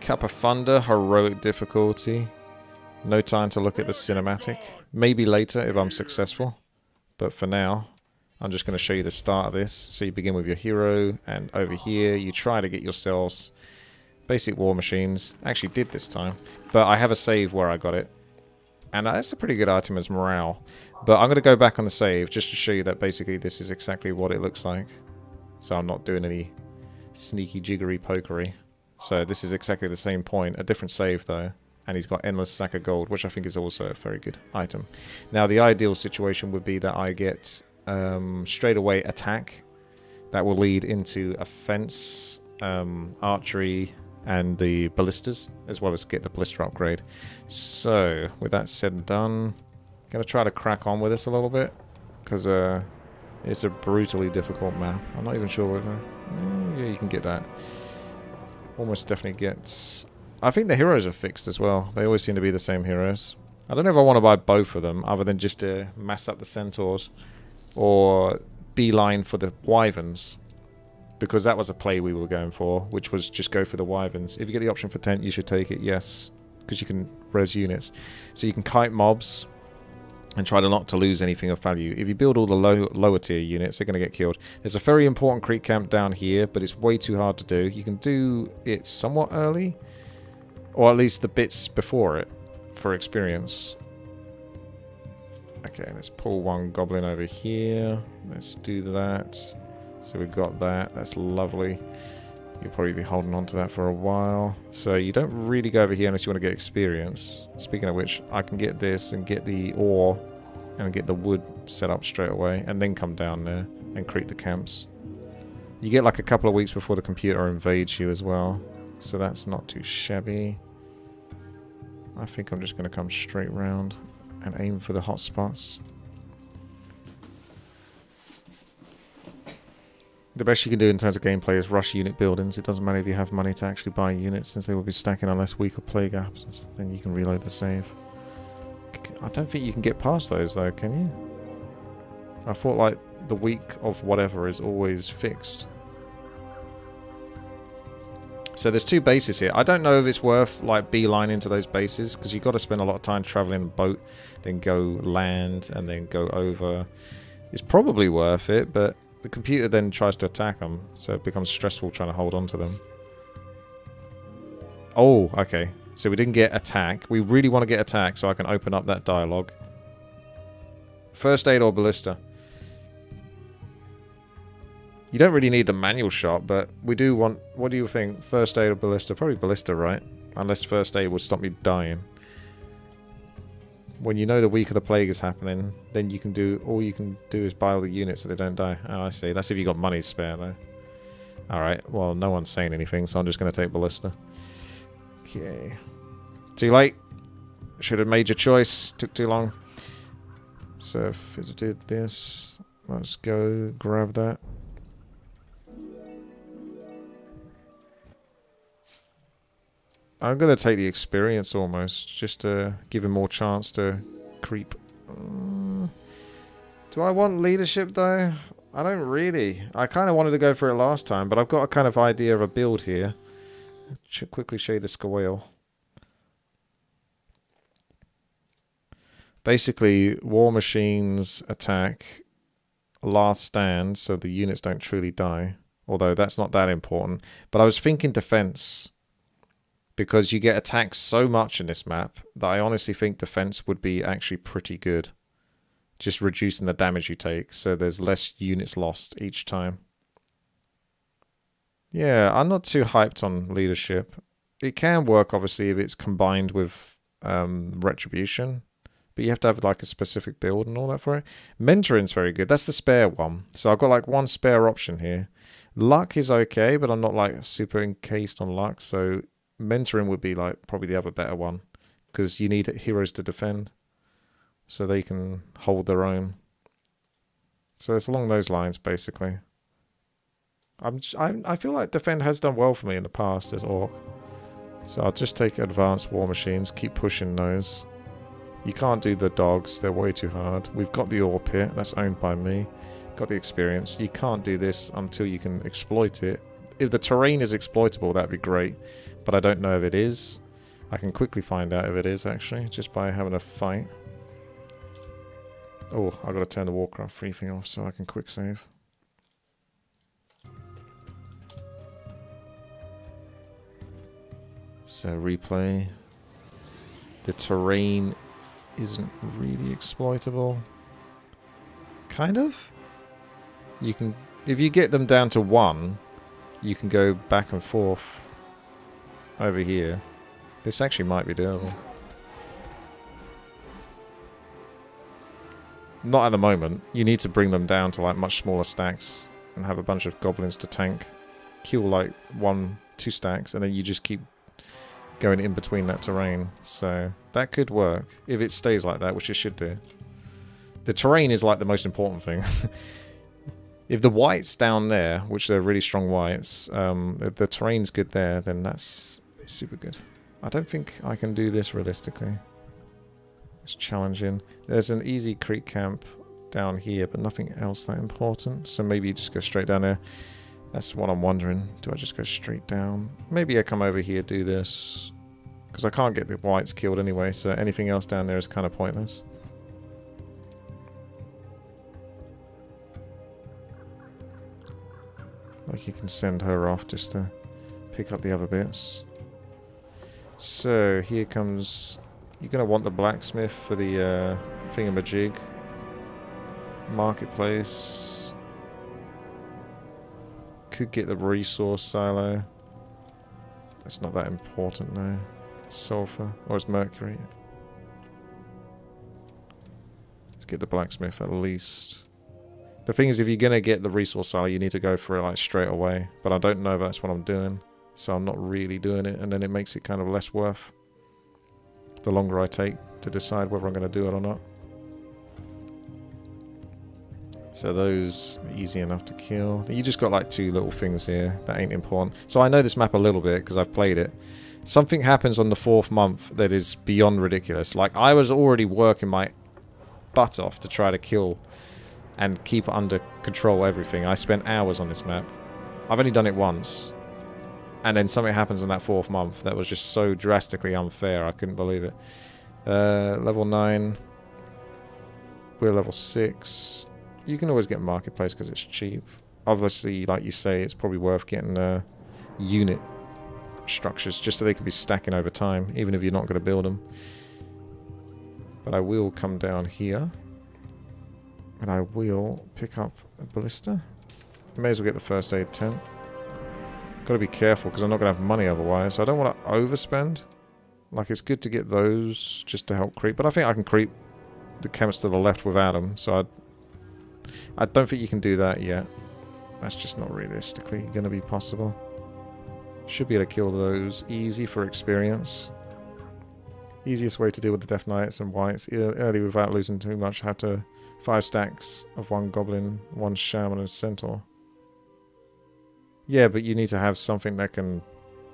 Cup of Thunder, heroic difficulty. No time to look at the cinematic. Maybe later if I'm successful. But for now, I'm just going to show you the start of this. So you begin with your hero, and over here you try to get yourselves basic war machines. Actually did this time. But I have a save where I got it. And that's a pretty good item as morale. But I'm going to go back on the save just to show you that basically this is exactly what it looks like. So I'm not doing any sneaky jiggery pokery. So this is exactly the same point. A different save though. And he's got Endless Sack of Gold, which I think is also a very good item. Now the ideal situation would be that I get um, straight away attack. That will lead into a fence, um, archery, and the ballistas, as well as get the blister upgrade. So, with that said and done, gonna try to crack on with this a little bit, because uh, it's a brutally difficult map. I'm not even sure whether... Yeah, you can get that. Almost definitely gets... I think the heroes are fixed as well. They always seem to be the same heroes. I don't know if I want to buy both of them, other than just to mass up the centaurs, or beeline for the wyverns because that was a play we were going for, which was just go for the wyverns. If you get the option for tent, you should take it, yes, because you can res units. So you can kite mobs and try to not to lose anything of value. If you build all the low, lower tier units, they're going to get killed. There's a very important creep camp down here, but it's way too hard to do. You can do it somewhat early, or at least the bits before it for experience. Okay, let's pull one goblin over here. Let's do that. So we've got that. That's lovely. You'll probably be holding on to that for a while. So you don't really go over here unless you want to get experience. Speaking of which, I can get this and get the ore and get the wood set up straight away and then come down there and create the camps. You get like a couple of weeks before the computer invades you as well. So that's not too shabby. I think I'm just going to come straight round and aim for the hot spots. The best you can do in terms of gameplay is rush unit buildings. It doesn't matter if you have money to actually buy units, since they will be stacking unless weaker plague gaps. Then you can reload the save. I don't think you can get past those though, can you? I thought like the week of whatever is always fixed. So there's two bases here. I don't know if it's worth like beeline into those bases because you've got to spend a lot of time traveling a boat, then go land and then go over. It's probably worth it, but the computer then tries to attack them, so it becomes stressful trying to hold on to them. Oh, okay. So we didn't get attack. We really want to get attack so I can open up that dialogue. First aid or ballista? You don't really need the manual shot, but we do want... What do you think? First aid or ballista? Probably ballista, right? Unless first aid would stop me dying when you know the week of the plague is happening, then you can do all you can do is buy all the units so they don't die. Oh, I see. That's if you got money spare though. All right. Well, no one's saying anything, so I'm just going to take ballista. Okay. Too late. Should have made your choice. Took too long. So if it did this, let's go grab that. I'm going to take the experience almost, just to give him more chance to creep. Uh, do I want leadership though? I don't really. I kind of wanted to go for it last time, but I've got a kind of idea of a build here. Quickly show you the skill wheel. Basically, War Machines attack last stand, so the units don't truly die. Although that's not that important. But I was thinking defense because you get attacked so much in this map that I honestly think defense would be actually pretty good. Just reducing the damage you take, so there's less units lost each time. Yeah, I'm not too hyped on leadership. It can work, obviously, if it's combined with um, retribution. But you have to have like a specific build and all that for it. Mentoring's very good. That's the spare one. So I've got like one spare option here. Luck is okay, but I'm not like super encased on luck. So mentoring would be like probably the other better one because you need heroes to defend so they can hold their own. So it's along those lines basically. I'm I I feel like defend has done well for me in the past as orc. So I'll just take advanced war machines, keep pushing those. You can't do the dogs, they're way too hard. We've got the ore pit, that's owned by me. Got the experience. You can't do this until you can exploit it. If the terrain is exploitable, that'd be great but I don't know if it is. I can quickly find out if it is, actually, just by having a fight. Oh, I've got to turn the Warcraft free thing off so I can quick save. So replay. The terrain isn't really exploitable. Kind of? You can, if you get them down to one, you can go back and forth over here. This actually might be doable. Not at the moment. You need to bring them down to like much smaller stacks and have a bunch of goblins to tank. Kill like one, two stacks, and then you just keep going in between that terrain. So that could work if it stays like that, which it should do. The terrain is like the most important thing. if the wights down there, which they're really strong wights, um, the terrain's good there, then that's super good. I don't think I can do this realistically. It's challenging. There's an easy creep camp down here, but nothing else that important. So maybe you just go straight down there. That's what I'm wondering. Do I just go straight down? Maybe I come over here, do this. Because I can't get the wights killed anyway, so anything else down there is kind of pointless. Like you can send her off just to pick up the other bits. So, here comes... You're going to want the blacksmith for the uh, thingamajig. Marketplace could get the resource silo. It's not that important now. It's Sulfur. Or is mercury? Let's get the blacksmith at least. The thing is, if you're going to get the resource silo, you need to go for it like straight away. But I don't know if that's what I'm doing. So I'm not really doing it. And then it makes it kind of less worth the longer I take to decide whether I'm going to do it or not. So those easy enough to kill. You just got like two little things here that ain't important. So I know this map a little bit because I've played it. Something happens on the fourth month that is beyond ridiculous. Like I was already working my butt off to try to kill and keep under control everything. I spent hours on this map. I've only done it once. And then something happens in that fourth month that was just so drastically unfair. I couldn't believe it. Uh, level 9. We're level 6 you can always get marketplace because it's cheap. Obviously, like you say, it's probably worth getting uh, unit structures just so they can be stacking over time, even if you're not going to build them. But I will come down here. And I will pick up a ballista. May as well get the first aid tent. Got to be careful because I'm not going to have money otherwise. So I don't want to overspend. Like, it's good to get those just to help creep. But I think I can creep the chemist to the left without them. So I'd I don't think you can do that yet. That's just not realistically going to be possible. Should be able to kill those easy for experience. Easiest way to deal with the Death Knights and Wights early without losing too much. Have to five stacks of one Goblin, one Shaman and Centaur. Yeah, but you need to have something that can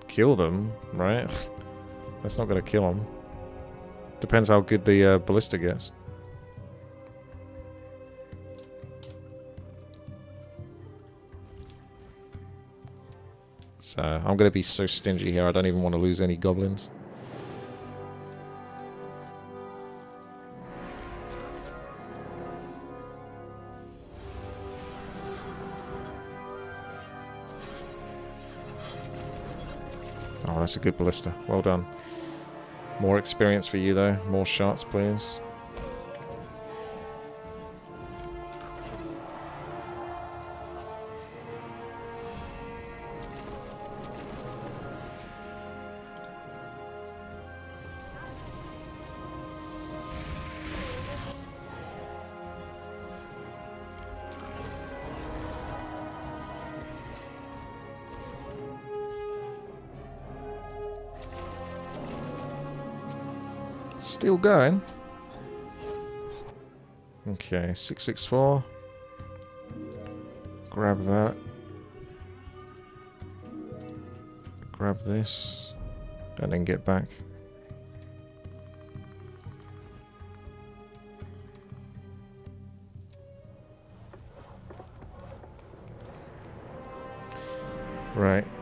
kill them, right? That's not going to kill them. Depends how good the uh, ballista gets. So I'm going to be so stingy here, I don't even want to lose any goblins. Oh, that's a good ballista. Well done. More experience for you, though. More shots, please. Still going. Okay, 664. Grab that. Grab this. And then get back.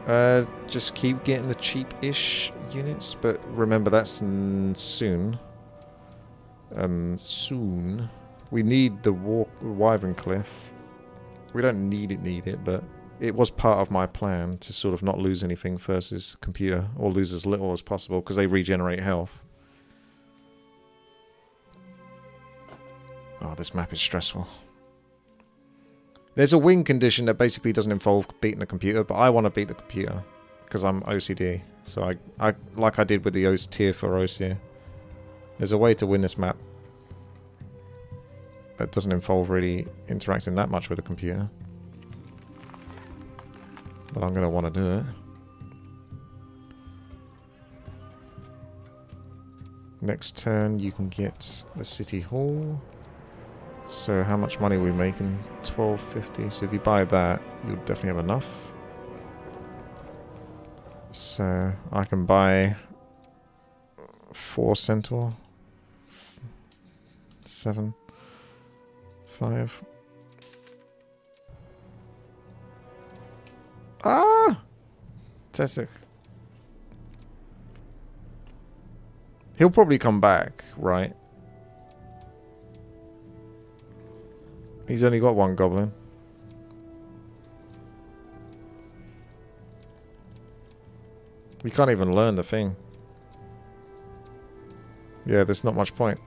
Uh, just keep getting the cheap-ish units, but remember that's soon. Um, soon. We need the Wyvern Cliff. We don't need it, need it, but it was part of my plan to sort of not lose anything versus computer, or lose as little as possible, because they regenerate health. Oh, this map is stressful. There's a win condition that basically doesn't involve beating the computer, but I want to beat the computer because I'm OCD. So I, I, like I did with the OS tier for OCR. There's a way to win this map that doesn't involve really interacting that much with the computer. But I'm going to want to do it. Next turn you can get the City Hall. So how much money are we making? 1250. So if you buy that, you'll definitely have enough. So I can buy four centaur. Seven. Five. Ah! Tessic. He'll probably come back, right? He's only got one goblin. We can't even learn the thing. Yeah, there's not much point.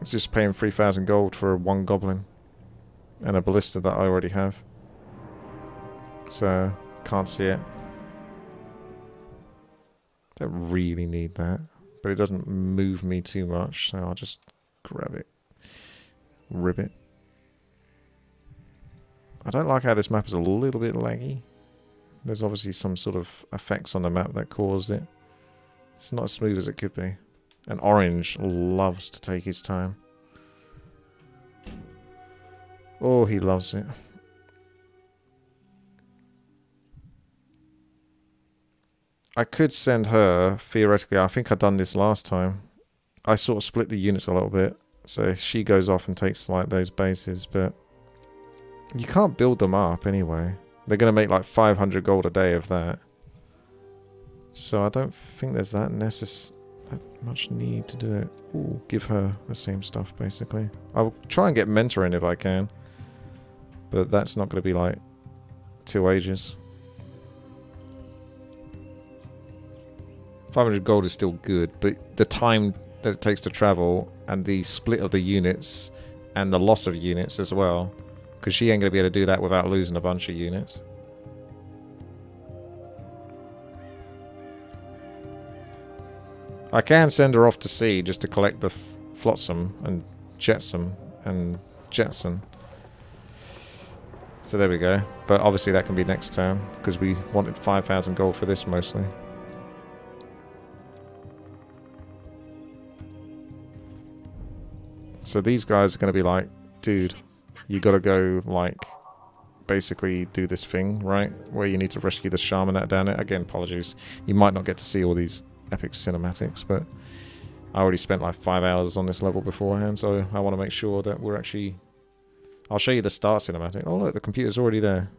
It's just paying 3,000 gold for one goblin. And a ballista that I already have. So, can't see it. Don't really need that. But it doesn't move me too much, so I'll just grab it. Ribbit. I don't like how this map is a little bit laggy. There's obviously some sort of effects on the map that caused it. It's not as smooth as it could be. And Orange loves to take his time. Oh, he loves it. I could send her, theoretically, I think I'd done this last time. I sort of split the units a little bit. So she goes off and takes like those bases, but you can't build them up anyway. They're going to make like 500 gold a day of that. So I don't think there's that necess that much need to do it. Ooh, give her the same stuff basically. I'll try and get mentoring if I can. But that's not going to be like two ages. 500 gold is still good, but the time that it takes to travel and the split of the units and the loss of units as well because she ain't going to be able to do that without losing a bunch of units. I can send her off to sea just to collect the flotsam and jetsam and jetson. So there we go. But obviously that can be next turn because we wanted 5,000 gold for this mostly. So these guys are going to be like, dude, you got to go like basically do this thing, right? Where you need to rescue the shaman that down it. Again, apologies. You might not get to see all these epic cinematics, but I already spent like five hours on this level beforehand, so I want to make sure that we're actually... I'll show you the start cinematic. Oh look, the computer's already there.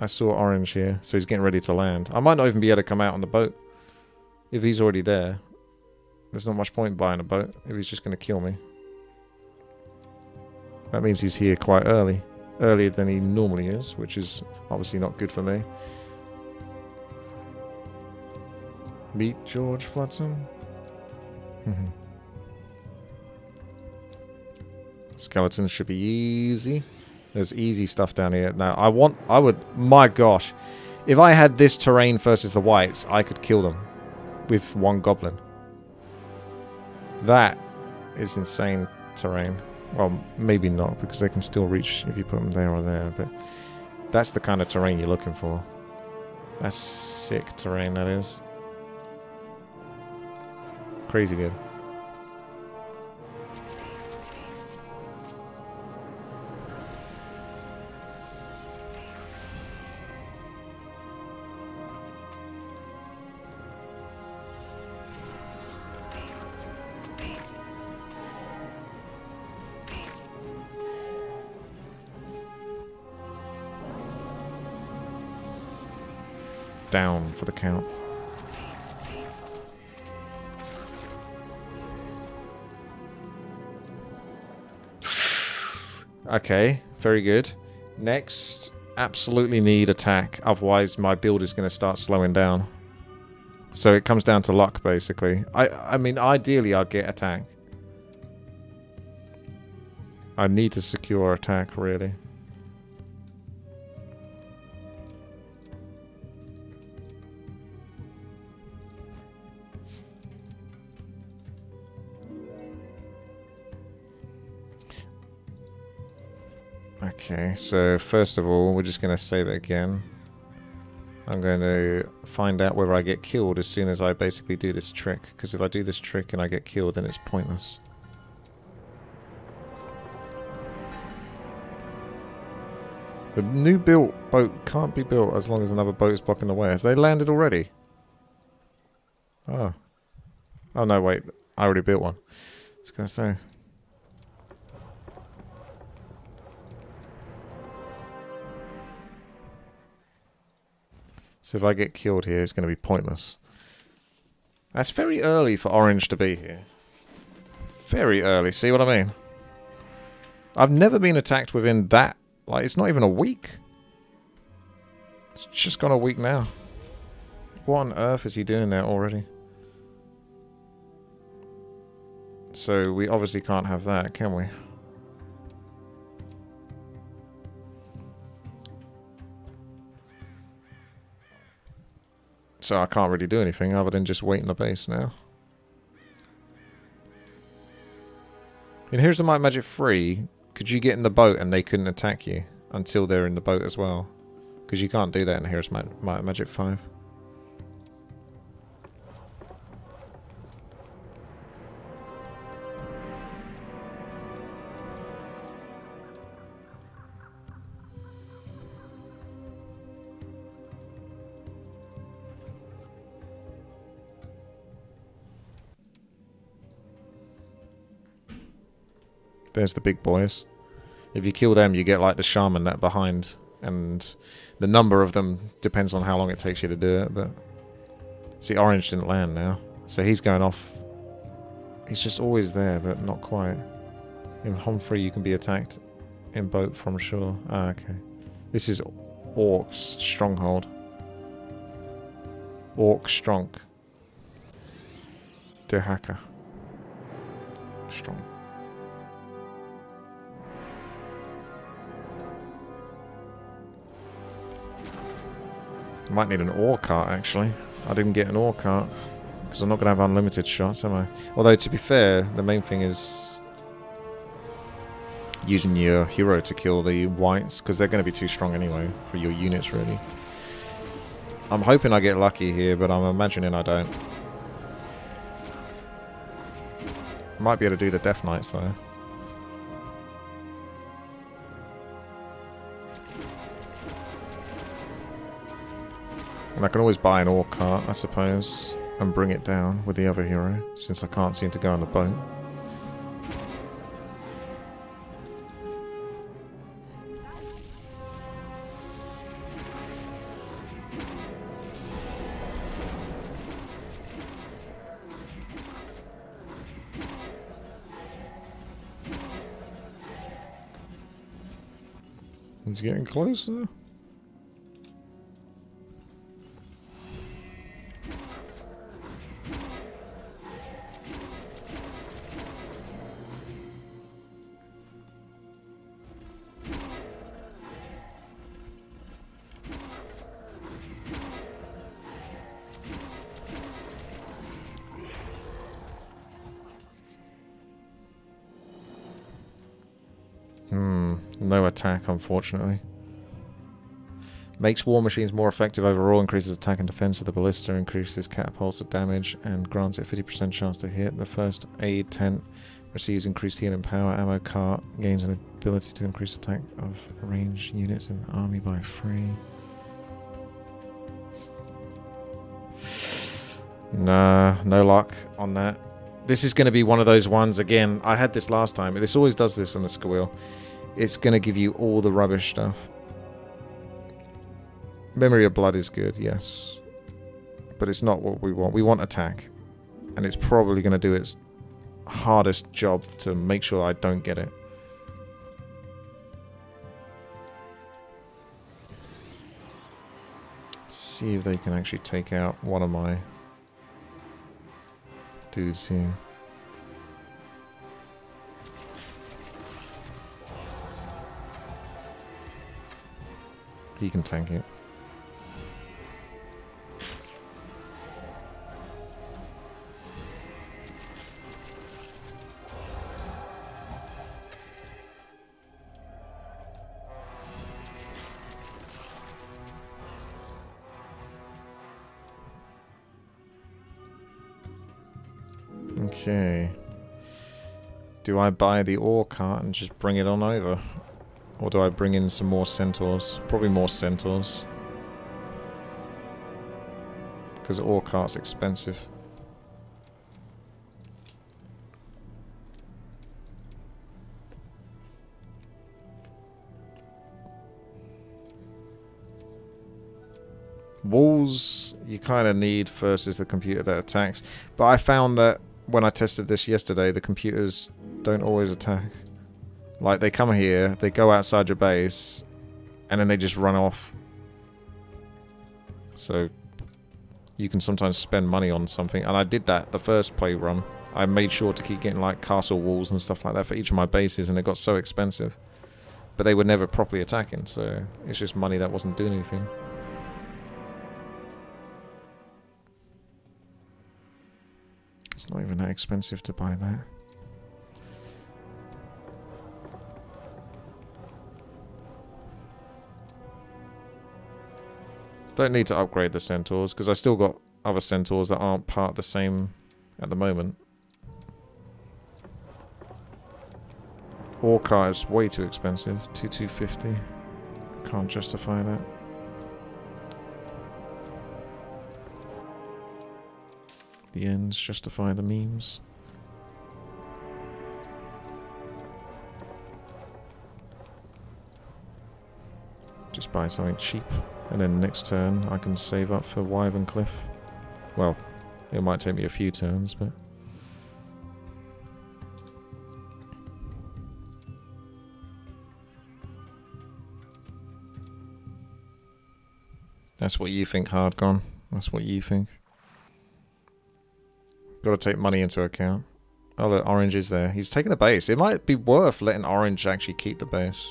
I saw orange here, so he's getting ready to land. I might not even be able to come out on the boat. If he's already there, there's not much point buying a boat if he's just going to kill me. That means he's here quite early. Earlier than he normally is, which is obviously not good for me. Meet George Flotsam. Skeletons should be easy. There's easy stuff down here. Now, I want... I would... My gosh. If I had this terrain versus the wights, I could kill them with one goblin. That is insane terrain. Well, maybe not, because they can still reach if you put them there or there, but that's the kind of terrain you're looking for. That's sick terrain, that is. Crazy good. Down for the count. okay, very good. Next, absolutely need attack, otherwise my build is going to start slowing down. So it comes down to luck, basically. I, I mean, ideally I'd get attack. I need to secure attack, really. Okay, so first of all, we're just going to save it again. I'm going to find out whether I get killed as soon as I basically do this trick. Because if I do this trick and I get killed, then it's pointless. The new built boat can't be built as long as another boat is blocking the way. Has they landed already? Oh. Oh no, wait. I already built one. I was going to say. So if I get killed here, it's going to be pointless. That's very early for Orange to be here. Very early. See what I mean? I've never been attacked within that. Like, it's not even a week. It's just gone a week now. What on earth is he doing there already? So we obviously can't have that, can we? So I can't really do anything other than just wait in the base now. And here's the Might Magic 3. Could you get in the boat and they couldn't attack you until they're in the boat as well? Because you can't do that in Heroes Might, Might Magic 5. There's the big boys. If you kill them, you get like the shaman that behind, and the number of them depends on how long it takes you to do it. But see, orange didn't land now, so he's going off. He's just always there, but not quite. In HoMM3, you can be attacked in boat from shore. Ah, okay. This is Orc's stronghold. Orc strong. Dehaka. Strong. Might need an ore cart, actually. I didn't get an ore cart. Because I'm not going to have unlimited shots, am I? Although, to be fair, the main thing is using your hero to kill the wights, because they're going to be too strong anyway for your units, really. I'm hoping I get lucky here, but I'm imagining I don't. Might be able to do the Death Knights, though. And I can always buy an ore cart, I suppose, and bring it down with the other hero, since I can't seem to go on the boat. He's getting closer. No attack, unfortunately. Makes war machines more effective overall, increases attack and defense of the ballista, increases catapults of damage, and grants it 50% chance to hit. The first aid tent receives increased healing power. Ammo cart gains an ability to increase attack of ranged units in the army by three. Nah, no luck on that. This is going to be one of those ones, again, I had this last time. This always does this on the skill wheel it's going to give you all the rubbish stuff. Memory of Blood is good, yes. but it's not what we want. We want attack. And it's probably going to do its hardest job to make sure I don't get it. See if they can actually take out one of my dudes here. He can tank it. Okay. Do I buy the ore cart and just bring it on over? Or do I bring in some more centaurs? Probably more centaurs. Because ore cart's expensive. Walls you kind of need versus the computer that attacks. But I found that when I tested this yesterday, the computers don't always attack. Like, they come here, they go outside your base, and then they just run off. So, you can sometimes spend money on something. And I did that the first play run. I made sure to keep getting, like, castle walls and stuff like that for each of my bases, and it got so expensive. But they were never properly attacking, so it's just money that wasn't doing anything. It's not even that expensive to buy that. Don't need to upgrade the centaurs, because I still got other centaurs that aren't part the same at the moment. Orca is way too expensive. 2250. Can't justify that. The ends justify the memes. Just buy something cheap, and then next turn I can save up for Wyvern Cliff. Well, it might take me a few turns, but... That's what you think, Hardgone. That's what you think. Got to take money into account. Oh, look, Orange is there. He's taking the base. It might be worth letting Orange actually keep the base.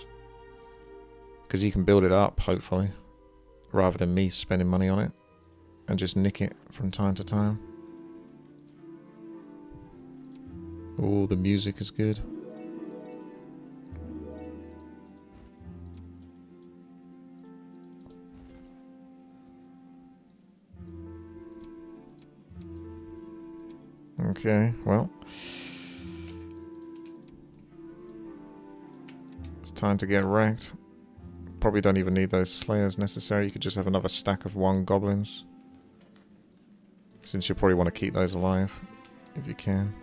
Because he can build it up, hopefully. Rather than me spending money on it. And just nick it from time to time. Oh, the music is good. Okay, well. It's time to get wrecked. Probably don't even need those slayers necessary. You could just have another stack of one goblins. Since you probably want to keep those alive, if you can.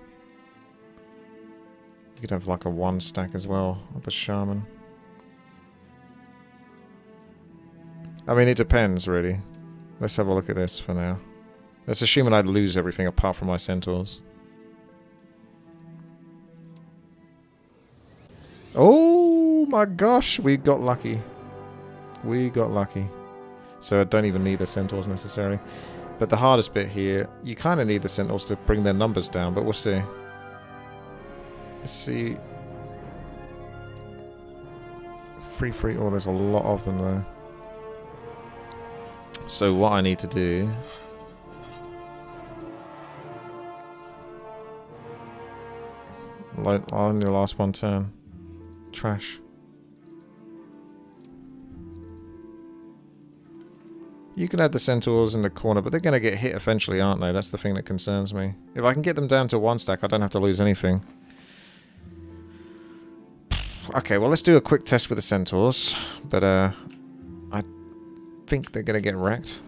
You could have like a one stack as well of the shaman. I mean, it depends, really. Let's have a look at this for now. Let's assume that I'd lose everything apart from my centaurs. Oh my gosh, we got lucky. We got lucky. So I don't even need the centaurs necessarily. But the hardest bit here, you kind of need the centaurs to bring their numbers down, but we'll see. Let's see. Free, free. Oh, there's a lot of them there. So what I need to do only the last one turn. Trash. You can add the centaurs in the corner, but they're going to get hit eventually, aren't they? That's the thing that concerns me. If I can get them down to one stack, I don't have to lose anything. Okay, well, let's do a quick test with the centaurs. But, uh, I think they're going to get wrecked.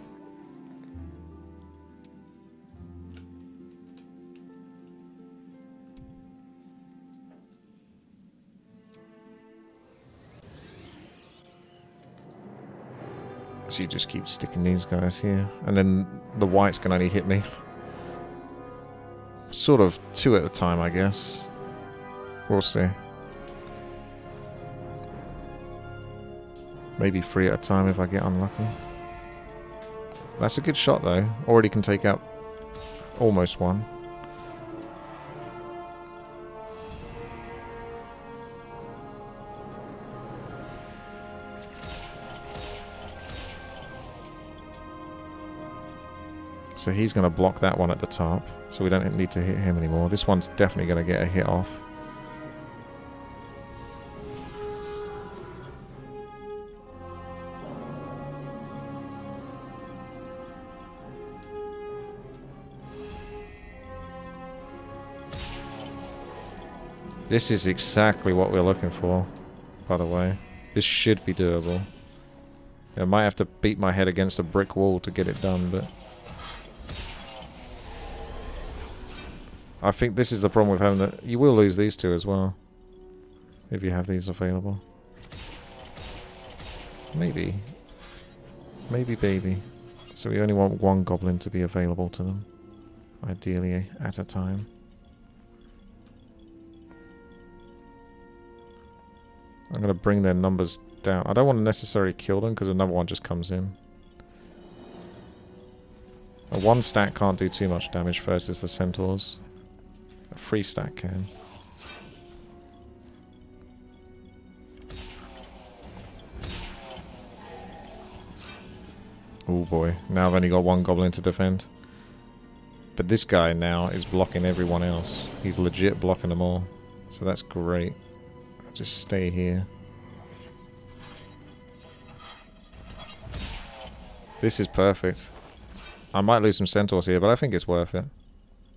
You just keep sticking these guys here. And then the wights can only hit me. Sort of two at a time, I guess. We'll see. Maybe three at a time if I get unlucky. That's a good shot though. Already can take out almost one. So he's going to block that one at the top. So we don't need to hit him anymore. This one's definitely going to get a hit off. This is exactly what we're looking for, by the way. This should be doable. I might have to beat my head against a brick wall to get it done, but... I think this is the problem with having that. You will lose these two as well. If you have these available. Maybe. Maybe baby. So we only want one goblin to be available to them. Ideally at a time. I'm going to bring their numbers down. I don't want to necessarily kill them because another one just comes in. A one stack can't do too much damage versus the centaurs. A free stack can. Oh boy, now I've only got one goblin to defend. But this guy now is blocking everyone else. He's legit blocking them all. So that's great. I'll just stay here. This is perfect. I might lose some centaurs here, but I think it's worth it.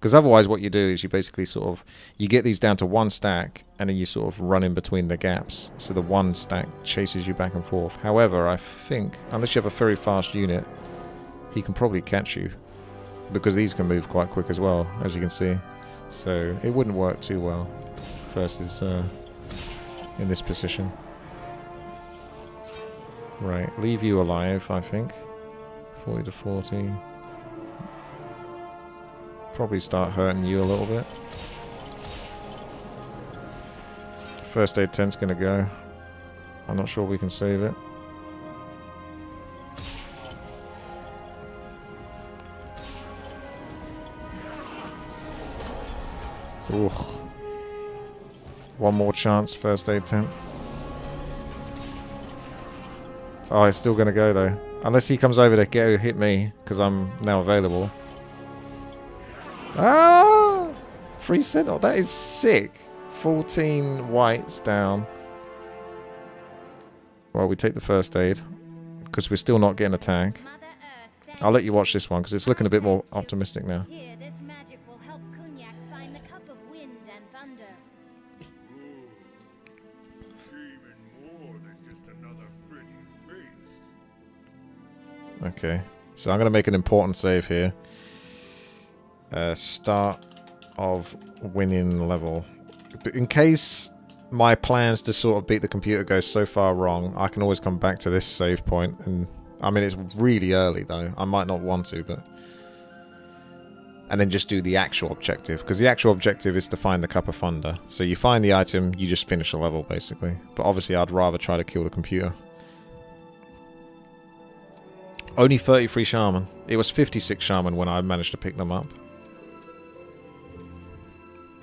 Because otherwise what you do is you basically sort of, you get these down to one stack, and then you sort of run in between the gaps. So the one stack chases you back and forth. However, I think, unless you have a very fast unit, he can probably catch you. Because these can move quite quick as well, as you can see. So it wouldn't work too well versus uh, in this position. Right, leave you alive, I think. 40 to 40 probably start hurting you a little bit. First aid tent's gonna go. I'm not sure we can save it. Ooh. One more chance, first aid tent. Oh, it's still gonna go though. Unless he comes over to go hit me, because I'm now available. Ah! Free Sentinel. That is sick. 14 wights down. Well, we take the first aid. Because we're still not getting a tank. I'll let you watch this one because it's looking a bit more optimistic now. Here, this magic will help Kunyak find the cup of wind and thunder. Okay. So I'm going to make an important save here. Uh, start of winning level. In case my plans to sort of beat the computer go so far wrong, I can always come back to this save point. And I mean, it's really early though. I might not want to, but and then just do the actual objective because the actual objective is to find the cup of thunder. So you find the item, you just finish the level basically. But obviously, I'd rather try to kill the computer. Only 33 shaman. It was 56 shaman when I managed to pick them up.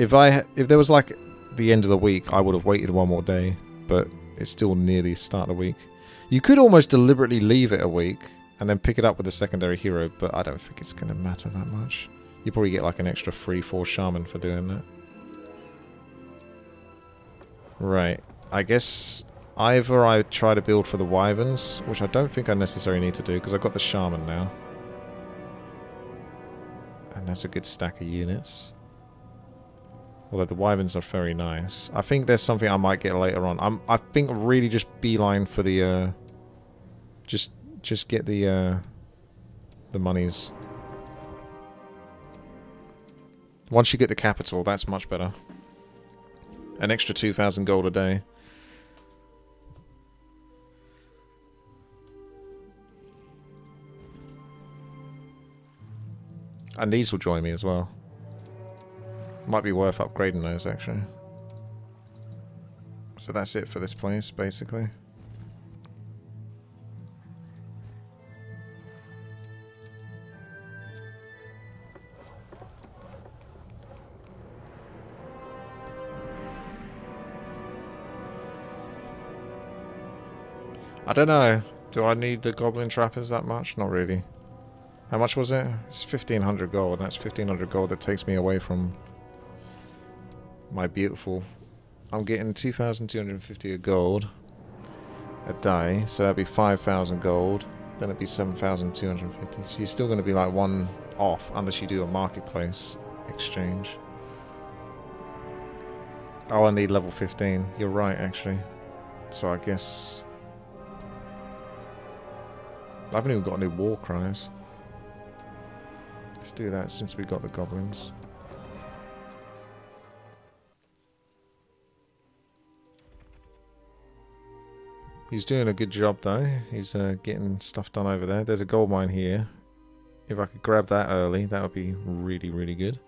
If I if there was like the end of the week, I would have waited one more day, but it's still near the start of the week. You could almost deliberately leave it a week and then pick it up with a secondary hero, but I don't think it's going to matter that much. You probably get like an extra 3-4 shaman for doing that. Right. I guess either I try to build for the wyverns, which I don't think I necessarily need to do because I've got the shaman now. And that's a good stack of units. Although the wyverns are very nice. I think there's something I might get later on. I'm, I think really just beeline for the, uh, just, just get the, uh, the monies. Once you get the capital, that's much better. An extra 2,000 gold a day. And these will join me as well. Might be worth upgrading those, actually. So that's it for this place, basically. I don't know. Do I need the goblin trappers that much? Not really. How much was it? It's 1500 gold. That's 1500 gold that takes me away from my beautiful... I'm getting 2250 of gold a day, so that'd be 5000 gold. Then it'd be 7250. So you're still going to be like one off unless you do a marketplace exchange. Oh, I need level 15. You're right, actually. So I guess... I haven't even got any war cries. Let's do that since we got the goblins. He's doing a good job though. He's uh, getting stuff done over there. There's a gold mine here. If I could grab that early, that would be really, really good.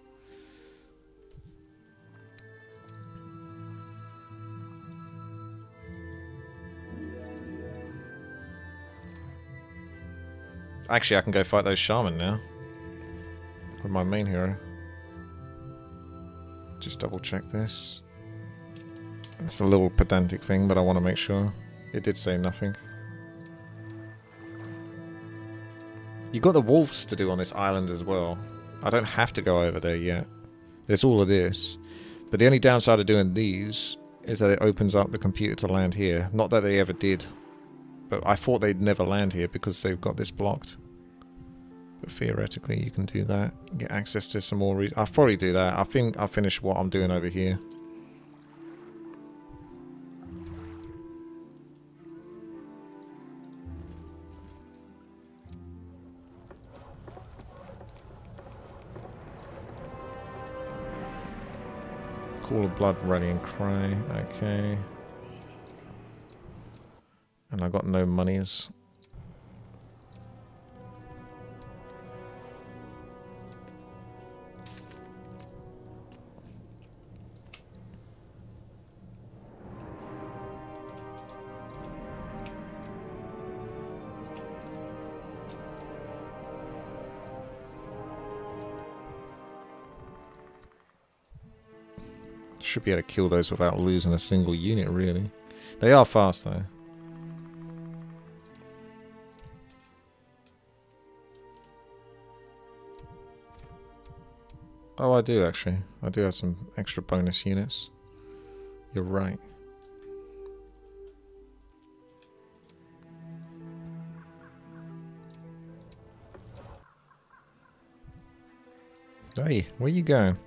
Actually, I can go fight those shaman now. With my main hero. Just double check this. It's a little pedantic thing, but I want to make sure. It did say nothing. You got the wolves to do on this island as well. I don't have to go over there yet. There's all of this. But the only downside of doing these is that it opens up the computer to land here. Not that they ever did. But I thought they'd never land here because they've got this blocked. But theoretically, you can do that. Get access to some more... I'll probably do that. I think I'll finish what I'm doing over here. Call of Blood, Rallying Cry. Okay. And I got no monies. Should be able to kill those without losing a single unit, really. They are fast, though. Oh, I do, actually. I do have some extra bonus units. You're right. Hey, where you going?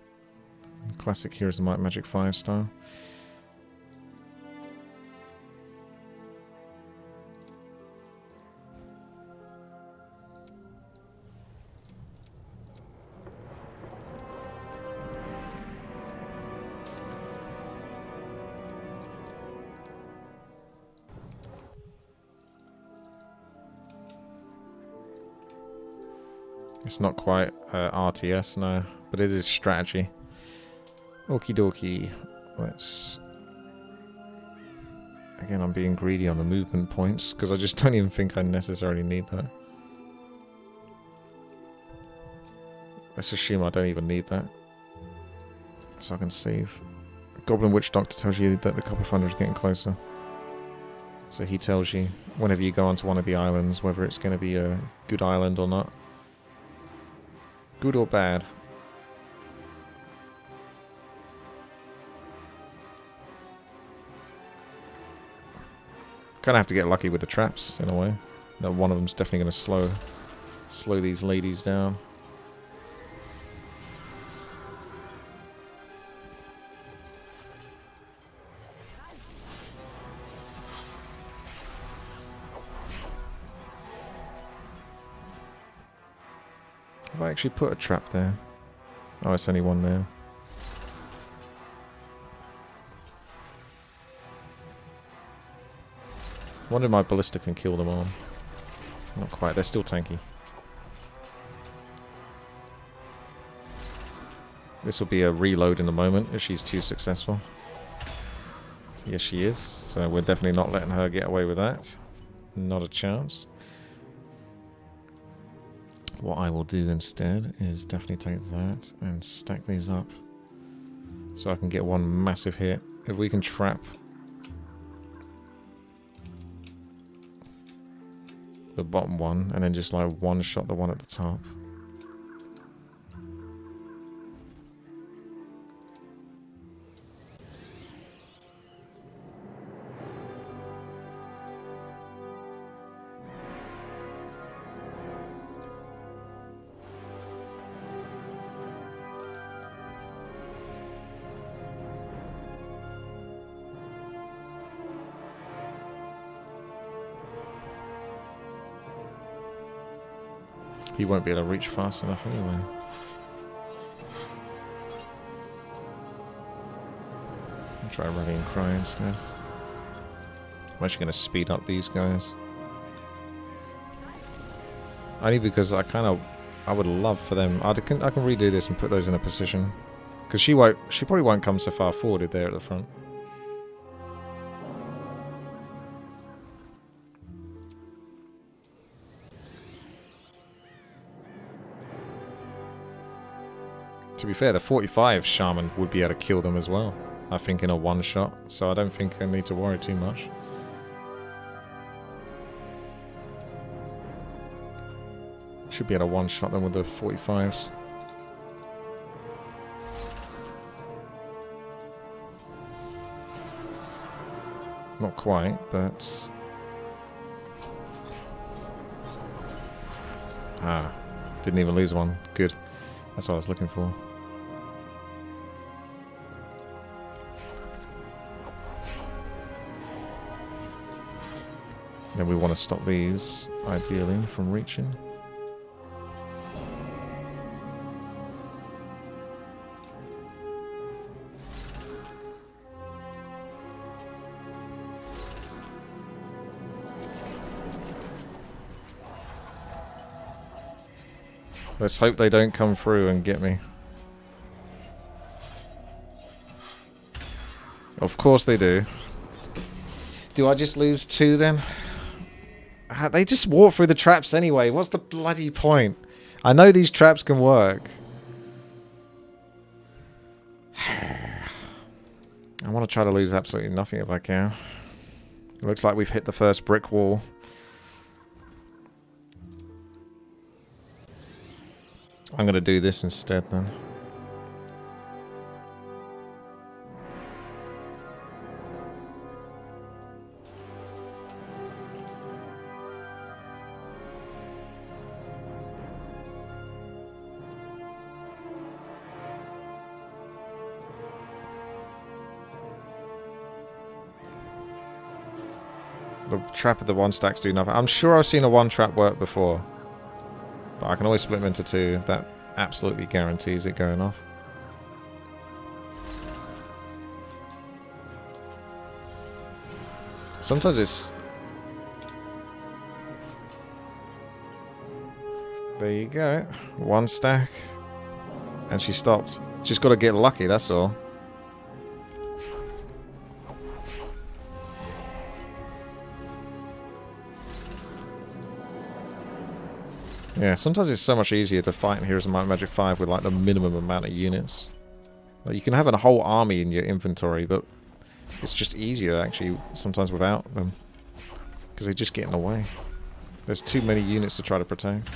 Classic Heroes of Might Magic 5 style. It's not quite uh, RTS, no, but it is strategy. Okie dokie. Let's... Again, I'm being greedy on the movement points, because I just don't even think I necessarily need that. Let's assume I don't even need that. So I can save. Goblin Witch Doctor tells you that the Cup of Thunder is getting closer. So he tells you, whenever you go onto one of the islands, whether it's going to be a good island or not. Good or bad. Kind of have to get lucky with the traps, in a way. That one of them's definitely going to slow, slow these ladies down. Have I actually put a trap there? Oh, it's only one there. Wonder if my ballista can kill them all. Not quite, they're still tanky. This will be a reload in a moment if she's too successful. Yes, she is. So we're definitely not letting her get away with that. Not a chance. What I will do instead is definitely take that and stack these up so I can get one massive hit. If we can trap the bottom one and then just like one shot the one at the top. He won't be able to reach fast enough anyway. I'll try Rallying Cry instead. I'm actually going to speed up these guys. Only because I kind of... I would love for them... I can, I can redo this and put those in a position. Because she won't... She probably won't come so far forwarded there at the front. To be fair, the 45 Shaman would be able to kill them as well. I think in a one shot, so I don't think I need to worry too much. Should be able to one shot them with the 45s. Not quite, but... Ah, didn't even lose one. Good. That's what I was looking for. Then we want to stop these, ideally, from reaching. Let's hope they don't come through and get me. Of course they do. Do I just lose two then? They just walk through the traps anyway. What's the bloody point? I know these traps can work. I want to try to lose absolutely nothing if I can. It looks like we've hit the first brick wall. I'm going to do this instead then. Trap of the one stacks do nothing. I'm sure I've seen a one trap work before. But I can always split them into two. That absolutely guarantees it going off. Sometimes it's... There you go. One stack. And she stopped. Just got to get lucky, that's all. Yeah, sometimes it's so much easier to fight in Heroes of Might Magic 5 with like the minimum amount of units. Like you can have a whole army in your inventory, but it's just easier actually sometimes without them. Because they just get in the way. There's too many units to try to protect.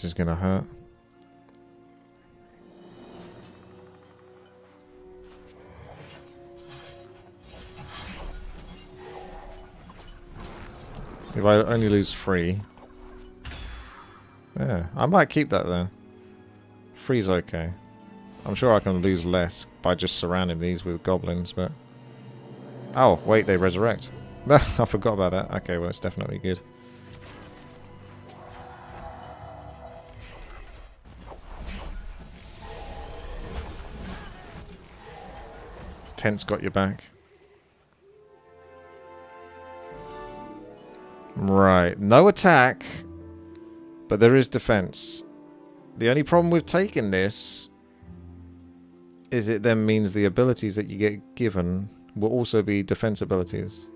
This is gonna hurt. If I only lose three. Yeah, I might keep that then. Three's okay. I'm sure I can lose less by just surrounding these with goblins, but... Oh, wait, they resurrect. I forgot about that. Okay, well, it's definitely good. Tent's got your back. Right. No attack. But there is defense. The only problem with taking this is it then means the abilities that you get given will also be defense abilities.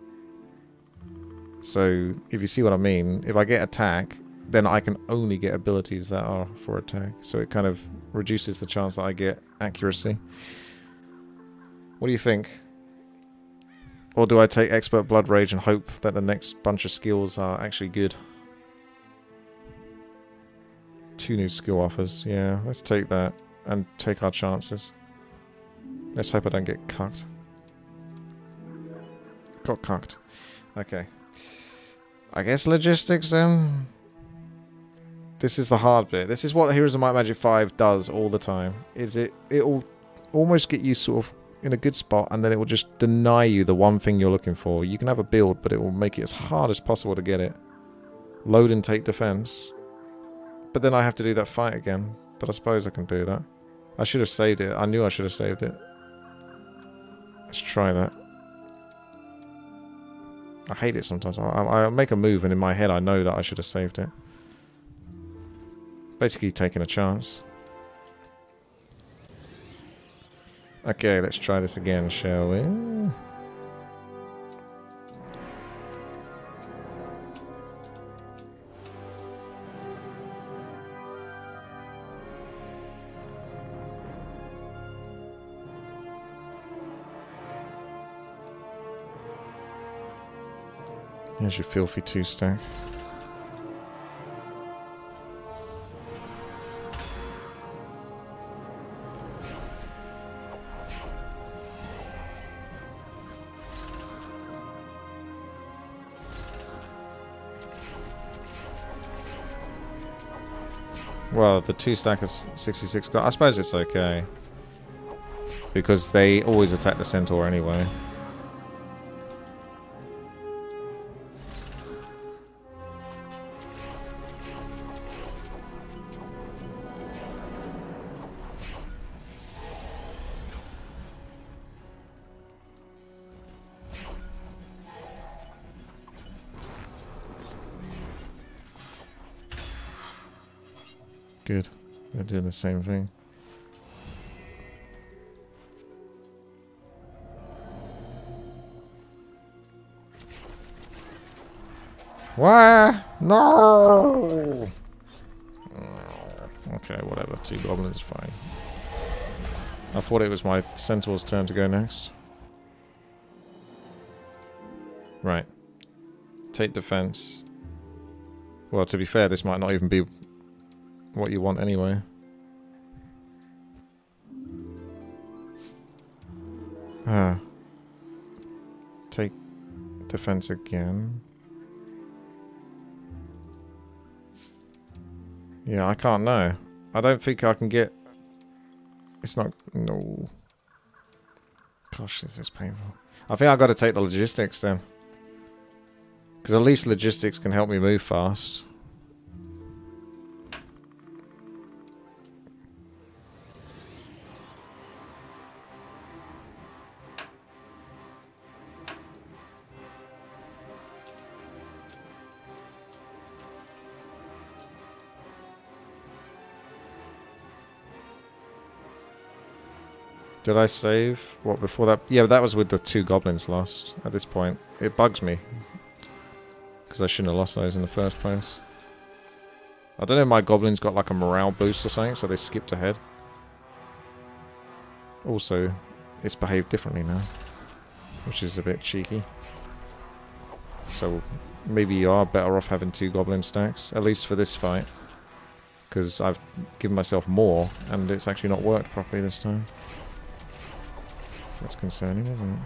So, if you see what I mean, if I get attack, then I can only get abilities that are for attack. So it kind of reduces the chance that I get accuracy. What do you think? Or do I take Expert Blood Rage and hope that the next bunch of skills are actually good? Two new skill offers. Yeah, let's take that and take our chances. Let's hope I don't get cucked. Got cucked. Okay. I guess logistics then. This is the hard bit. This is what Heroes of Might Magic 5 does all the time. Is it it'll almost get you sort of in a good spot and then it will just deny you the one thing you're looking for. You can have a build, but it will make it as hard as possible to get it. Load and take defense. But then I have to do that fight again. But I suppose I can do that. I should have saved it. I knew I should have saved it. Let's try that. I hate it sometimes. I, I, make a move and in my head I know that I should have saved it. Basically taking a chance. Okay, let's try this again, shall we? There's your filthy two Well, the two stack is 66 I suppose it's okay. Because they always attack the centaur anyway. Good. They're doing the same thing. Why? No! Okay, whatever. Two goblins, fine. I thought it was my centaur's turn to go next. Right. Take defense. Well, to be fair, this might not even be what you want anyway. Ah. Take defense again. Yeah, I can't know. I don't think I can get... It's not... No. Gosh, this is painful. I think I've got to take the logistics then. Because at least logistics can help me move fast. Did I save? What, before that? Yeah, that was with the two goblins lost at this point. It bugs me. Because I shouldn't have lost those in the first place. I don't know if my goblins got like a morale boost or something, so they skipped ahead. Also, it's behaved differently now. Which is a bit cheeky. So, maybe you are better off having two goblin stacks. At least for this fight. Because I've given myself more, and it's actually not worked properly this time. That's concerning, isn't it?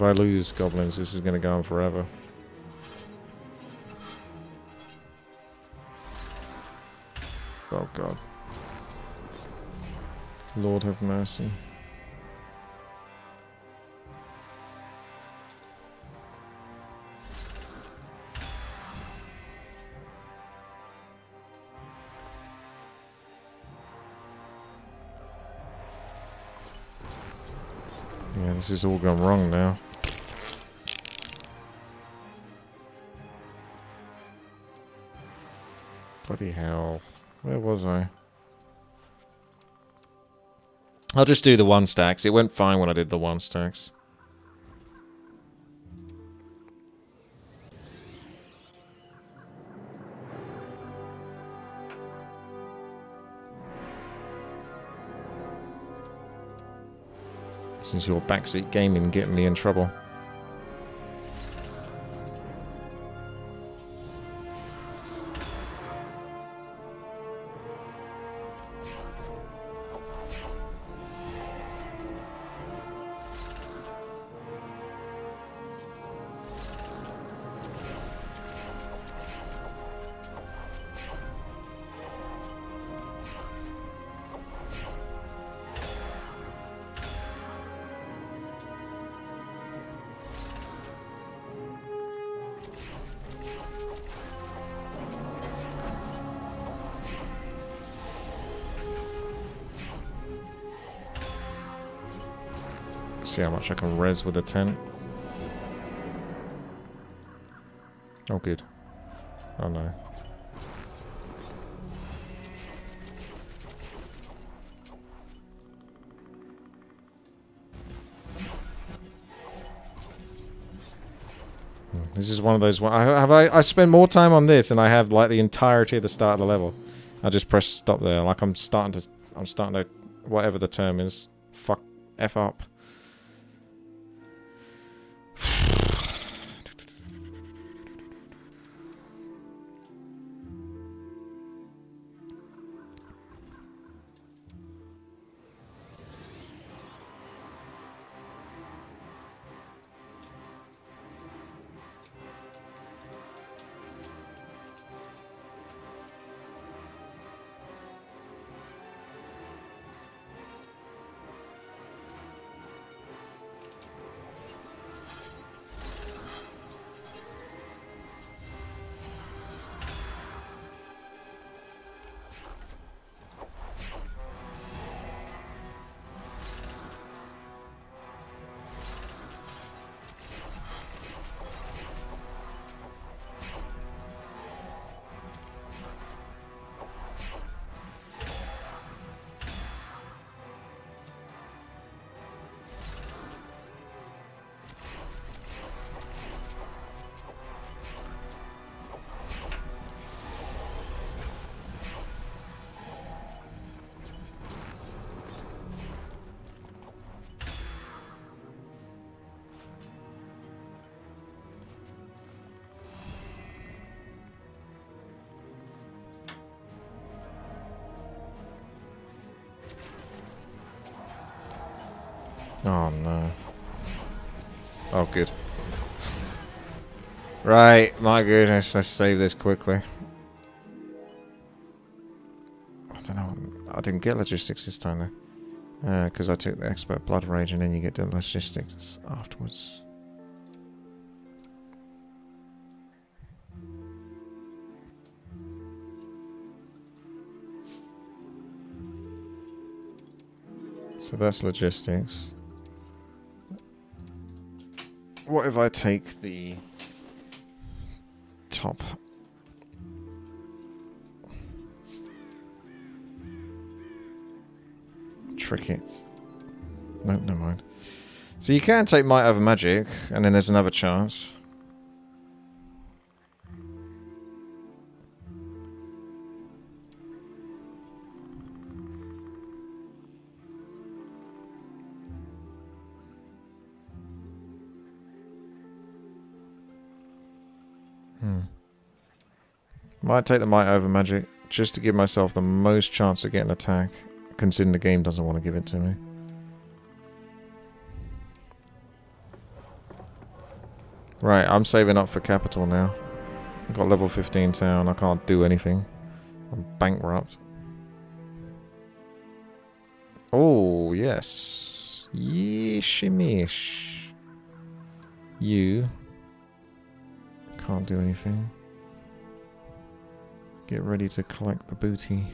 If I lose goblins, this is going to go on forever. Oh god. Lord have mercy. Yeah, this has all gone wrong now. Bloody hell. Where was I? I'll just do the one stacks. It went fine when I did the one stacks. Is your backseat gaming getting me in trouble. I can res with a tent. Oh, good. Oh, no. Hmm, This is one of those. I have I. I spend more time on this, and I have like the entirety of the start of the level. I just press stop there, like I'm starting to. I'm starting to, whatever the term is. Fuck, f up. Oh no. Oh good. Right, my goodness, let's save this quickly. I don't know. I didn't get logistics this time though. Uh, because I took the expert blood rage and then you get the logistics afterwards. So that's logistics. What if I take the top? Trick it. Nope, never mind. So you can take Might over Magic, and then there's another chance. Might take the Might over Magic, just to give myself the most chance of getting an attack, considering the game doesn't want to give it to me. Right, I'm saving up for capital now. I've got level 15 town. I can't do anything. I'm bankrupt. Oh, yes. Yeshimish. You can't do anything. Get ready to collect the booty.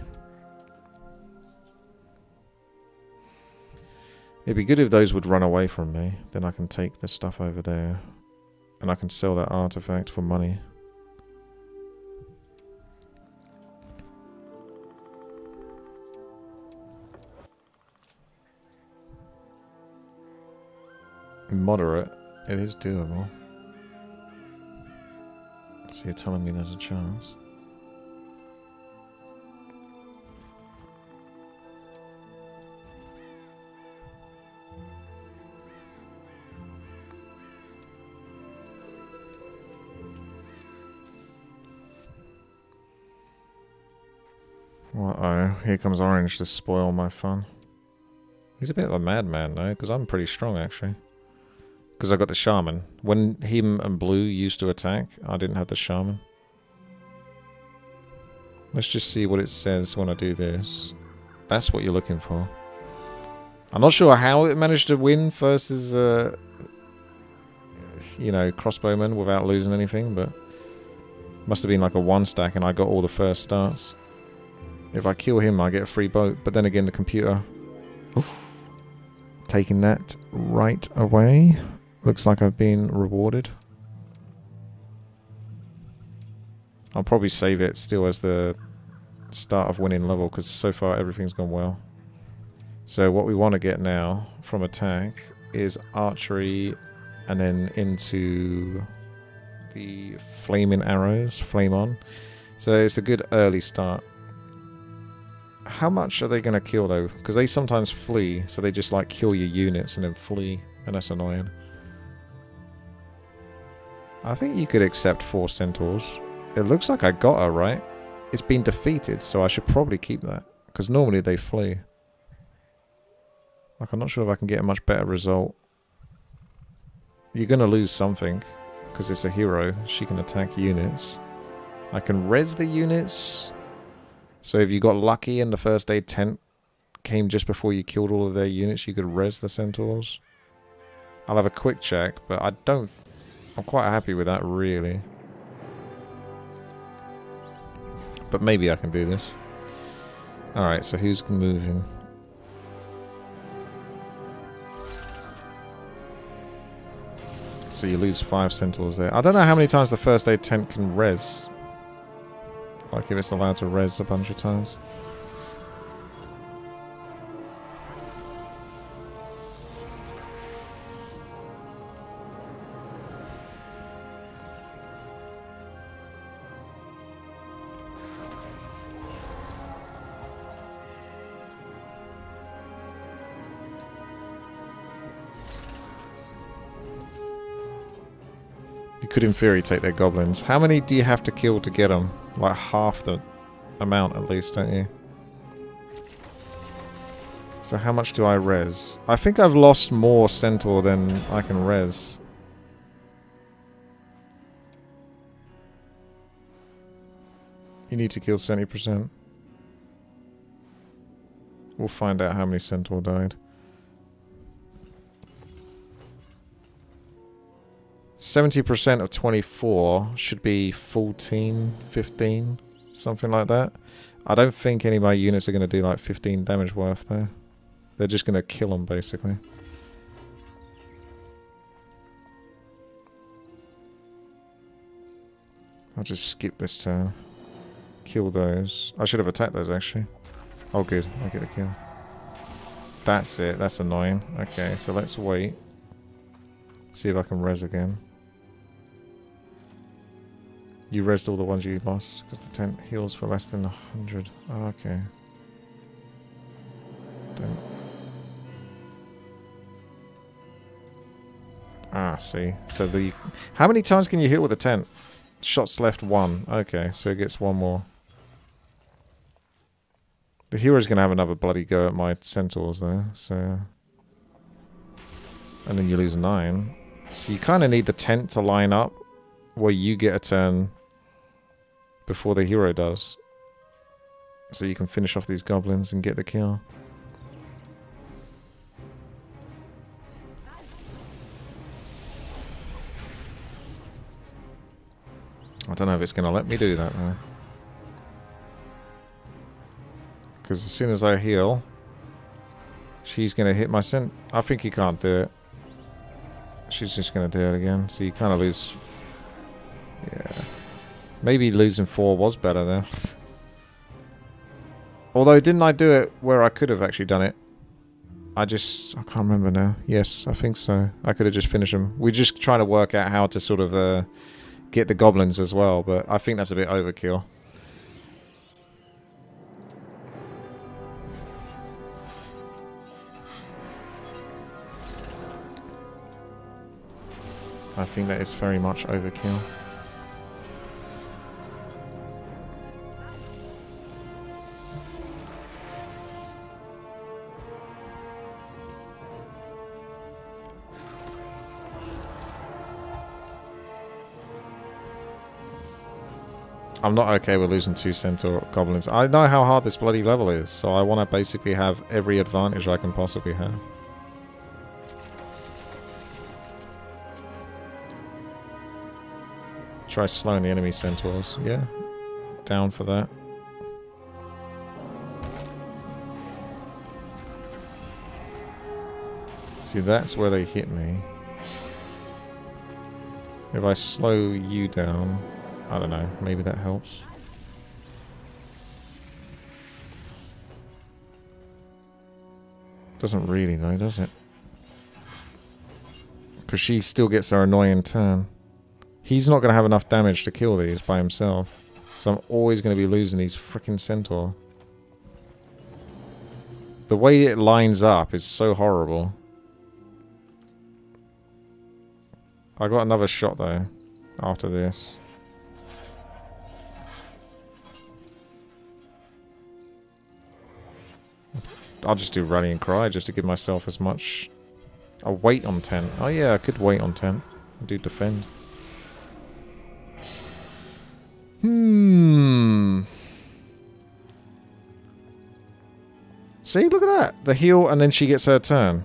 It'd be good if those would run away from me. Then I can take the stuff over there. And I can sell that artifact for money. Moderate. It is doable. So you're telling me there's a chance? Uh-oh, here comes Orange to spoil my fun. He's a bit of a madman though, because I'm pretty strong actually. Because I got the Shaman. When him and Blue used to attack, I didn't have the Shaman. Let's just see what it says when I do this. That's what you're looking for. I'm not sure how it managed to win versus, uh, you know, crossbowman without losing anything, but must have been like a one stack and I got all the first starts. If I kill him, I get a free boat. But then again, the computer... Oof, taking that right away. Looks like I've been rewarded. I'll probably save it still as the start of winning level, because so far everything's gone well. So what we want to get now from attack is archery and then into the flaming arrows, flame on. So it's a good early start. How much are they going to kill though? Because they sometimes flee, so they just like kill your units and then flee, and that's annoying. I think you could accept four centaurs. It looks like I got her, right? It's been defeated, so I should probably keep that. Because normally they flee. Like, I'm not sure if I can get a much better result. You're going to lose something. Because it's a hero. She can attack units. I can res the units. So if you got lucky and the first aid tent came just before you killed all of their units, you could res the centaurs. I'll have a quick check, but I don't... I'm quite happy with that, really. But maybe I can do this. Alright, so who's moving? So you lose five centaurs there. I don't know how many times the first aid tent can res. Like if it's allowed to res a bunch of times. Could in theory take their goblins. How many do you have to kill to get them? Like half the amount at least, don't you? So how much do I res? I think I've lost more centaur than I can res. You need to kill 70%. We'll find out how many centaur died. 70% of 24 should be 14, 15, something like that. I don't think any of my units are going to do like 15 damage worth there. They're just going to kill them basically. I'll just skip this turn. Kill those. I should have attacked those actually. Oh good, I get a kill. That's it, that's annoying. Okay, so let's wait. See if I can res again. You resed all the ones you lost because the tent heals for less than 100. Oh, okay. Don't. Ah, see. So the... How many times can you hit with a tent? Shots left one. Okay, so it gets one more. The hero's going to have another bloody go at my centaurs there, so... And then you lose nine. So you kind of need the tent to line up where you get a turn before the hero does. So you can finish off these goblins and get the kill. I don't know if it's going to let me do that though. Because as soon as I heal, she's going to hit my cent. I think you can't do it. She's just going to do it again. So you kind of lose. Yeah. Maybe losing four was better there. Although, didn't I do it where I could have actually done it? I just... I can't remember now. Yes, I think so. I could have just finished them. We're just trying to work out how to sort of uh, get the goblins as well, but I think that's a bit overkill. I think that is very much overkill. I'm not okay with losing two Centaur Goblins. I know how hard this bloody level is, so I want to basically have every advantage I can possibly have. Try slowing the enemy Centaurs. Yeah, down for that. See, that's where they hit me. If I slow you down... I don't know, maybe that helps. Doesn't really though, does it? Because she still gets her annoying turn. He's not going to have enough damage to kill these by himself. So I'm always going to be losing these freaking centaur. The way it lines up is so horrible. I got another shot though, after this. I'll just do Rallying Cry just to give myself as much... I'll wait on 10. Oh yeah, I could wait on 10. Do defend. Hmm. See, look at that. The heal and then she gets her turn.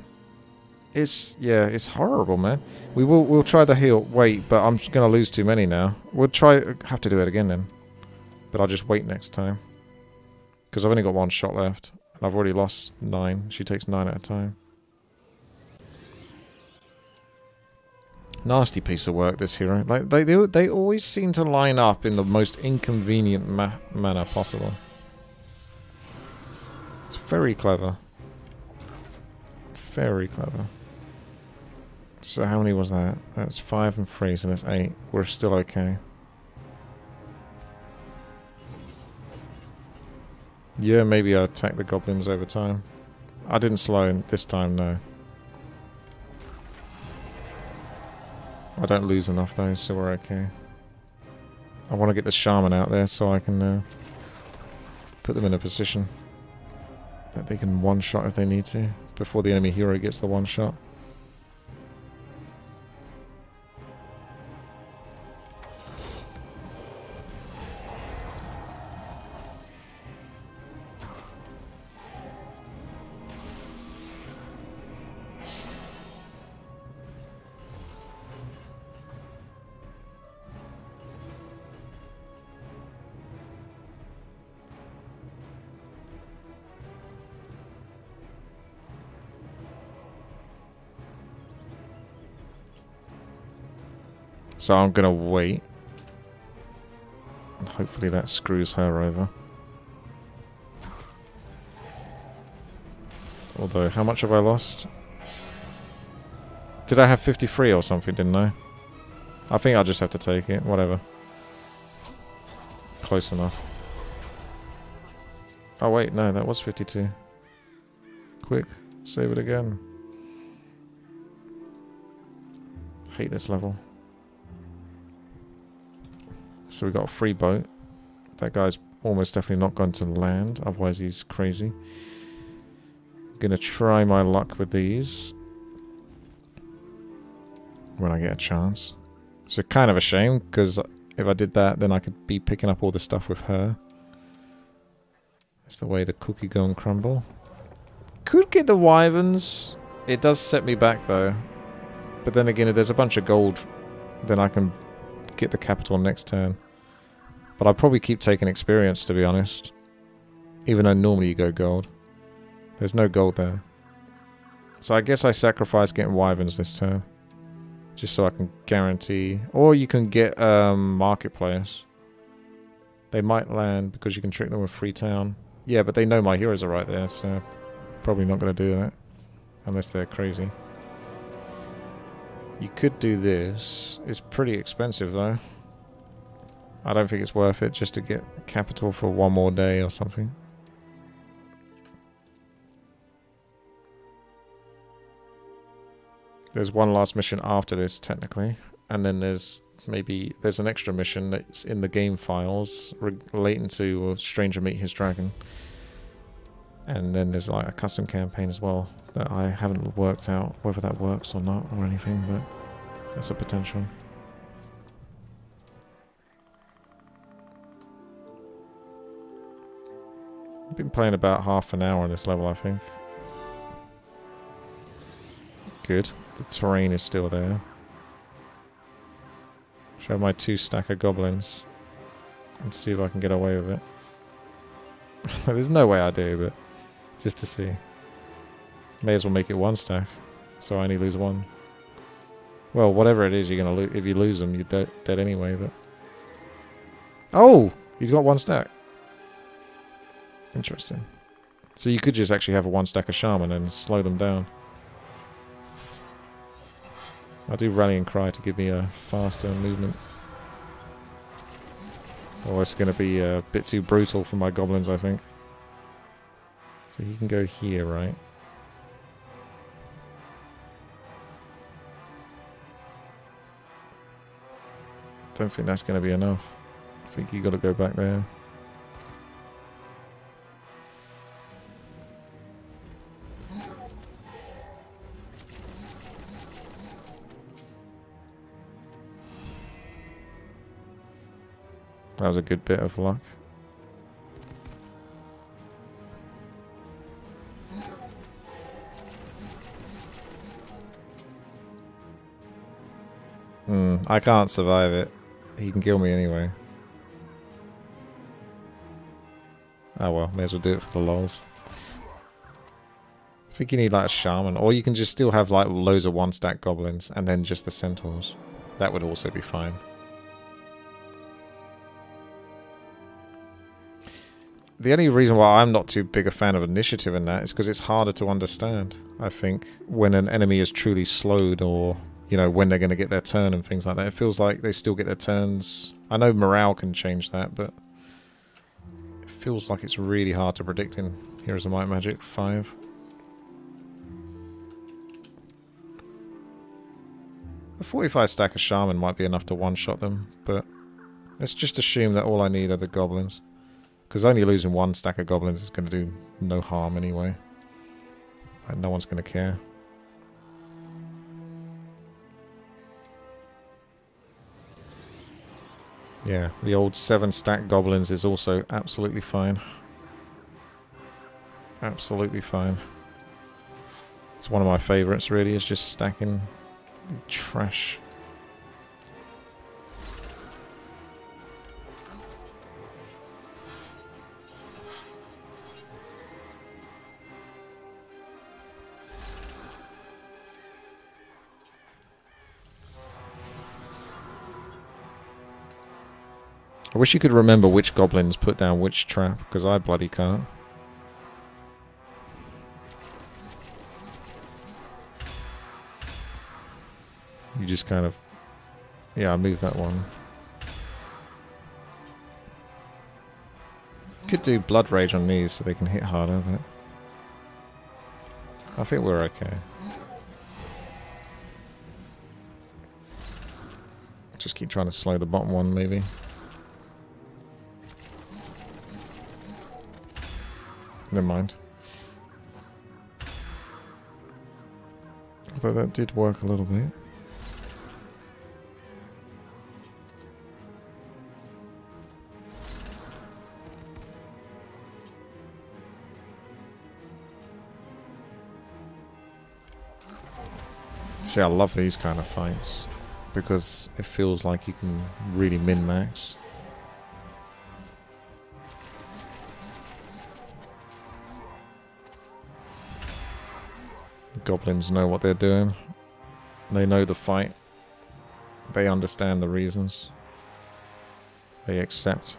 It's, yeah, it's horrible, man. We will, we'll try the heal. Wait, but I'm going to lose too many now. We'll try, have to do it again then. But I'll just wait next time. Because I've only got one shot left. I've already lost nine. She takes nine at a time. Nasty piece of work, this hero. Like they, they, they always seem to line up in the most inconvenient ma manner possible. It's very clever. Very clever. So how many was that? That's five and three, so that's eight. We're still okay. Yeah, maybe I attack the goblins over time. I didn't slow this time, no. I don't lose enough though, so we're okay. I want to get the shaman out there so I can uh, put them in a position that they can one-shot if they need to, before the enemy hero gets the one-shot. So I'm going to wait. And hopefully that screws her over. Although, how much have I lost? Did I have 53 or something, didn't I? I think I'll just have to take it, whatever. Close enough. Oh wait, no, that was 52. Quick, save it again. Hate this level. So we got a free boat. That guy's almost definitely not going to land, otherwise he's crazy. Gonna try my luck with these. when I get a chance. So kind of a shame, because if I did that, then I could be picking up all the stuff with her. That's the way the cookie go and crumble. Could get the wyverns. It does set me back, though. But then again, if there's a bunch of gold, then I can get the capital next turn. But I'll probably keep taking experience, to be honest. Even though normally you go gold. There's no gold there. So I guess I sacrifice getting wyverns this turn. Just so I can guarantee... Or you can get um, marketplace. They might land because you can trick them with Freetown. Yeah, but they know my heroes are right there, so... Probably not going to do that. Unless they're crazy. You could do this. It's pretty expensive, though. I don't think it's worth it just to get capital for one more day or something. There's one last mission after this, technically. And then there's maybe... There's an extra mission that's in the game files relating to Stranger Meet His Dragon. And then there's like a custom campaign as well that I haven't worked out whether that works or not or anything, but that's a potential. I've been playing about half an hour on this level, I think. Good. The terrain is still there. Show my two stack of goblins. And see if I can get away with it. There's no way I do, but just to see. May as well make it one stack, so I only lose one. Well, whatever it is, you're gonna lose. If you lose them, you're de dead anyway. But oh, he's got one stack. Interesting. So you could just actually have a one stack of shaman and slow them down. I'll do rallying cry to give me a faster movement. Oh, it's going to be a bit too brutal for my goblins, I think. So he can go here, right? Don't think that's going to be enough. I think you got to go back there. That was a good bit of luck. Hmm, I can't survive it. He can kill me anyway. Oh well, may as well do it for the lols. I think you need like a shaman, or you can just still have like loads of one stack goblins and then just the centaurs. That would also be fine. the only reason why I'm not too big a fan of initiative in that is because it's harder to understand, I think, when an enemy is truly slowed or, you know, when they're going to get their turn and things like that. It feels like they still get their turns. I know morale can change that, but it feels like it's really hard to predict in Heroes of Might Magic 5. A 45 stack of Shaman might be enough to one-shot them, but let's just assume that all I need are the Goblins. Because only losing one stack of goblins is going to do no harm anyway. Like, no one's going to care. Yeah, the old seven stack goblins is also absolutely fine. Absolutely fine. It's one of my favourites really, is just stacking trash. I wish you could remember which goblins put down which trap, because I bloody can't. You just kind of... Yeah, I moved that one. Could do Blood Rage on these so they can hit harder, but... I think we're okay. Just keep trying to slow the bottom one, maybe. Never mind. Although that did work a little bit. See, I love these kind of fights because it feels like you can really min-max. Goblins know what they're doing. They know the fight. They understand the reasons. They accept.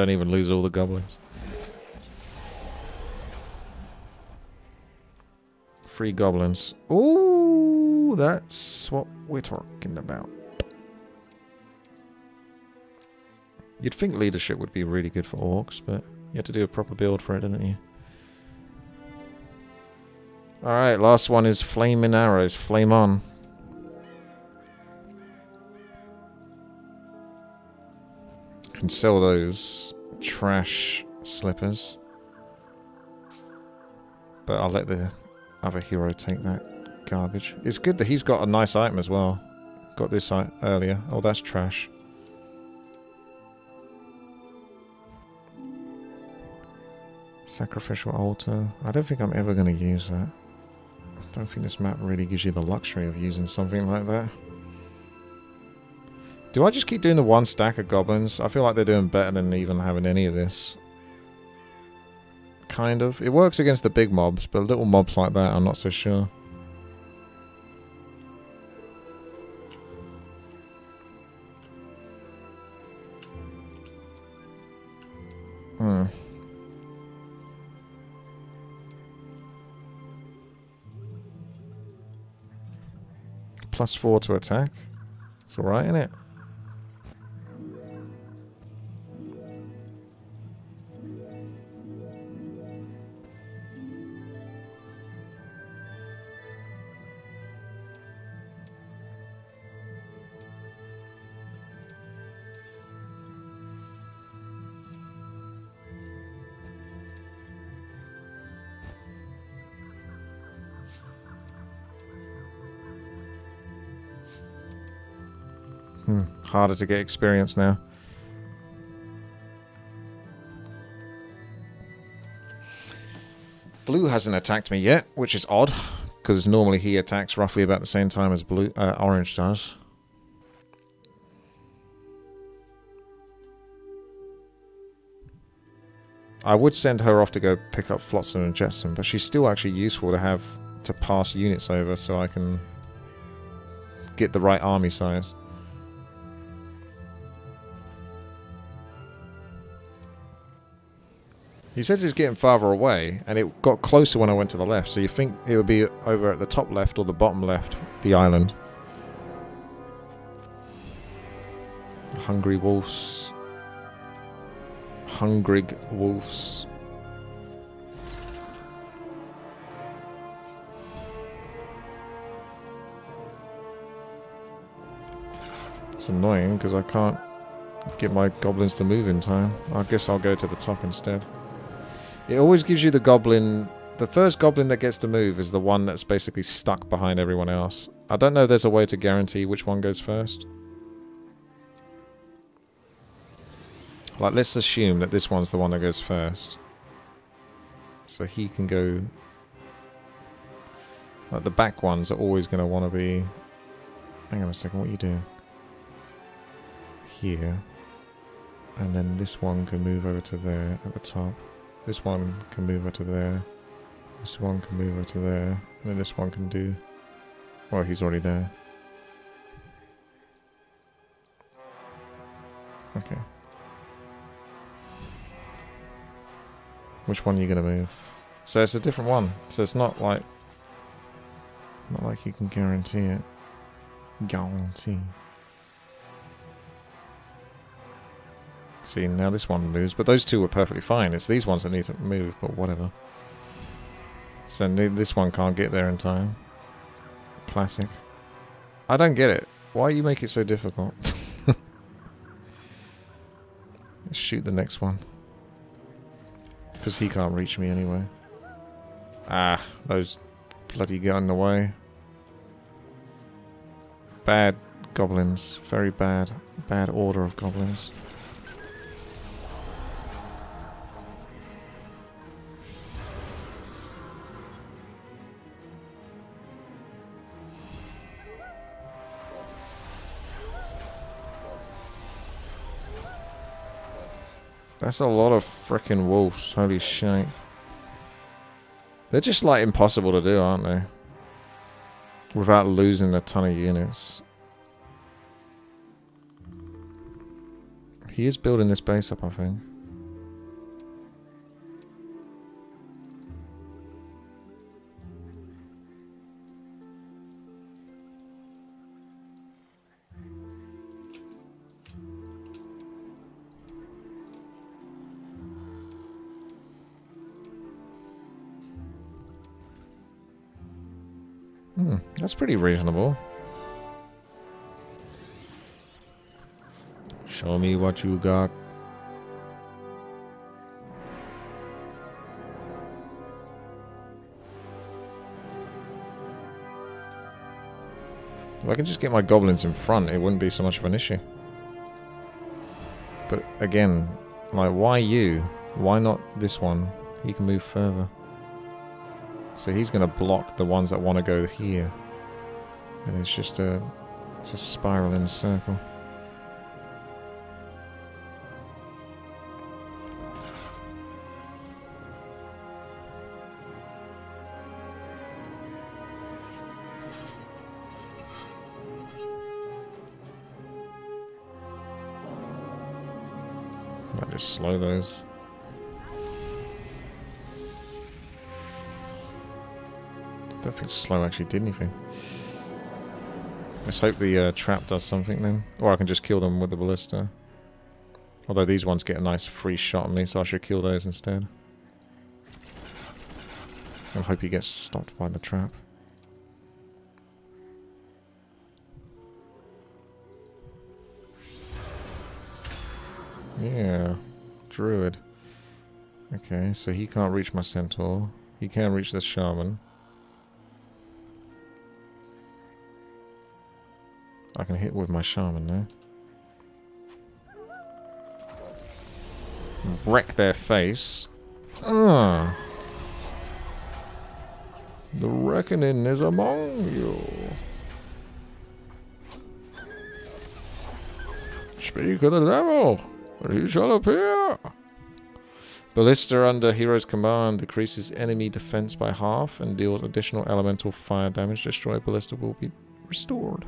Don't even lose all the goblins. Three goblins. Ooh, that's what we're talking about. You'd think leadership would be really good for orcs, but you have to do a proper build for it, didn't you? Alright, last one is Flaming Arrows. Flame on. Can sell those trash slippers. But I'll let the other hero take that garbage. It's good that he's got a nice item as well. Got this earlier. Oh, that's trash. Sacrificial altar. I don't think I'm ever going to use that. I don't think this map really gives you the luxury of using something like that. Do I just keep doing the one stack of goblins? I feel like they're doing better than even having any of this. Kind of. It works against the big mobs, but little mobs like that, I'm not so sure. Hmm. Plus four to attack. It's alright, isn't it? Harder to get experience now. Blue hasn't attacked me yet, which is odd, because normally he attacks roughly about the same time as blue, uh, orange does. I would send her off to go pick up Flotsam and Jetsam, but she's still actually useful to have to pass units over so I can get the right army size. He says it's getting farther away, and it got closer when I went to the left, so you think it would be over at the top left or the bottom left, the island. Hungry wolves. Hungry wolves. It's annoying because I can't get my goblins to move in time. I guess I'll go to the top instead. It always gives you the goblin... The first goblin that gets to move is the one that's basically stuck behind everyone else. I don't know if there's a way to guarantee which one goes first. Like, let's assume that this one's the one that goes first. So he can go... Like, the back ones are always going to want to be... Hang on a second, what are you doing? Here. And then this one can move over to there at the top. This one can move over to there. This one can move over to there. And then this one can do... Well, he's already there. Okay. Which one are you going to move? So it's a different one. So it's not like... Not like you can guarantee it. Guarantee. See, now this one moves, but those two were perfectly fine. It's these ones that need to move, but whatever. So this one can't get there in time. Classic. I don't get it. Why you make it so difficult? Let's shoot the next one. Because he can't reach me anyway. Ah, those bloody get in the way. Bad goblins. Very bad. Bad order of goblins. That's a lot of freaking wolves. Holy shit. They're just like impossible to do, aren't they? Without losing a ton of units. He is building this base up, I think. Hmm, that's pretty reasonable. Show me what you got. If I can just get my goblins in front, it wouldn't be so much of an issue. But again, like, why you? Why not this one? He can move further. So he's going to block the ones that want to go here. And it's just a, it's a spiral in a circle. Might just slow those. Don't think slow actually did anything. Let's hope the uh, trap does something then. Or I can just kill them with the ballista. Although these ones get a nice free shot on me, so I should kill those instead. I hope he gets stopped by the trap. Yeah, druid. Okay, so he can't reach my centaur. He can reach the shaman. I can hit with my shaman now. Wreck their face. Ah. The reckoning is among you. Speak of the devil, and he shall appear. Ballista under hero's command decreases enemy defense by half and deals additional elemental fire damage. Destroyed ballista will be restored.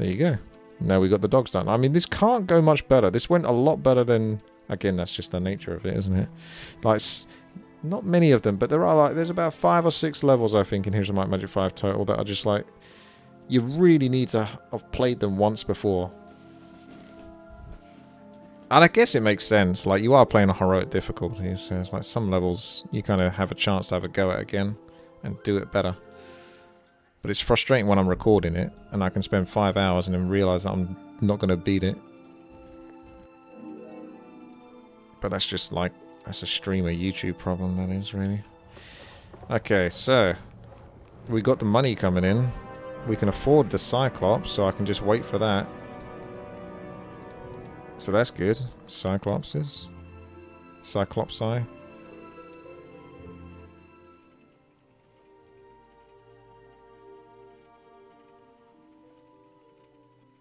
There you go. Now we got the dogs done. I mean, this can't go much better. This went a lot better than... Again, that's just the nature of it, isn't it? Like, not many of them, but there are like... There's about five or six levels, I think, in Heroes of Might Magic 5 total that are just like... You really need to have played them once before. And I guess it makes sense. Like, you are playing a heroic difficulty, so it's like some levels you kind of have a chance to have a go at again and do it better. But it's frustrating when I'm recording it and I can spend five hours and then realise I'm not going to beat it. But that's just like, that's a streamer YouTube problem that is really. Okay, so we got the money coming in. We can afford the Cyclops, so I can just wait for that. So that's good. Cyclopses. Cyclopsi.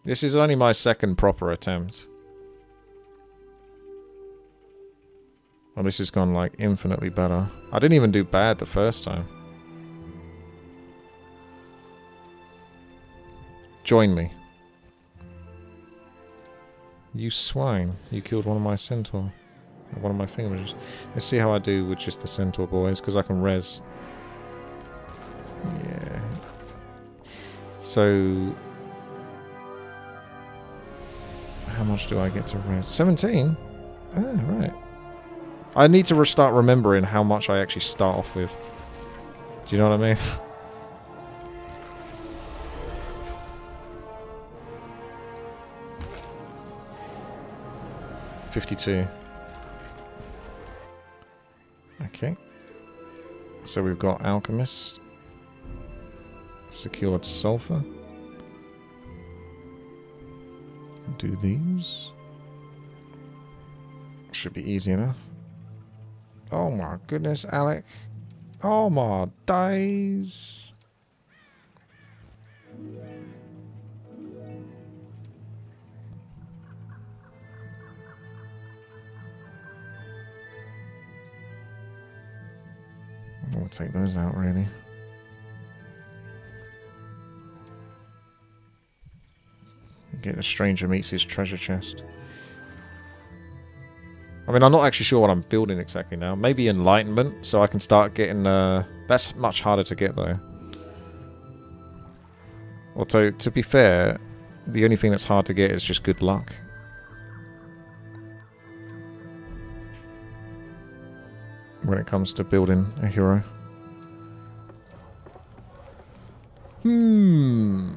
This is only my second proper attempt. Well, this has gone, like, infinitely better. I didn't even do bad the first time. Join me. You swine. You killed one of my centaur. One of my fingers. Let's see how I do with just the centaur boys, because I can res. Yeah. So, how much do I get to rest? 17? Ah, right. I need to start remembering how much I actually start off with. Do you know what I mean? Fifty-two. Okay. So we've got alchemist. Secured sulfur. Do these. Should be easy enough. Oh my goodness, Alec. Oh my days. We'll take those out, really. Get the stranger meets his treasure chest. I mean, I'm not actually sure what I'm building exactly now. Maybe enlightenment, so I can start getting... Uh, that's much harder to get, though. Although, to be fair, the only thing that's hard to get is just good luck. When it comes to building a hero. Hmm.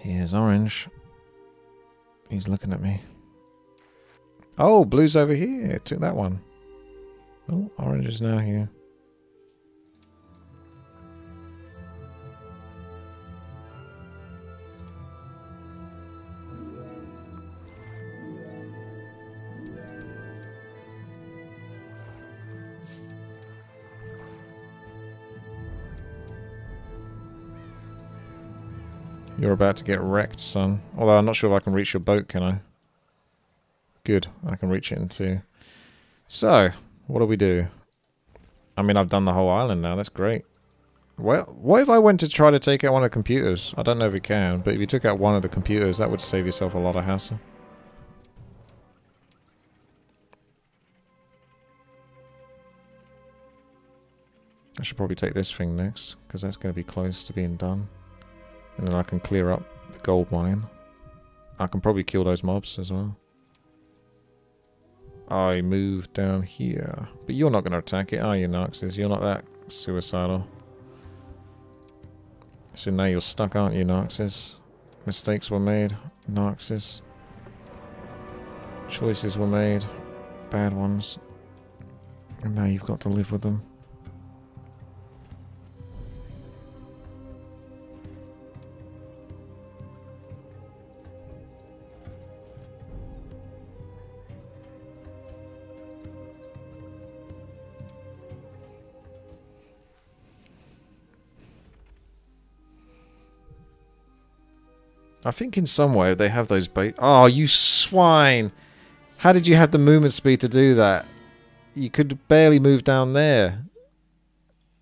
Here's orange. He's looking at me. Oh, blue's over here. Took that one. Oh, orange is now here. You're about to get wrecked, son. Although I'm not sure if I can reach your boat, can I? Good, I can reach it in two. So, what do we do? I mean, I've done the whole island now, that's great. Well, what if I went to try to take out one of the computers? I don't know if you can, but if you took out one of the computers, that would save yourself a lot of hassle. I should probably take this thing next, because that's going to be close to being done. And then I can clear up the gold mine. I can probably kill those mobs as well. I move down here. But you're not going to attack it, are you, Noxus? You're not that suicidal. So now you're stuck, aren't you, Noxus? Mistakes were made, Noxus. Choices were made. Bad ones. And now you've got to live with them. I think in some way they have those bait. Oh, you swine! How did you have the movement speed to do that? You could barely move down there.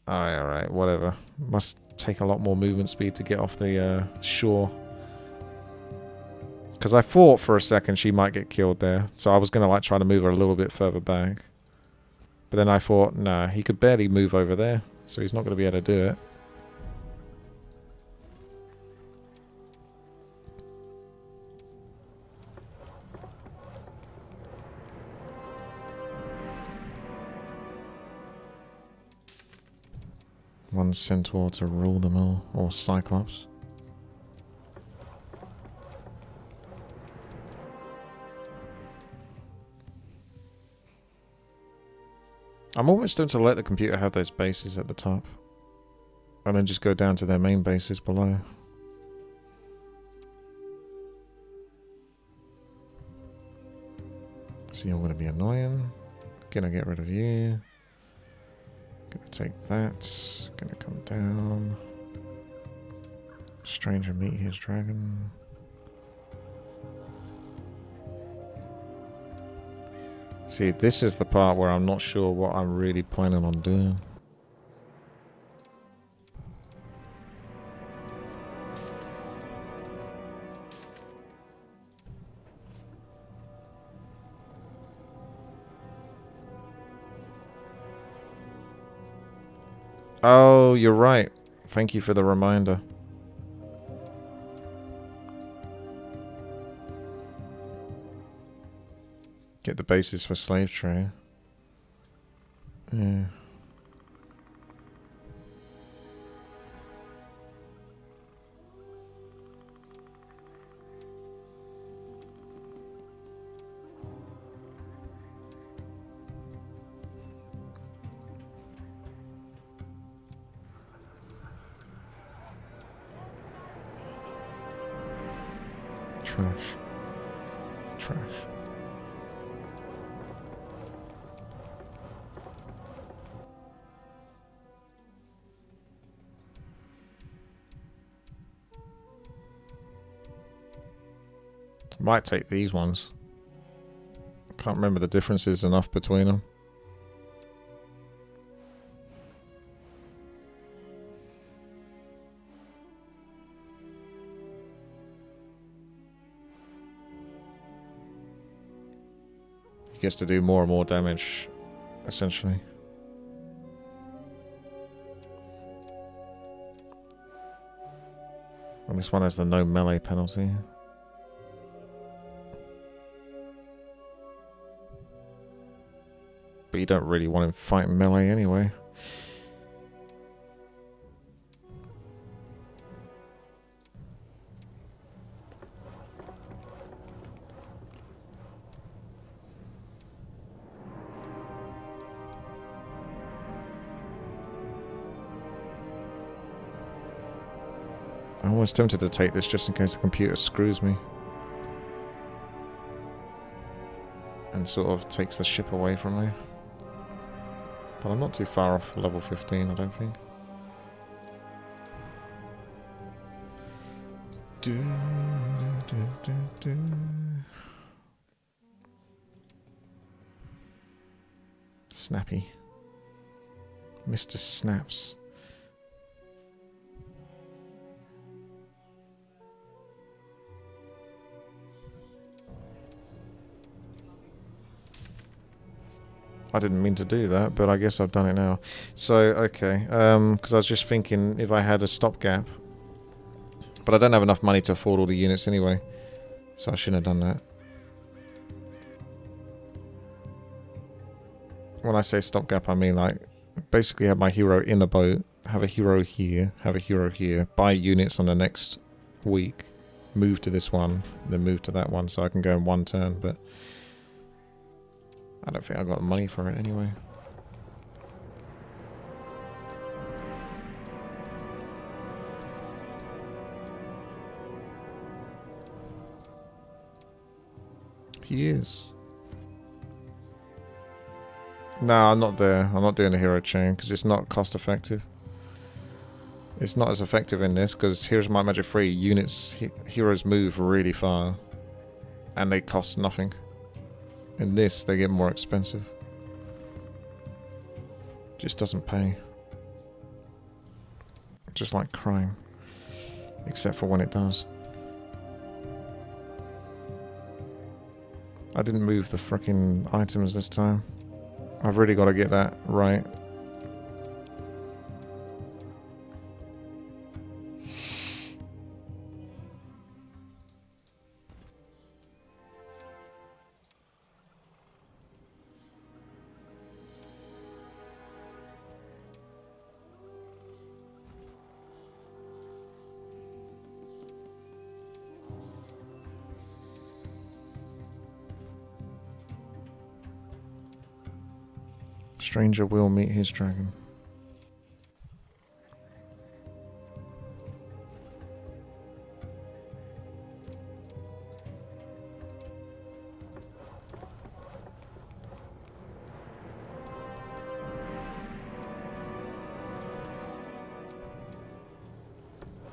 Alright, alright, whatever. Must take a lot more movement speed to get off the uh, shore. Because I thought for a second she might get killed there. So I was going to like try to move her a little bit further back. But then I thought, nah, he could barely move over there. So he's not going to be able to do it. One centaur to rule them all, or cyclops. I'm almost going to let the computer have those bases at the top. And then just go down to their main bases below. So you're going to be annoying. Gonna get rid of you. Gonna take that. Gonna come down. Stranger meet his dragon. See, this is the part where I'm not sure what I'm really planning on doing. Oh, you're right. Thank you for the reminder. Get the basis for slave trade. Yeah. Trash. Trash. Might take these ones. Can't remember the differences enough between them. Gets to do more and more damage, essentially. And this one has the no melee penalty. But you don't really want him fighting melee anyway. Almost tempted to take this just in case the computer screws me. And sort of takes the ship away from me. But I'm not too far off level 15, I don't think. Do, do, do. Snappy. Mr. Snaps. I didn't mean to do that, but I guess I've done it now. So, okay, because um, I was just thinking if I had a stopgap. But I don't have enough money to afford all the units anyway. So I shouldn't have done that. When I say stopgap, I mean like basically have my hero in the boat, have a hero here, have a hero here, buy units on the next week, move to this one, then move to that one so I can go in one turn, but I don't think I got money for it anyway. He is. No, I'm not there. I'm not doing the hero chain because it's not cost effective. It's not as effective in this because Heroes Might Magic 3 units, he heroes move really far and they cost nothing. In this, they get more expensive. Just doesn't pay. Just like crime. Except for when it does. I didn't move the freaking items this time. I've really got to get that right. Stranger will meet his dragon.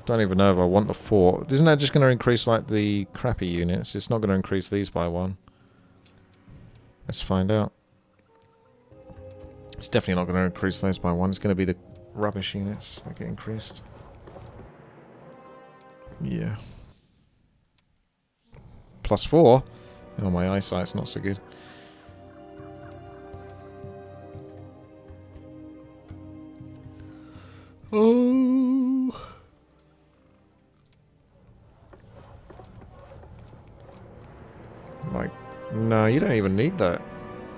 Don't even know if I want the four. Isn't that just going to increase like the crappy units? It's not going to increase these by one. Let's find out. It's definitely not going to increase those by one. It's going to be the rubbish units that get increased. Yeah. Plus four? Oh, my eyesight's not so good. Oh. Like, no, you don't even need that.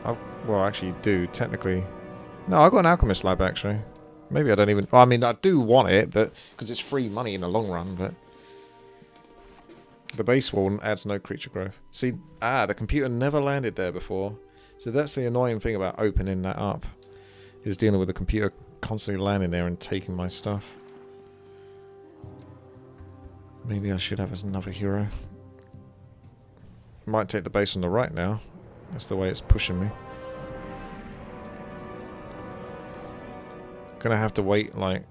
I, well, actually, you do, technically. No, I got an alchemist lab actually. Maybe I don't even. Well, I mean, I do want it, but because it's free money in the long run. But the base wall adds no creature growth. See, ah, the computer never landed there before. So that's the annoying thing about opening that up, is dealing with the computer constantly landing there and taking my stuff. Maybe I should have as another hero. Might take the base on the right now. That's the way it's pushing me. Gonna have to wait like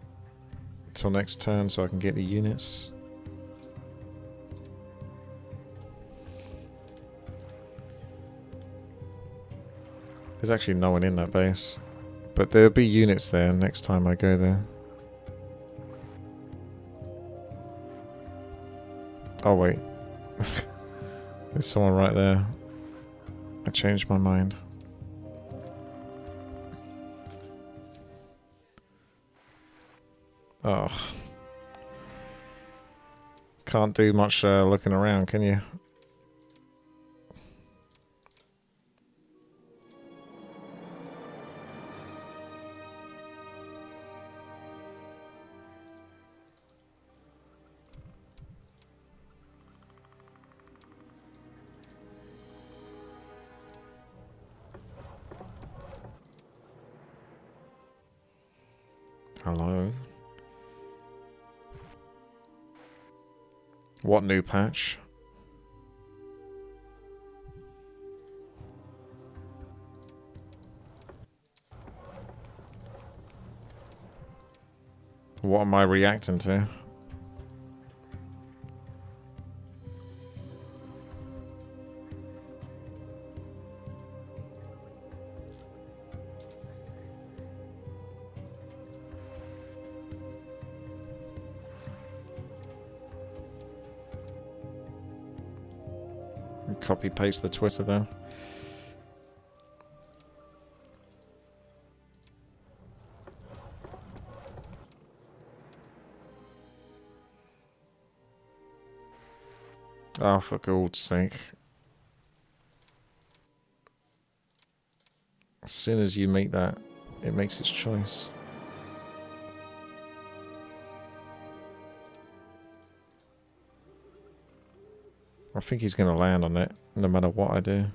till next turn so I can get the units. There's actually no one in that base. But there'll be units there next time I go there. Oh wait. There's someone right there. I changed my mind. Oh. Can't do much uh, looking around, can you? Patch? What am I reacting to? Copy paste the Twitter there. Oh, for God's sake. As soon as you make that, it makes its choice. I think he's going to land on it, no matter what I do.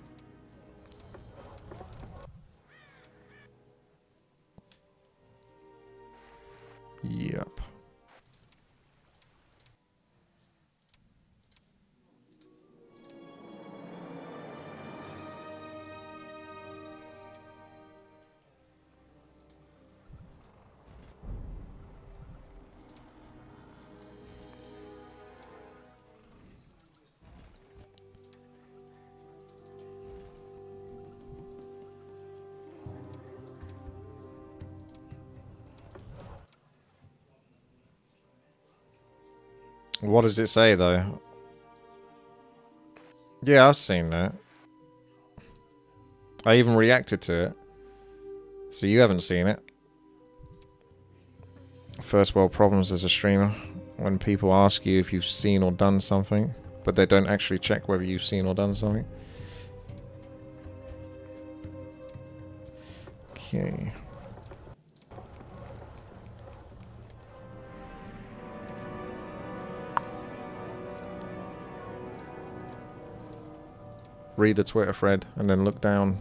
What does it say, though? Yeah, I've seen that. I even reacted to it. So you haven't seen it. First world problems as a streamer. When people ask you if you've seen or done something, but they don't actually check whether you've seen or done something. Okay. Read the Twitter thread and then look down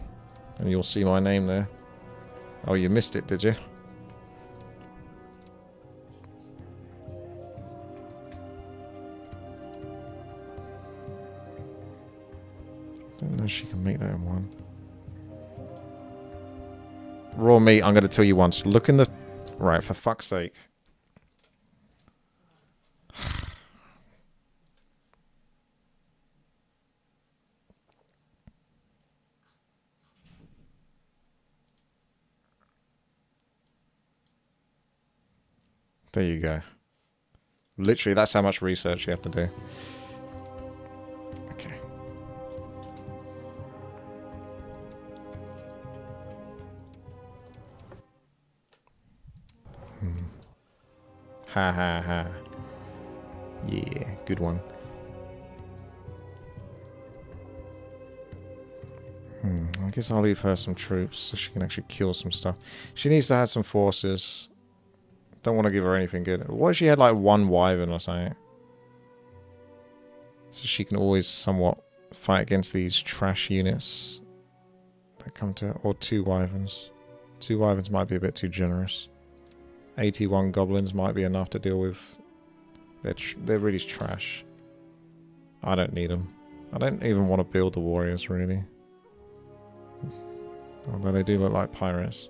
and you'll see my name there. Oh, you missed it, did you? Don't know if she can make that in one. Raw meat, I'm going to tell you once. Look in the... Right, for fuck's sake. There you go. Literally, that's how much research you have to do. Okay. Hmm. Ha ha ha. Yeah, good one. Hmm, I guess I'll leave her some troops so she can actually kill some stuff. She needs to have some forces. Don't want to give her anything good. What if she had like one wyvern or something? So she can always somewhat fight against these trash units that come to. Or two wyverns. Two wyverns might be a bit too generous. 81 goblins might be enough to deal with. They're, they're really trash. I don't need them. I don't even want to build the warriors, really. Although they do look like pirates.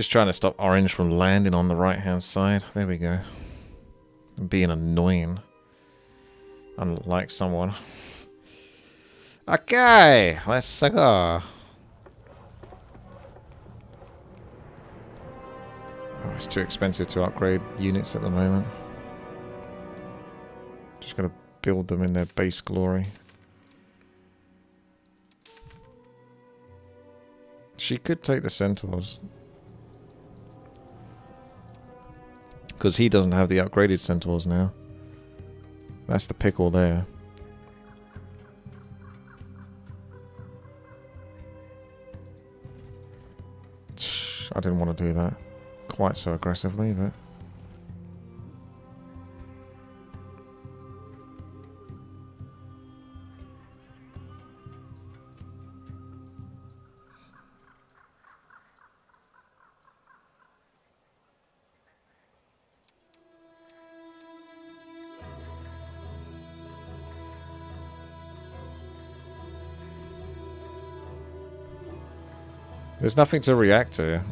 Just trying to stop Orange from landing on the right-hand side. There we go. Being annoying. Unlike someone. Okay, let's go. Oh, it's too expensive to upgrade units at the moment. Just gotta build them in their base glory. She could take the centaurs. Because he doesn't have the upgraded centaurs now. That's the pickle there. I didn't want to do that quite so aggressively, but... There's nothing to react to.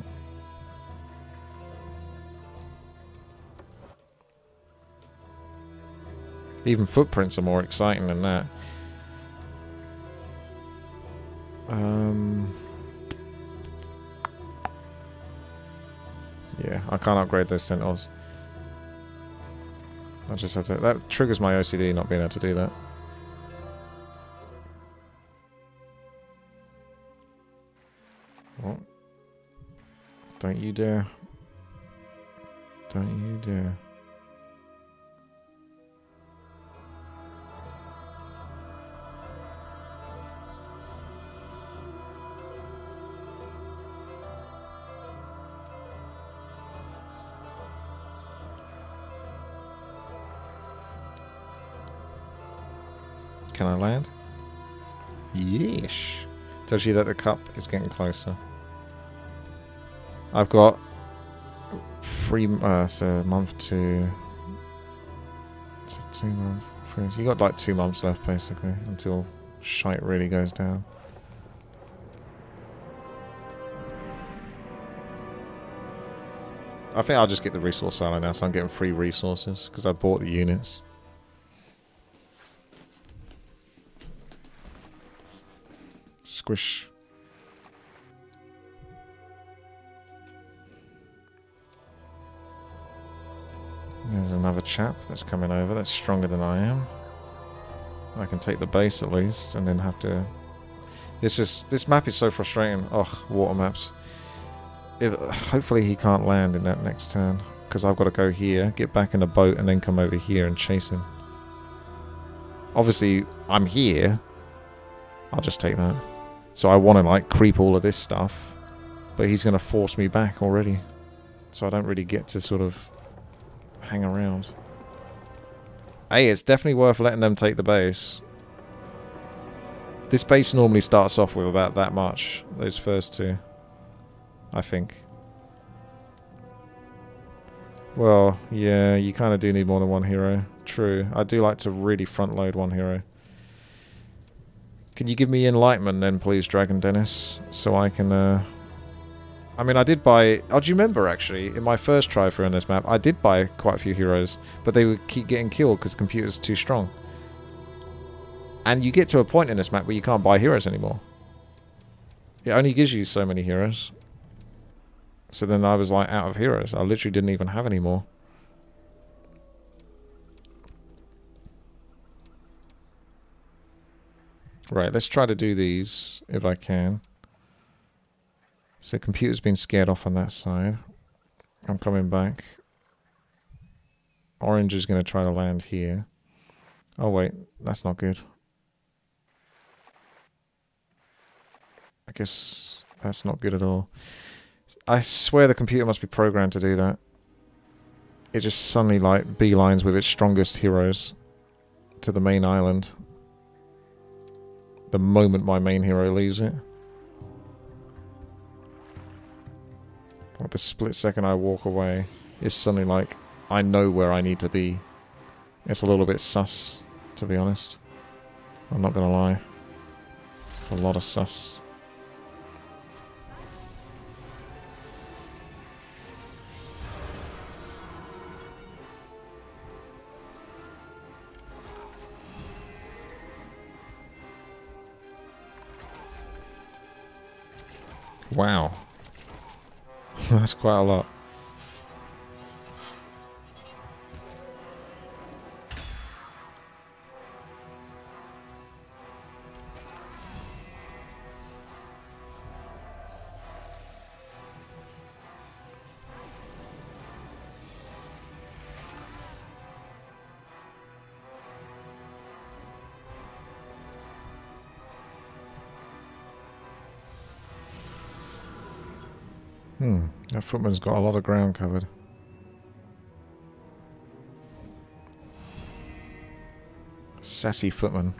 Even footprints are more exciting than that. Um, yeah, I can't upgrade those sentinels. I just have to... That triggers my OCD not being able to do that. Don't you dare. Don't you dare. Can I land? Yes. Tells you that the cup is getting closer. I've got three, uh, so month two, so two months, you got like two months left basically until shite really goes down. I think I'll just get the resource silo now so I'm getting free resources because I bought the units. Squish. There's another chap that's coming over that's stronger than I am. I can take the base at least and then have to... This is this map is so frustrating. Oh, water maps. If, hopefully he can't land in that next turn because I've got to go here, get back in the boat and then come over here and chase him. Obviously, I'm here. I'll just take that. So I want to like creep all of this stuff, but he's going to force me back already. So I don't really get to sort of hang around. Hey, it's definitely worth letting them take the base. This base normally starts off with about that much, those first two. I think. Well, yeah, you kind of do need more than one hero. True. I do like to really front load one hero. Can you give me Enlightenment then, please, Dragon Dennis? So I can, uh... I mean, I did buy... Oh, do you remember, actually, in my first try through on this map, I did buy quite a few heroes, but they would keep getting killed because the computer's too strong. And you get to a point in this map where you can't buy heroes anymore. It only gives you so many heroes. So then I was like out of heroes. I literally didn't even have any more. Right, let's try to do these if I can. So the computer's been scared off on that side. I'm coming back. Orange is going to try to land here. Oh wait, that's not good. I guess that's not good at all. I swear the computer must be programmed to do that. it just suddenly like beelines with its strongest heroes to the main island. The moment my main hero leaves it. Like the split second I walk away, it's suddenly like I know where I need to be. It's a little bit sus, to be honest. I'm not gonna lie. It's a lot of sus. Wow. That's quite a lot. Hmm, that footman's got a lot of ground covered. Sassy footman.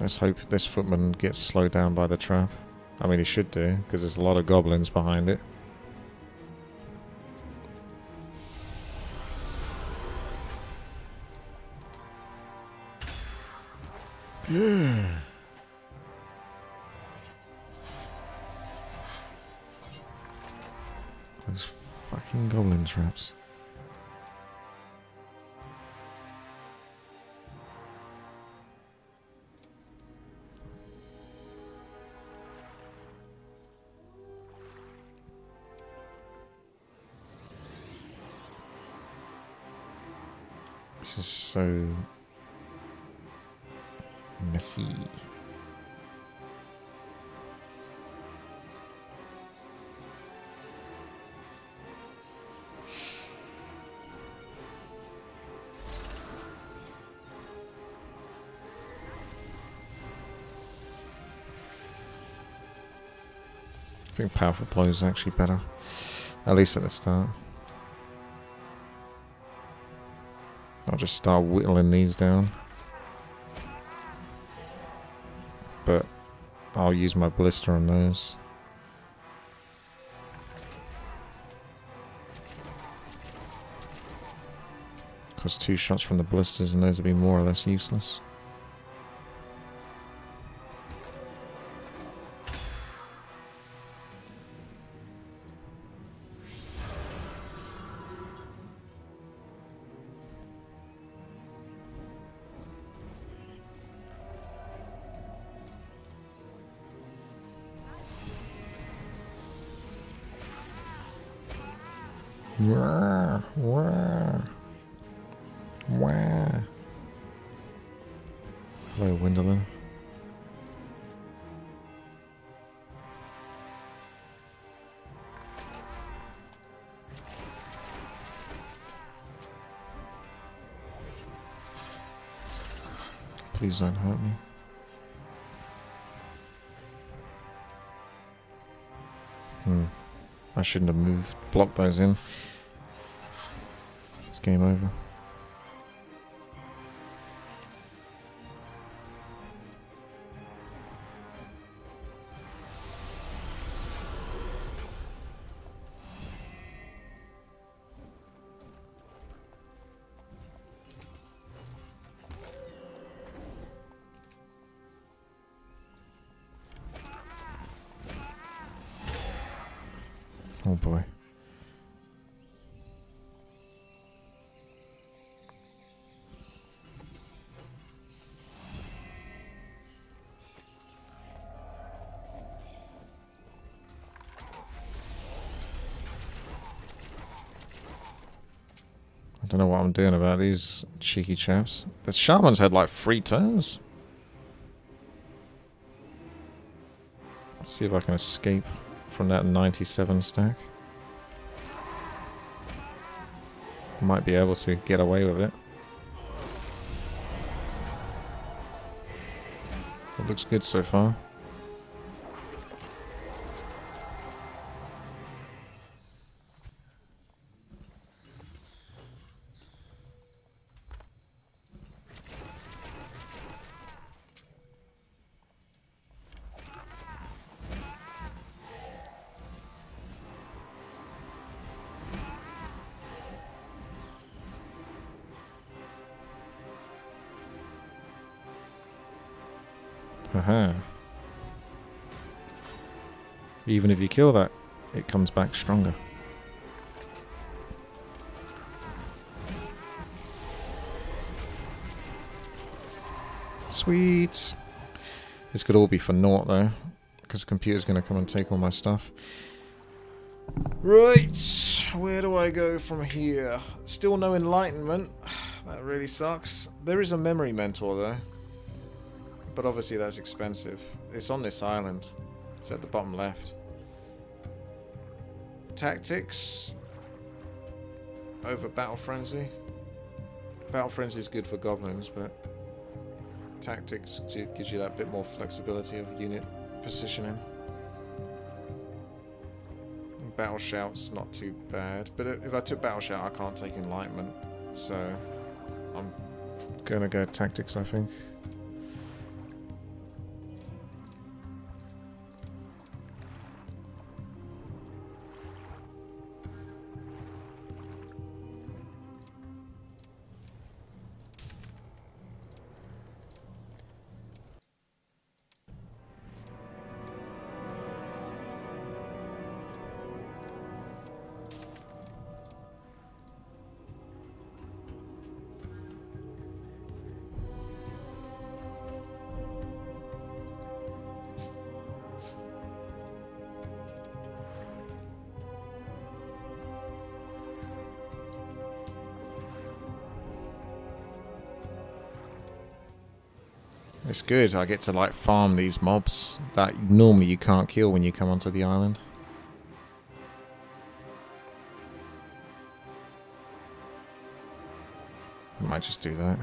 Let's hope this footman gets slowed down by the trap. I mean, he should do, because there's a lot of goblins behind it. I think powerful blow is actually better, at least at the start. I'll just start whittling these down. But I'll use my blister on those. Because two shots from the blisters and those will be more or less useless. Please don't hurt me. Hmm. I shouldn't have moved, blocked those in. It's game over. Doing about these cheeky chaps. The shaman's had like three turns. See if I can escape from that 97 stack. Might be able to get away with it. It looks good so far. Even if you kill that, it comes back stronger. Sweet. This could all be for naught though, because the computer's going to come and take all my stuff. Right, where do I go from here? Still no enlightenment. That really sucks. There is a memory mentor though. But obviously that's expensive. It's on this island. It's at the bottom left. Tactics over Battle Frenzy. Battle Frenzy is good for goblins, but Tactics gives you that bit more flexibility of unit positioning. Battle Shout's not too bad, but if I took Battle Shout I can't take Enlightenment, so I'm gonna go Tactics I think. Good. I get to like farm these mobs that normally you can't kill when you come onto the island. I might just do that.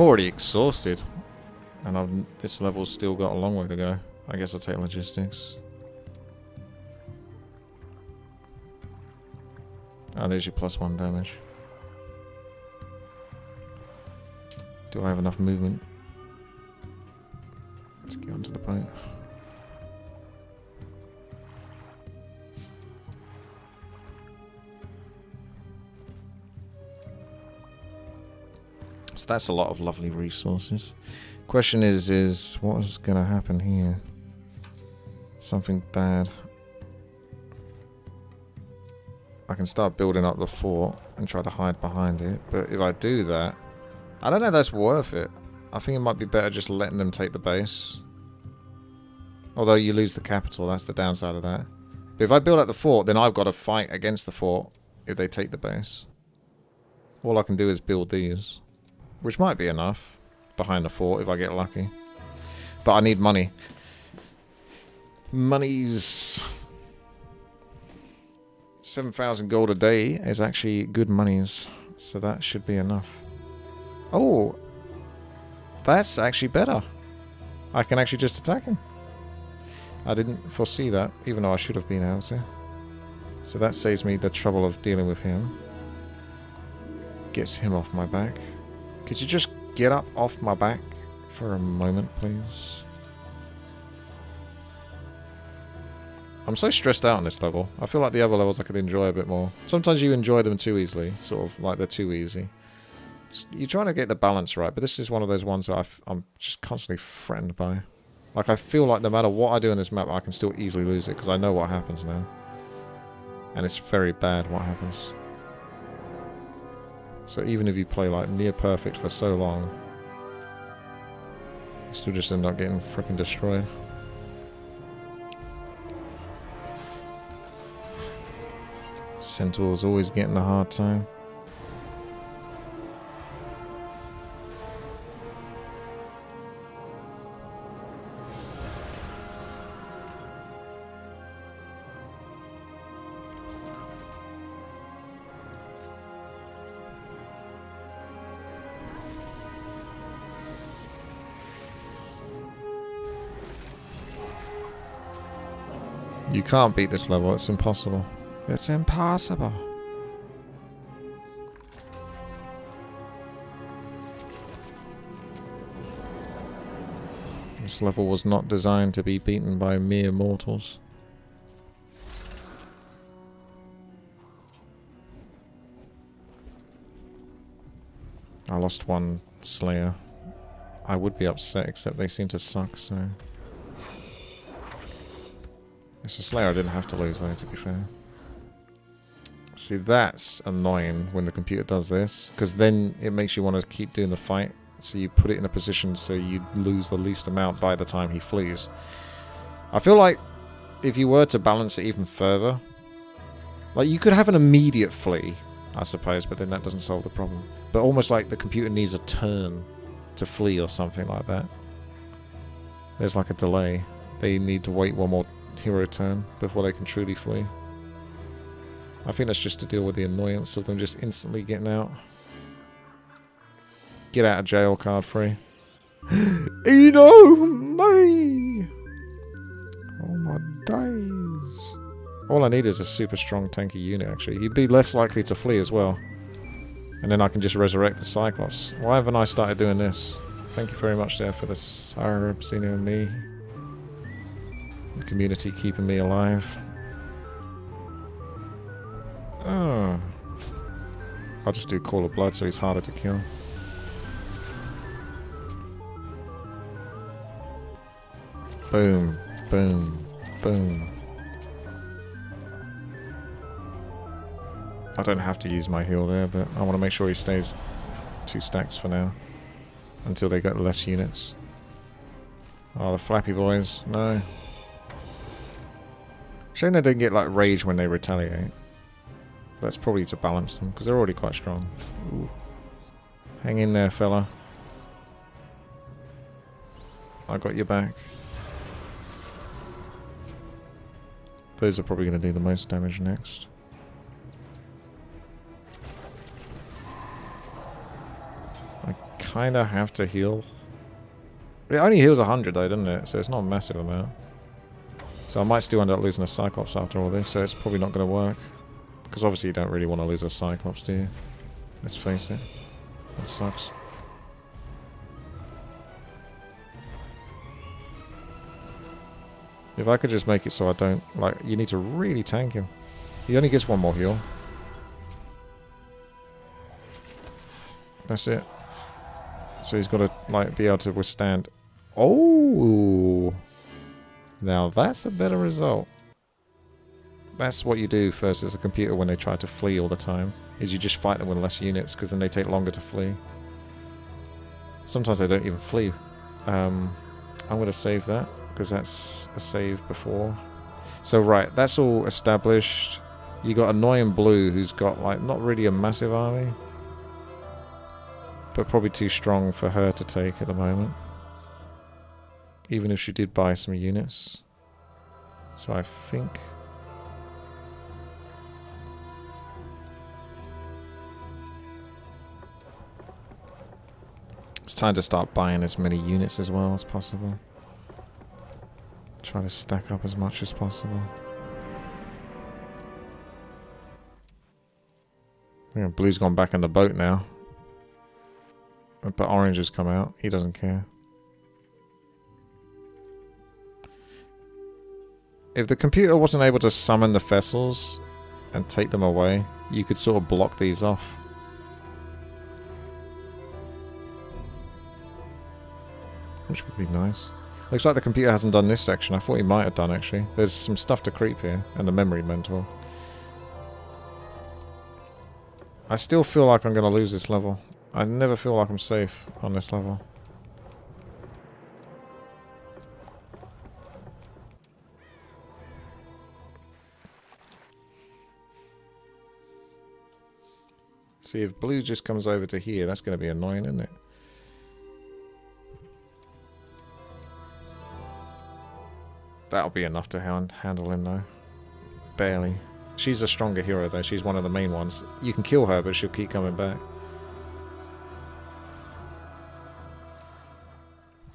I'm already exhausted. And I've, this level's still got a long way to go. I guess I'll take logistics. Oh, there's your plus one damage. Do I have enough movement? So that's a lot of lovely resources. Question is, is what is going to happen here? Something bad. I can start building up the fort and try to hide behind it. But if I do that, I don't know that's worth it. I think it might be better just letting them take the base. Although you lose the capital, that's the downside of that. But if I build up the fort, then I've got to fight against the fort if they take the base. All I can do is build these. Which might be enough behind the fort if I get lucky. But I need money. Money's... 7,000 gold a day is actually good monies. So that should be enough. Oh! That's actually better. I can actually just attack him. I didn't foresee that, even though I should have been able to. So that saves me the trouble of dealing with him. Gets him off my back. Could you just get up off my back for a moment, please? I'm so stressed out on this level. I feel like the other levels I could enjoy a bit more. Sometimes you enjoy them too easily, sort of like they're too easy. You're trying to get the balance right, but this is one of those ones that i am just constantly threatened by. Like, I feel like no matter what I do in this map, I can still easily lose it, because I know what happens now. And it's very bad what happens. So even if you play, like, near perfect for so long, you still just end up getting freaking destroyed. Centaur's always getting a hard time. Can't beat this level, it's impossible. It's impossible. This level was not designed to be beaten by mere mortals. I lost one Slayer. I would be upset, except they seem to suck, so... It's a Slayer I didn't have to lose though, to be fair. See, that's annoying when the computer does this, because then it makes you want to keep doing the fight, so you put it in a position so you lose the least amount by the time he flees. I feel like if you were to balance it even further, like you could have an immediate flee, I suppose, but then that doesn't solve the problem. But almost like the computer needs a turn to flee or something like that. There's like a delay. They need to wait one more hero turn before they can truly flee. I think that's just to deal with the annoyance of them just instantly getting out. Get out of jail card free. Eno me! Oh my days. All I need is a super strong tanky unit actually. He'd be less likely to flee as well. And then I can just resurrect the Cyclops. Why haven't I started doing this? Thank you very much there for the Eno me. The community keeping me alive. Oh. I'll just do Call of Blood so he's harder to kill. Boom, boom, boom. I don't have to use my heal there, but I want to make sure he stays two stacks for now. Until they get less units. Oh, the flappy boys. No. Shame they don't get like rage when they retaliate. That's probably to balance them, because they're already quite strong. Ooh. Hang in there, fella. I got your back. Those are probably going to do the most damage next. I kind of have to heal. It only heals 100 though, doesn't it? So it's not a massive amount. So I might still end up losing a Cyclops after all this, so it's probably not going to work. Because obviously you don't really want to lose a Cyclops, do you? Let's face it. That sucks. If I could just make it so I don't... Like, you need to really tank him. He only gets one more heal. That's it. So he's got to, like, be able to withstand... Oh! Now that's a better result. That's what you do first as a computer when they try to flee all the time, is you just fight them with less units, because then they take longer to flee. Sometimes they don't even flee. Um, I'm going to save that, because that's a save before. So right, that's all established. You got Annoying Blue, who's got, like, not really a massive army. But probably too strong for her to take at the moment even if she did buy some units. So I think... It's time to start buying as many units as well as possible. Try to stack up as much as possible. Blue's gone back in the boat now. But Orange has come out. He doesn't care. If the computer wasn't able to summon the vessels and take them away, you could sort of block these off. Which would be nice. Looks like the computer hasn't done this section. I thought he might have done, actually. There's some stuff to creep here, and the memory mentor. I still feel like I'm going to lose this level. I never feel like I'm safe on this level. See, if blue just comes over to here, that's going to be annoying, isn't it? That'll be enough to hand handle him, though. Barely. She's a stronger hero, though. She's one of the main ones. You can kill her, but she'll keep coming back.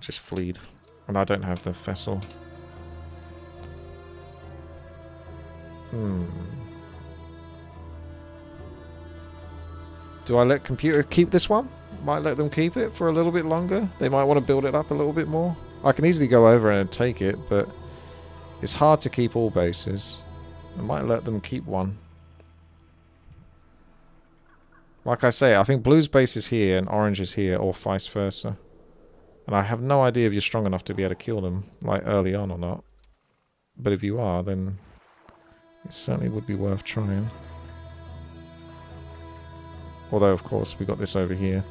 Just fleed. And I don't have the vessel. Hmm. Do I let computer keep this one? Might let them keep it for a little bit longer. They might want to build it up a little bit more. I can easily go over and take it, but it's hard to keep all bases. I might let them keep one. Like I say, I think blue's base is here and orange is here, or vice versa. And I have no idea if you're strong enough to be able to kill them, like early on or not. But if you are, then it certainly would be worth trying. Although, of course, we got this over here.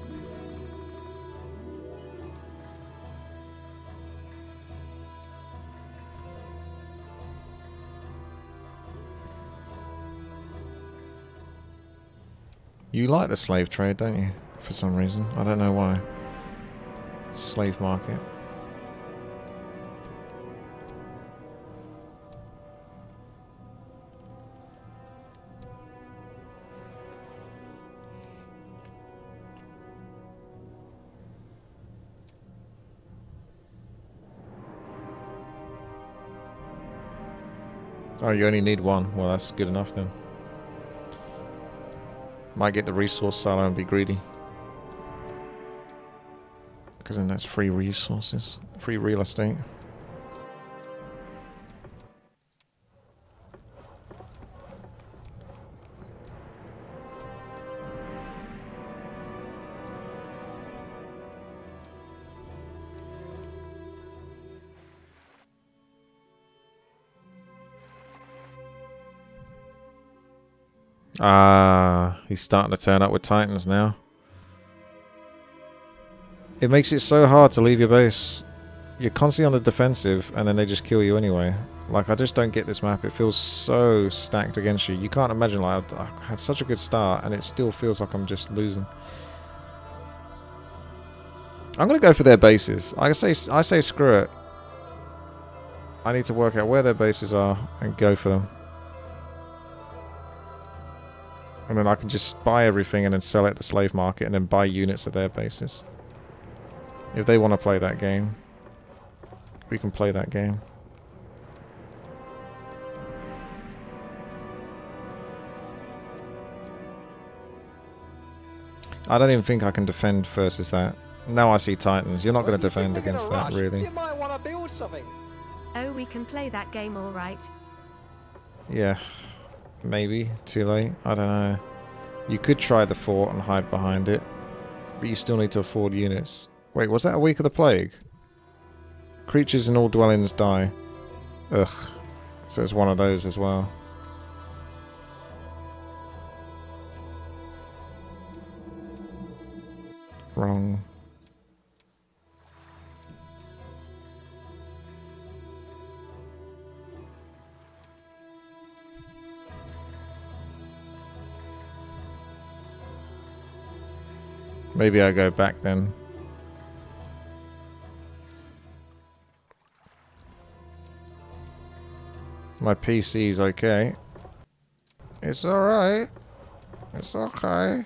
You like the slave trade, don't you? For some reason. I don't know why. Slave market. Oh, you only need one. Well, that's good enough then. Might get the resource silo and be greedy. Because then that's free resources. Free real estate. Ah, he's starting to turn up with titans now. It makes it so hard to leave your base. You're constantly on the defensive, and then they just kill you anyway. Like, I just don't get this map. It feels so stacked against you. You can't imagine, like, I had such a good start, and it still feels like I'm just losing. I'm going to go for their bases. I say, I say screw it. I need to work out where their bases are and go for them. And then I can just buy everything and then sell it at the slave market and then buy units at their bases. If they want to play that game, we can play that game. I don't even think I can defend versus that. Now I see Titans. You're not going to defend against that, really. You might want to build something. Oh, we can play that game all right. Yeah. Maybe. Too late. I don't know. You could try the fort and hide behind it. But you still need to afford units. Wait, was that a week of the plague? Creatures in all dwellings die. Ugh. So it's one of those as well. Wrong. Maybe I go back then. My PC's okay. It's alright. It's okay.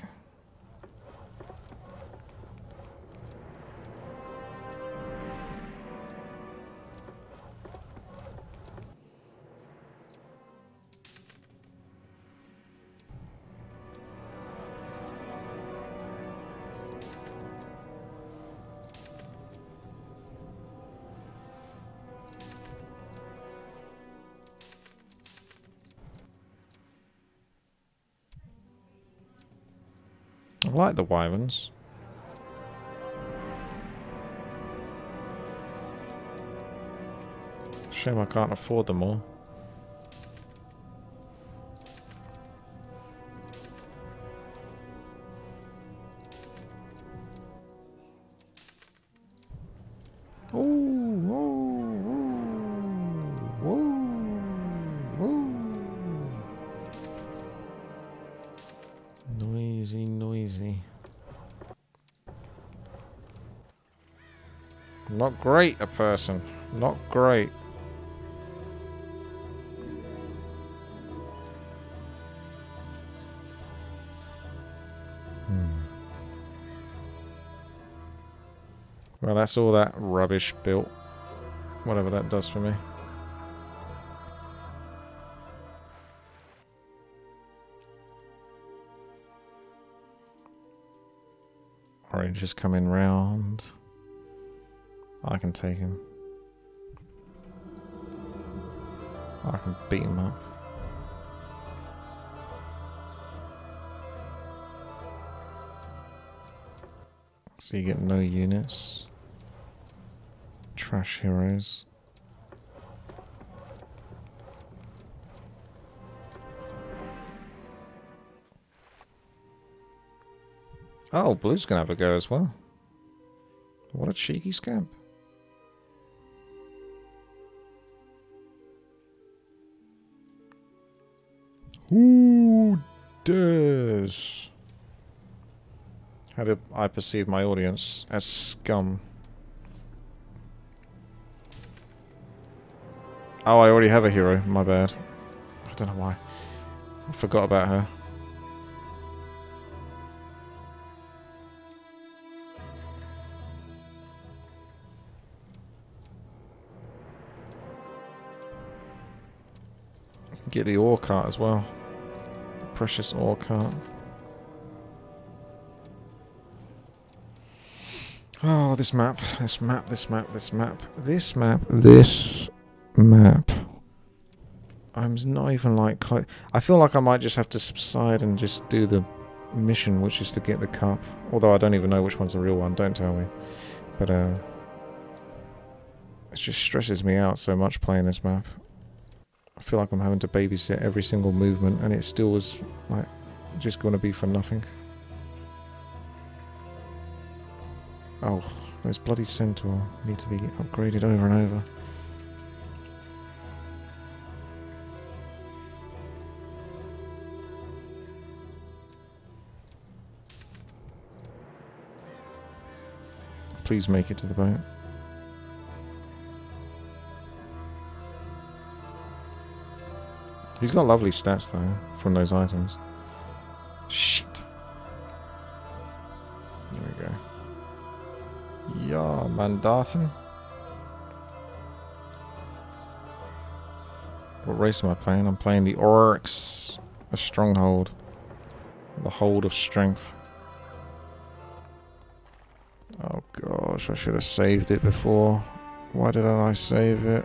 Like the wyverns. Shame I can't afford them all. Great, a person. Not great. Hmm. Well, that's all that rubbish built. Whatever that does for me. Orange is coming round. I can take him. I can beat him up. So you get no units. Trash heroes. Oh, Blue's gonna have a go as well. What a cheeky scamp. Who dares? How do I perceive my audience? As scum. Oh, I already have a hero. My bad. I don't know why. I forgot about her. Get the ore cart as well. Precious ore cart. Oh, this map, this map, this map, this map, this map, this map. I'm not even like... I feel like I might just have to subside and just do the mission, which is to get the cup. Although I don't even know which one's the real one, don't tell me. But, uh... It just stresses me out so much playing this map. I feel like I'm having to babysit every single movement, and it still was, like, just going to be for nothing. Oh, those bloody centaur need to be upgraded over and over. Please make it to the boat. He's got lovely stats though from those items. Shit. There we go. Yeah, Mandatum. What race am I playing? I'm playing the Orcs, a stronghold. The hold of strength. Oh gosh, I should have saved it before. Why didn't I save it?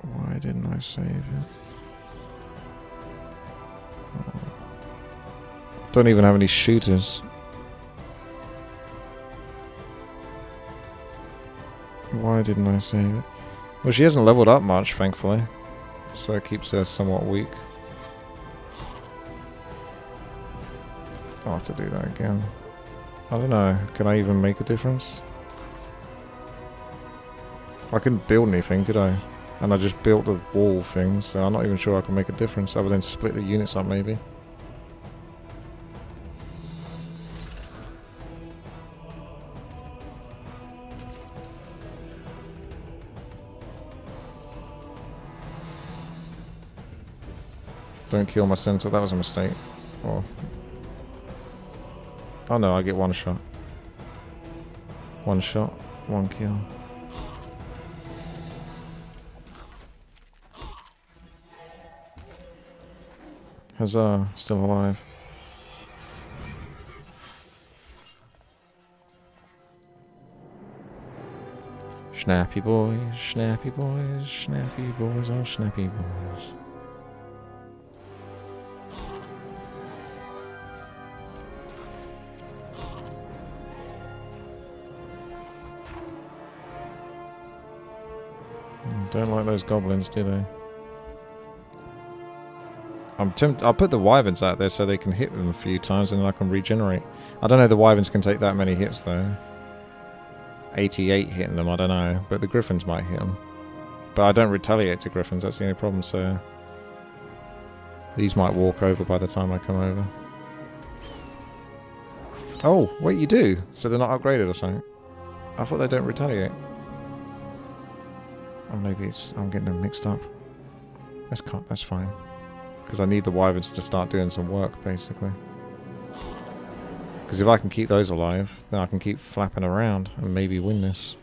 Why didn't I save it? Don't even have any shooters. Why didn't I save it? Well, she hasn't leveled up much, thankfully. So it keeps her somewhat weak. I'll have to do that again. I don't know. Can I even make a difference? I couldn't build anything, could I? And I just built the wall thing, so I'm not even sure I can make a difference other than split the units up maybe. Don't kill my centaur, that was a mistake. Oh. Oh no, I get one shot. One shot, one kill. Huzzah, still alive. Snappy boys, snappy boys, snappy boys, oh snappy boys. Don't like those goblins, do they? I'm tempted. I'll put the wyverns out there so they can hit them a few times and then I can regenerate. I don't know the wyverns can take that many hits though. 88 hitting them, I don't know. But the griffins might hit them. But I don't retaliate to griffins, that's the only problem, so... These might walk over by the time I come over. Oh, wait, you do? So they're not upgraded or something? I thought they don't retaliate. Or maybe it's I'm getting them mixed up. That's that's fine. Because I need the wyverns to start doing some work, basically. Because if I can keep those alive, then I can keep flapping around and maybe win this.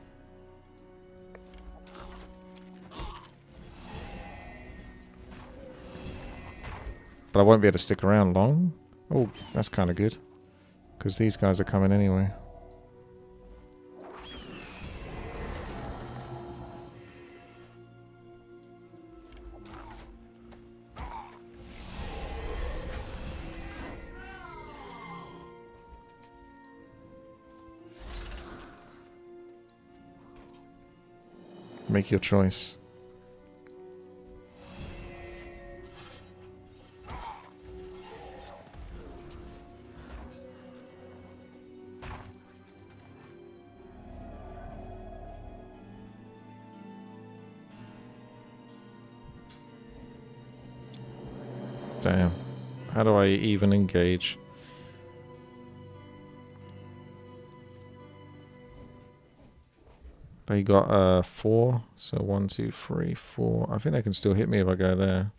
But I won't be able to stick around long. Oh, that's kind of good. Because these guys are coming anyway. Make your choice. Damn. How do I even engage? They got uh four, so one, two, three, four. I think they can still hit me if I go there.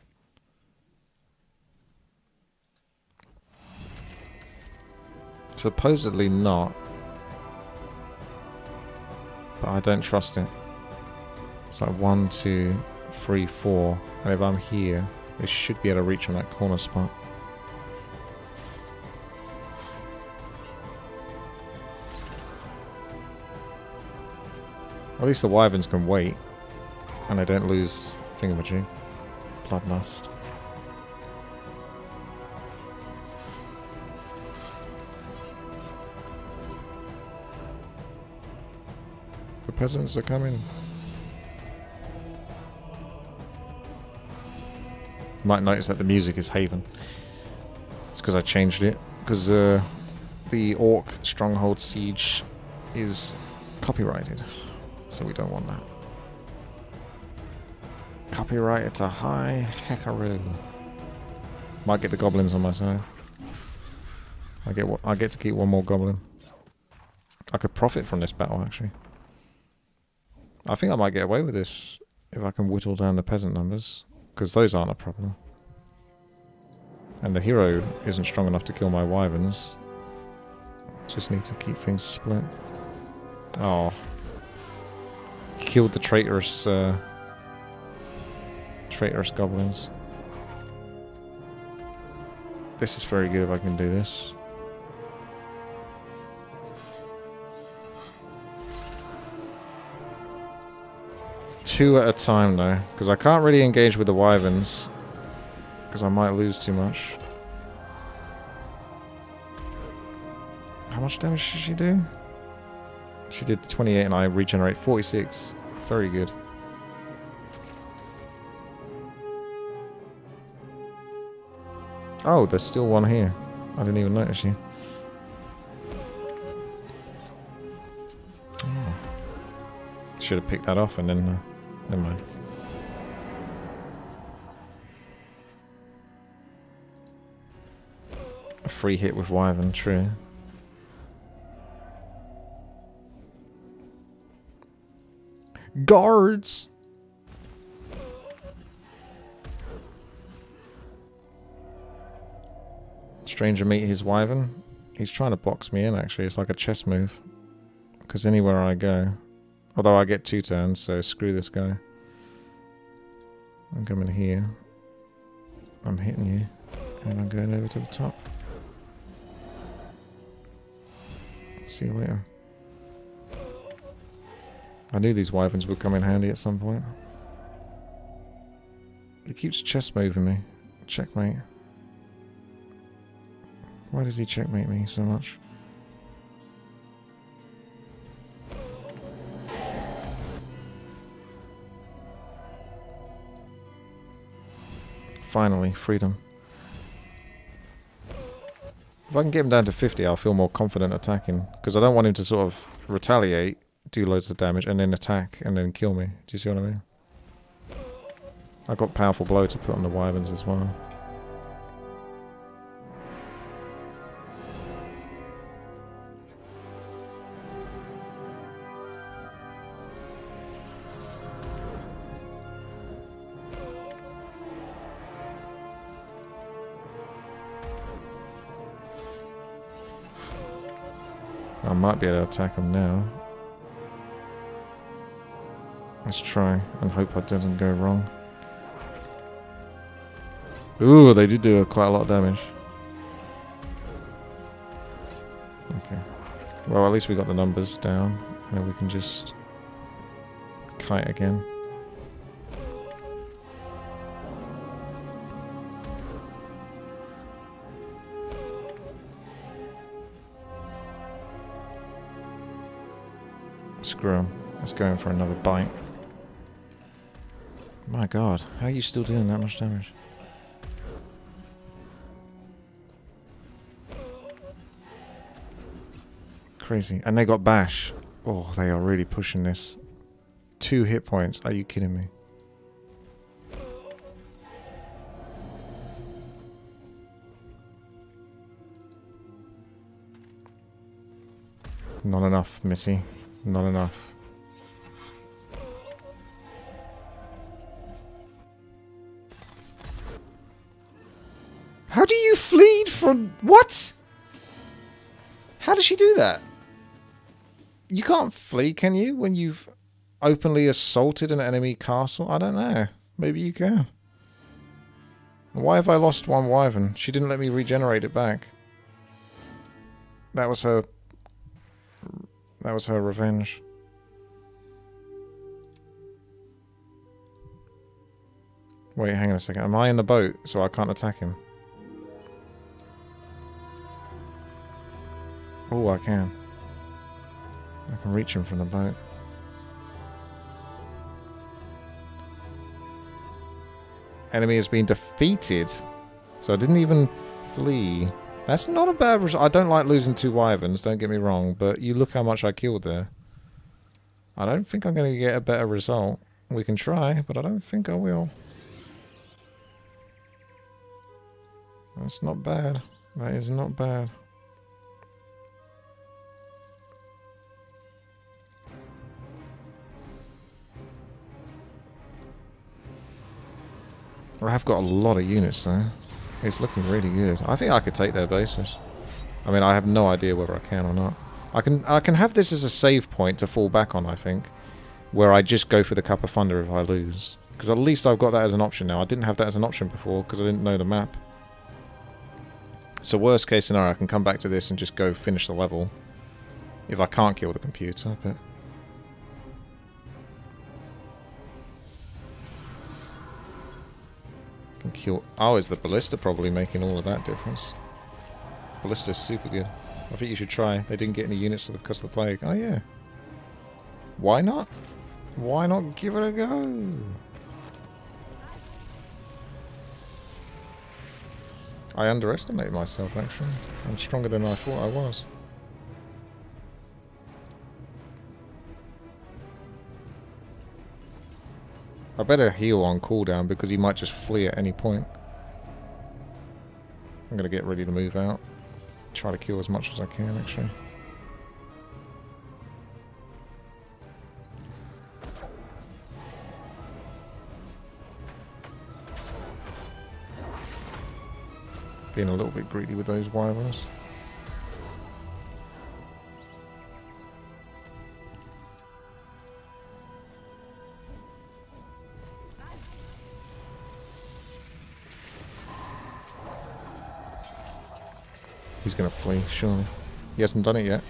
Supposedly not. But I don't trust it. It's like one, two, three, four. And if I'm here, they should be able to reach on that corner spot. At least the wyverns can wait. And I don't lose finger thingamajig. Bloodlust. The peasants are coming. You might notice that the music is Haven. It's because I changed it. Because uh, the Orc Stronghold Siege is copyrighted. So we don't want that. Copyrighted to high heckaroo. Might get the goblins on my side. I get I get to keep one more goblin. I could profit from this battle actually. I think I might get away with this if I can whittle down the peasant numbers. Because those aren't a problem. And the hero isn't strong enough to kill my wyverns. Just need to keep things split. Oh. Killed the traitorous, uh, goblins. This is very good if I can do this. Two at a time though, because I can't really engage with the wyverns. Because I might lose too much. How much damage did she do? She did 28 and I regenerate 46. Very good. Oh, there's still one here. I didn't even notice you. Oh. Should have picked that off and then... Uh, never mind. A free hit with Wyvern, true. Guards! Stranger meet his wyvern. He's trying to box me in actually. It's like a chess move. Because anywhere I go. Although I get two turns, so screw this guy. I'm coming here. I'm hitting you. And I'm going over to the top. See you later. I knew these wyverns would come in handy at some point. He keeps chess moving me. Checkmate. Why does he checkmate me so much? Finally, freedom. If I can get him down to 50, I'll feel more confident attacking. Because I don't want him to sort of retaliate, do loads of damage, and then attack, and then kill me. Do you see what I mean? I've got powerful blow to put on the wyverns as well. I might be able to attack him now. Let's try and hope I didn't go wrong. Ooh, they did do quite a lot of damage. Okay. Well, at least we got the numbers down. And we can just kite again. Screw 'em. Let's go in for another bite. My god, how are you still doing that much damage? Crazy. And they got bash. Oh, they are really pushing this. Two hit points. Are you kidding me? Not enough, Missy. Not enough. How do you flee from... What? How does she do that? You can't flee, can you, when you've openly assaulted an enemy castle? I don't know. Maybe you can. Why have I lost one wyvern? She didn't let me regenerate it back. That was her... That was her revenge. Wait, hang on a second. Am I in the boat so I can't attack him? Oh, I can. I can reach him from the boat. Enemy has been defeated. So I didn't even flee. That's not a bad result. I don't like losing two wyverns, don't get me wrong, but you look how much I killed there. I don't think I'm going to get a better result. We can try, but I don't think I will. That's not bad. That is not bad. I have got a lot of units though. It's looking really good. I think I could take their bases. I mean, I have no idea whether I can or not. I can I can have this as a save point to fall back on, I think. Where I just go for the Cup of Thunder if I lose. Because at least I've got that as an option now. I didn't have that as an option before because I didn't know the map. So worst case scenario, I can come back to this and just go finish the level. If I can't kill the computer, but... Can kill... Oh, is the Ballista probably making all of that difference? Ballista's super good. I think you should try. They didn't get any units because of the plague. Oh, yeah. Why not? Why not give it a go? I underestimated myself, actually. I'm stronger than I thought I was. I better heal on cooldown because he might just flee at any point. I'm going to get ready to move out. Try to kill as much as I can, actually. Being a little bit greedy with those wyverns. He's gonna flee, surely. He hasn't done it yet.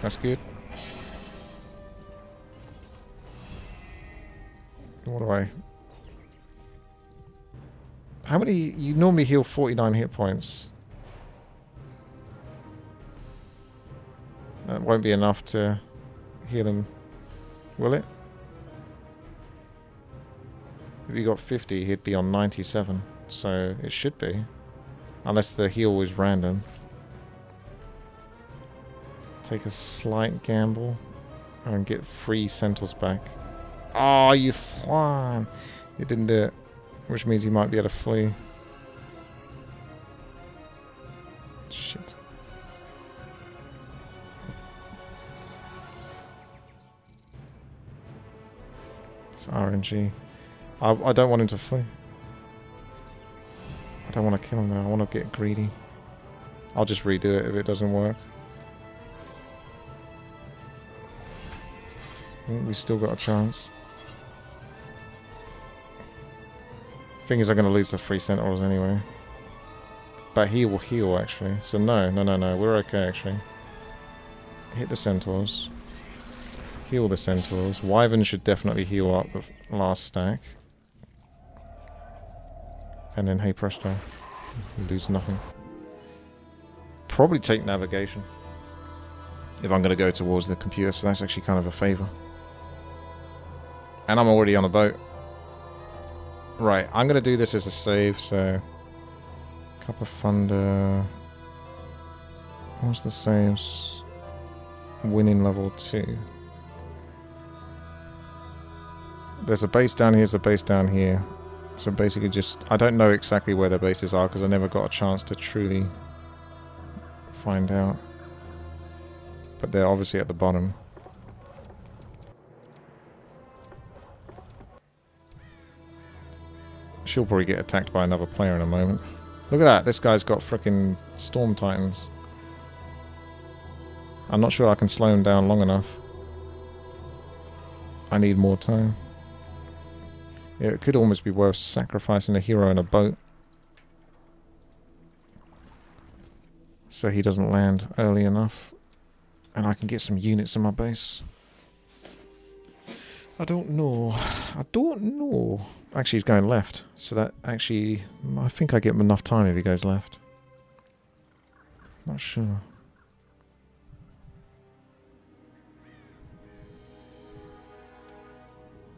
That's good. What do I... How many... You normally heal 49 hit points. That won't be enough to heal him, will it? If he got 50, he'd be on 97. so it should be. Unless the heal was random. Take a slight gamble and get three centaurs back. Oh, you swine! It didn't do it, which means you might be able to flee. Shit. It's RNG. I, I don't want him to flee. I don't want to kill him though. I want to get greedy. I'll just redo it if it doesn't work. Mm, We still got a chance. Thing is, I'm going to lose the three centaurs anyway. But he will heal, actually. So no, no, no, no. We're okay, actually. Hit the centaurs. Heal the centaurs. Wyvern should definitely heal up the last stack. And then, hey presto. Lose nothing. Probably take navigation. If I'm going to go towards the computer, so that's actually kind of a favour. And I'm already on a boat. Right, I'm going to do this as a save, so... Cup of Thunder... What's the saves? Winning level 2. There's a base down here, there's a base down here. So basically just... I don't know exactly where their bases are, because I never got a chance to truly find out. But they're obviously at the bottom. She'll probably get attacked by another player in a moment. Look at that, this guy's got freaking Storm Titans. I'm not sure I can slow him down long enough. I need more time. Yeah, it could almost be worth sacrificing a hero in a boat. So he doesn't land early enough. And I can get some units in my base. I don't know. I don't know. Actually, he's going left. So that actually... I think I get him enough time if he goes left. Not sure.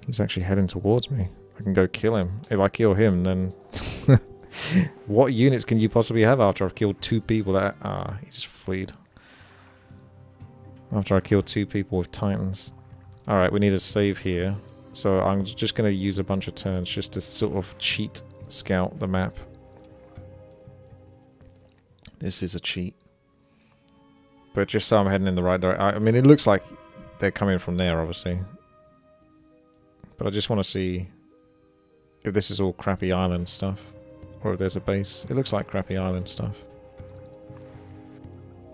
He's actually heading towards me. I can go kill him. If I kill him, then... what units can you possibly have after I've killed two people that... Ah, he just fleed. After I killed two people with titans. Alright, we need a save here. So I'm just going to use a bunch of turns just to sort of cheat scout the map. This is a cheat. But just so I'm heading in the right direction. I mean, it looks like they're coming from there, obviously. But I just want to see if this is all crappy island stuff. Or if there's a base. It looks like crappy island stuff.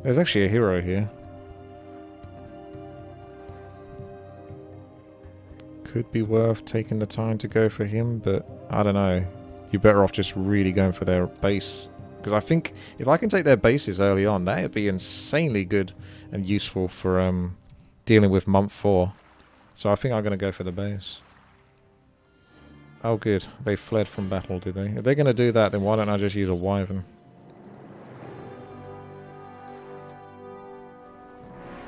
There's actually a hero here. Could be worth taking the time to go for him, but I don't know. You're better off just really going for their base. Because I think if I can take their bases early on, that would be insanely good and useful for um, dealing with month 4. So I think I'm going to go for the base. Oh good, they fled from battle, did they? If they're going to do that, then why don't I just use a wyvern?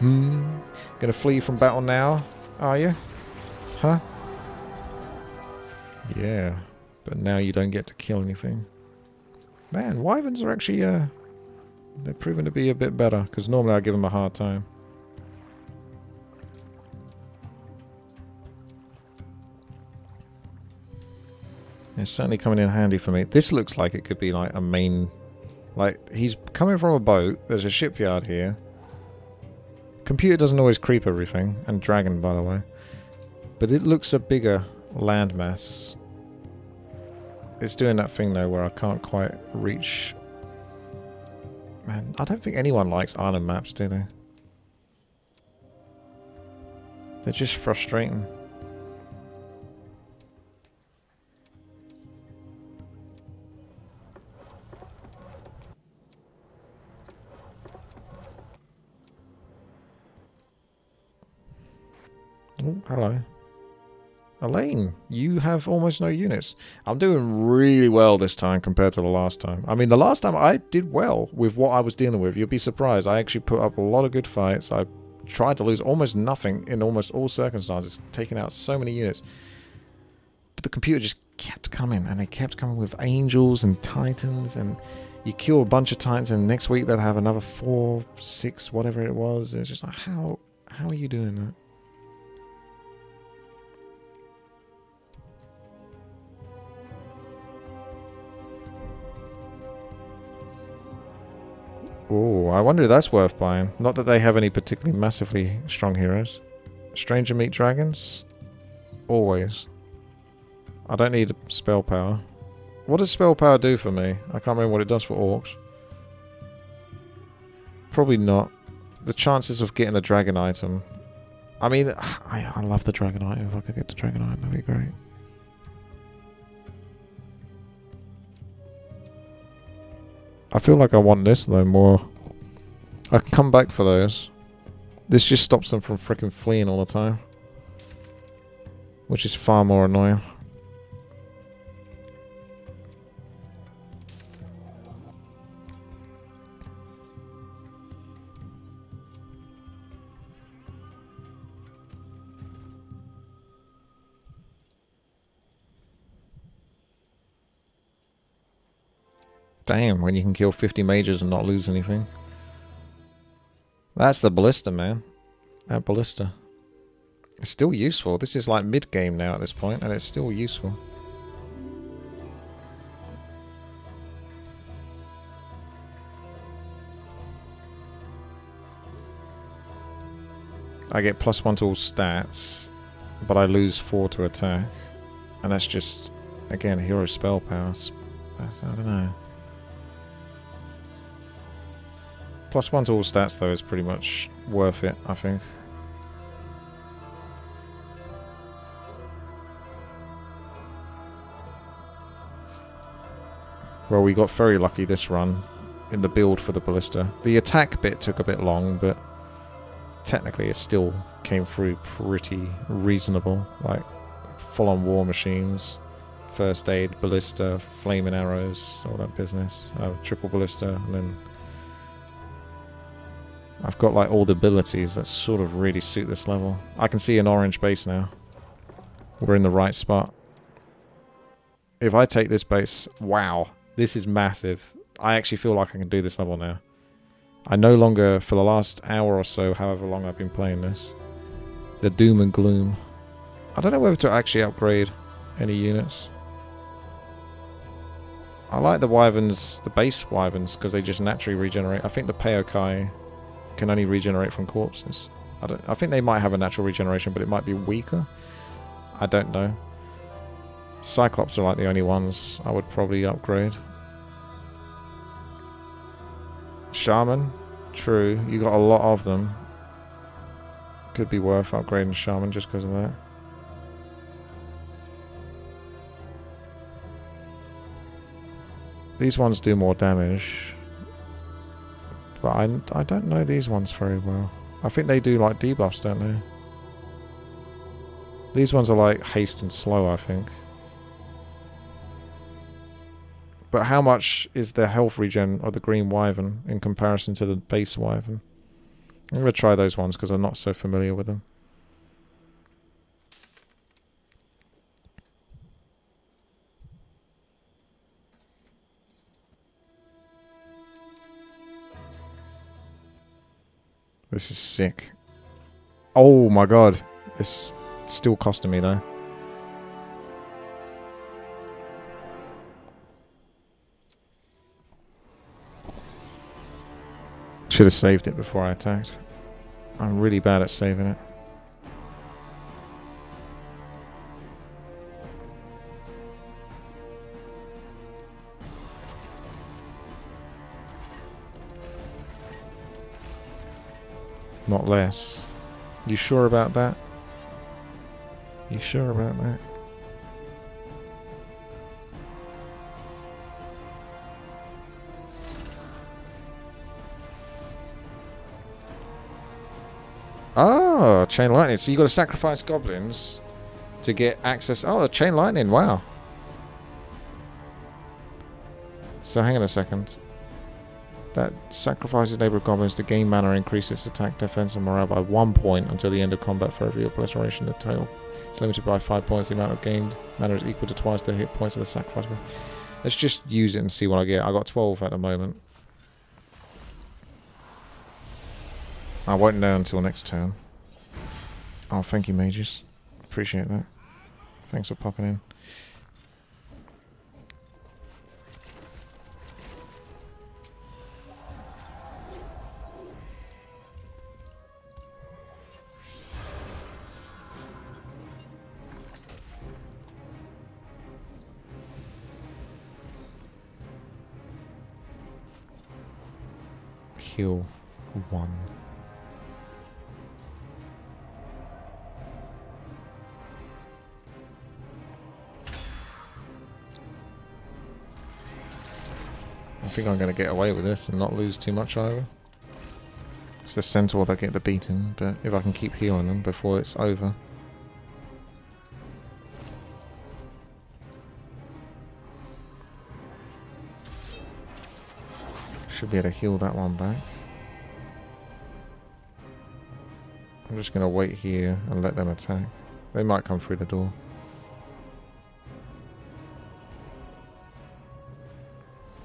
Hmm. Gonna flee from battle now, are you? Huh? Yeah, but now you don't get to kill anything. Man, wyverns are actually, uh, they're proving to be a bit better, because normally I give them a hard time. It's certainly coming in handy for me. This looks like it could be like a main... Like, he's coming from a boat. There's a shipyard here. Computer doesn't always creep everything. And dragon, by the way. But it looks a bigger landmass. It's doing that thing, though, where I can't quite reach... Man, I don't think anyone likes island maps, do they? They're just frustrating. Oh, hello. Elaine, you have almost no units. I'm doing really well this time compared to the last time. I mean, the last time I did well with what I was dealing with. You'll be surprised. I actually put up a lot of good fights. I tried to lose almost nothing in almost all circumstances, taking out so many units. But the computer just kept coming, and they kept coming with angels and titans, and you kill a bunch of titans, and next week they'll have another four, six, whatever it was. It's just like how how are you doing that? Oh, I wonder if that's worth buying. Not that they have any particularly massively strong heroes. Stranger meet dragons? Always. I don't need spell power. What does spell power do for me? I can't remember what it does for orcs. Probably not. The chances of getting a dragon item. I mean, I, I love the dragon item. If I could get the dragon item, that'd be great. I feel like I want this though more. I can come back for those. This just stops them from freaking fleeing all the time. Which is far more annoying. Damn, when you can kill 50 mages and not lose anything. That's the ballista, man. That ballista. It's still useful. This is like mid-game now at this point, and it's still useful. I get plus one to all stats, but I lose four to attack. And that's just, again, hero spell powers. That's, I don't know. Plus one to all stats, though, is pretty much worth it, I think. Well, we got very lucky this run in the build for the ballista. The attack bit took a bit long, but technically it still came through pretty reasonable. Like, full-on war machines, first aid, ballista, flaming arrows, all that business. Uh, triple ballista, and then I've got like all the abilities that sort of really suit this level. I can see an orange base now. We're in the right spot. If I take this base, wow, this is massive. I actually feel like I can do this level now. I no longer, for the last hour or so, however long I've been playing this, the doom and gloom. I don't know whether to actually upgrade any units. I like the wyverns, the base wyverns, because they just naturally regenerate. I think the Paokai can only regenerate from corpses. I don't. I think they might have a natural regeneration, but it might be weaker. I don't know. Cyclops are like the only ones I would probably upgrade. Shaman, true. You got a lot of them. Could be worth upgrading Shaman just because of that. These ones do more damage. But I, I don't know these ones very well. I think they do like debuffs, don't they? These ones are like haste and slow, I think. But how much is the health regen of the green wyvern in comparison to the base wyvern? I'm going to try those ones because I'm not so familiar with them. This is sick. Oh my god. It's still costing me though. Should have saved it before I attacked. I'm really bad at saving it. Not less. You sure about that? You sure about that? Oh, chain lightning. So you got to sacrifice goblins to get access. Oh, chain lightning. Wow. So hang on a second. That sacrifices neighbor goblins to gain mana, increases attack, defense, and morale by one point until the end of combat for every obliteration. The total is limited by five points. The amount of gained mana is equal to twice the hit points of the sacrifice. Let's just use it and see what I get. I got 12 at the moment. I won't know until next turn. Oh, thank you, mages. Appreciate that. Thanks for popping in. Heal one. I think I'm going to get away with this and not lose too much either. It's the centaur that get the beating, but if I can keep healing them before it's over. Should be able to heal that one back. I'm just going to wait here and let them attack. They might come through the door.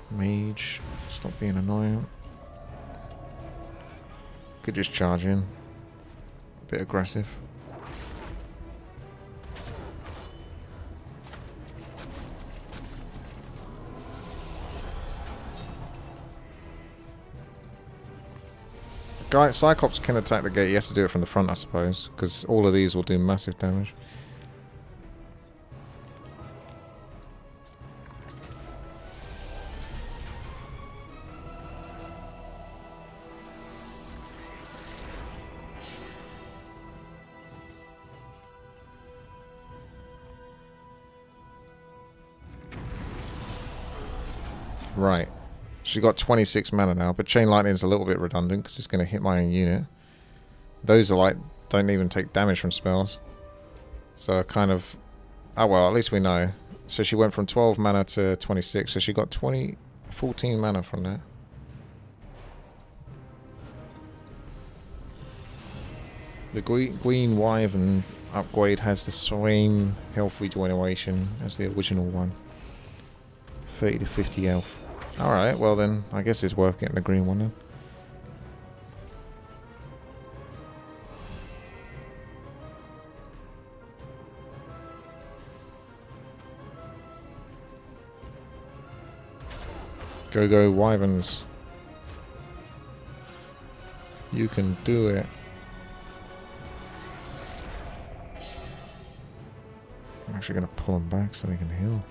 Mage, stop being annoying. Could just charge in. A bit aggressive. Guy, Cyclops can attack the gate. He has to do it from the front, I suppose, because all of these will do massive damage. She's got 26 mana now, but Chain Lightning's a little bit redundant because it's going to hit my own unit. Those are like, don't even take damage from spells. So kind of, oh well, at least we know. So she went from 12 mana to 26, so she got 20, 14 mana from that. The Green Wyvern upgrade has the same health regeneration as the original one. 30 to 50 health. Alright, well then, I guess it's worth getting the green one then. Go go Wyverns. You can do it. I'm actually going to pull them back so they can heal.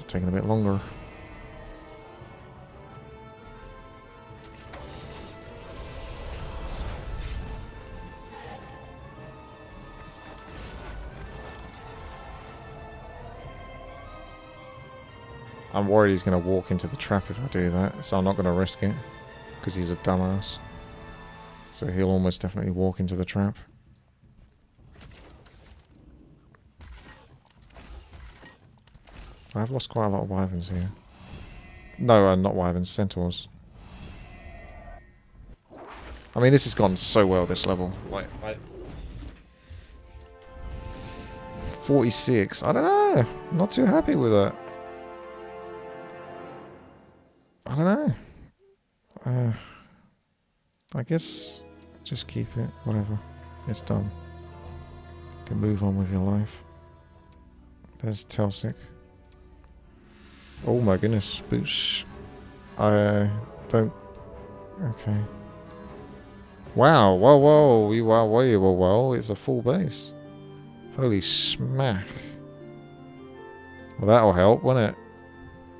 It's taking a bit longer. I'm worried he's going to walk into the trap if I do that, so I'm not going to risk it, because he's a dumbass. So he'll almost definitely walk into the trap. I've lost quite a lot of wyverns here. No, uh, not wyverns, centaurs. I mean, this has gone so well, this level. Like, I... 46. I don't know. Not too happy with it. I don't know. Uh, I guess just keep it. Whatever. It's done. You can move on with your life. There's Telsic. Oh my goodness, boots. I don't. Okay. Wow, whoa, whoa, we wow, whoa, whoa, whoa, it's a full base. Holy smack. Well, that'll help, won't it?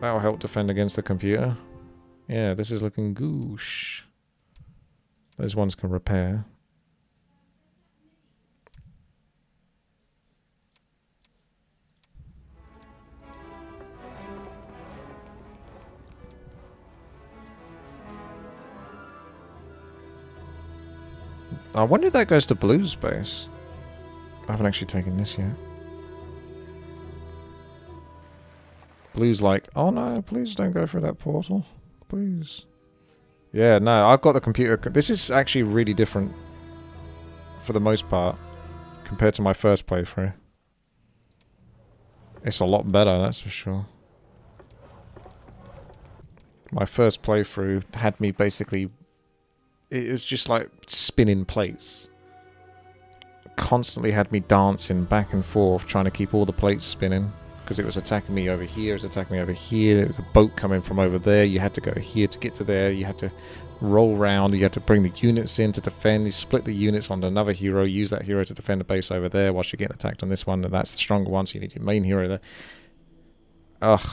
That'll help defend against the computer. Yeah, this is looking goosh. Those ones can repair. I wonder if that goes to blue space. I haven't actually taken this yet. Blue's like, oh no, please don't go through that portal. Please. Yeah, no, I've got the computer. This is actually really different for the most part compared to my first playthrough. It's a lot better, that's for sure. My first playthrough had me basically... It was just like spinning plates. Constantly had me dancing back and forth, trying to keep all the plates spinning. Because it was attacking me over here, it was attacking me over here, there was a boat coming from over there, you had to go here to get to there, you had to roll round, you had to bring the units in to defend, you split the units onto another hero, use that hero to defend the base over there whilst you're getting attacked on this one, and that's the stronger one, so you need your main hero there. Ugh.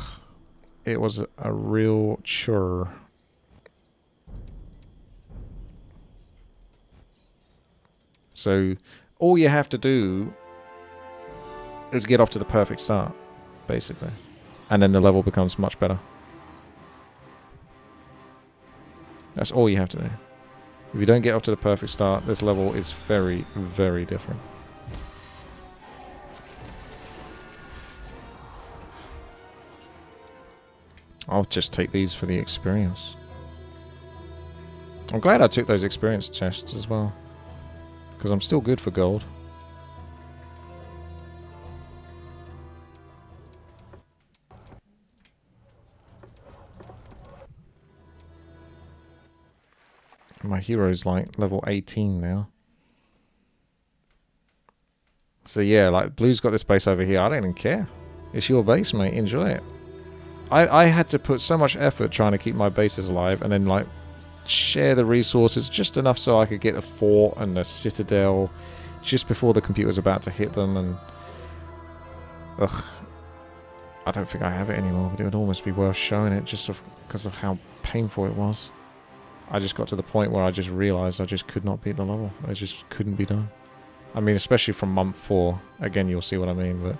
It was a real chore. So, all you have to do is get off to the perfect start, basically. And then the level becomes much better. That's all you have to do. If you don't get off to the perfect start, this level is very, very different. I'll just take these for the experience. I'm glad I took those experience chests as well. Because I'm still good for gold. My hero's like level 18 now. So yeah, like Blue's got this base over here. I don't even care. It's your base, mate. Enjoy it. I, I had to put so much effort trying to keep my bases alive and then like share the resources just enough so I could get the fort and the citadel just before the computer was about to hit them and ugh I don't think I have it anymore. But it would almost be worth showing it just because of, how painful it was. I just got to the point where I just realized I just could not beat the level. It just couldn't be done. I mean especially from month four. Again you'll see what I mean but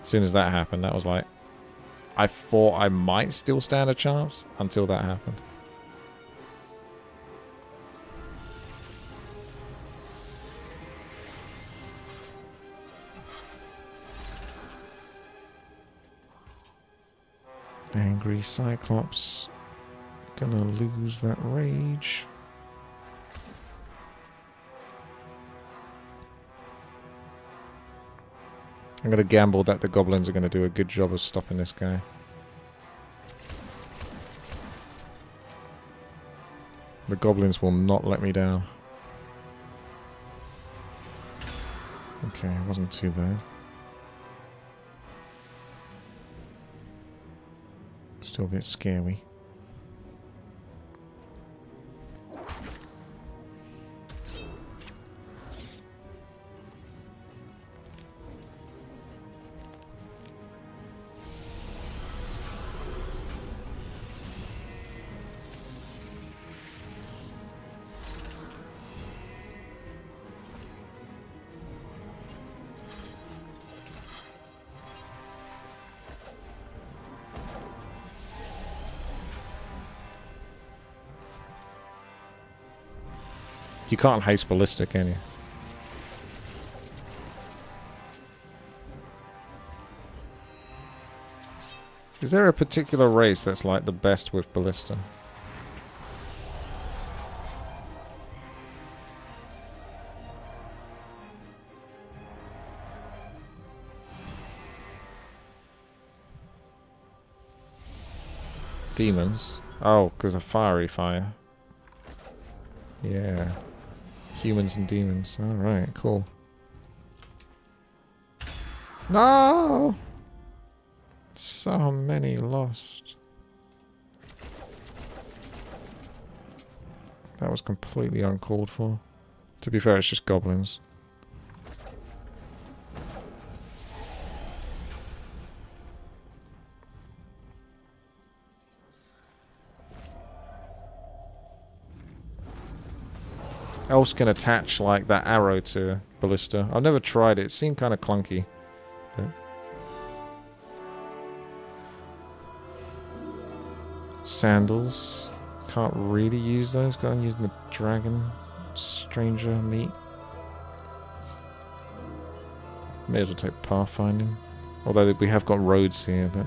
as soon as that happened that was like I thought I might still stand a chance until that happened. Angry Cyclops. Gonna lose that rage. I'm going to gamble that the goblins are going to do a good job of stopping this guy. The goblins will not let me down. Okay, it wasn't too bad. Still a bit scary. Can't haste ballista, can you? Is there a particular race that's like the best with ballista? Demons? Oh, because of fiery fire. Yeah. Humans and demons. Alright, cool. No! So many lost. That was completely uncalled for. To be fair, it's just goblins. Else can attach like that arrow to ballista. I've never tried it. It seemed kind of clunky. But... Sandals. Can't really use those because I'm using the dragon stranger meat. May as well take pathfinding. Although we have got roads here, but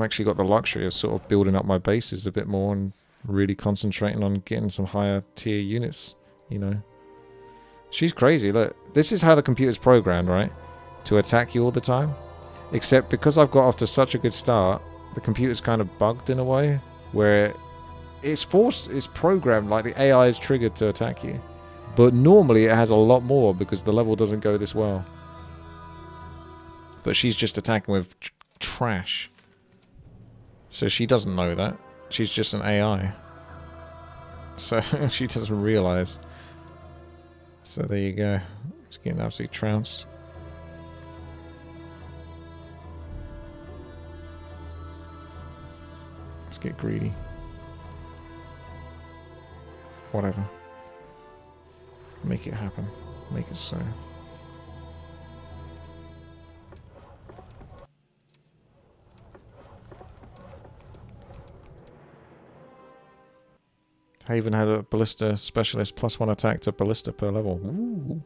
I've actually got the luxury of sort of building up my bases a bit more and really concentrating on getting some higher tier units, you know. She's crazy. Look, this is how the computer's programmed, right? To attack you all the time. Except because I've got off to such a good start, the computer's kind of bugged in a way where it's forced, it's programmed like the AI is triggered to attack you. But normally it has a lot more because the level doesn't go this well. But she's just attacking with tr trash. So she doesn't know that. She's just an AI. So she doesn't realize. So there you go. It's getting absolutely trounced. Let's get greedy. Whatever. Make it happen. Make it so. Haven had a ballista specialist plus one attack to ballista per level. Ooh.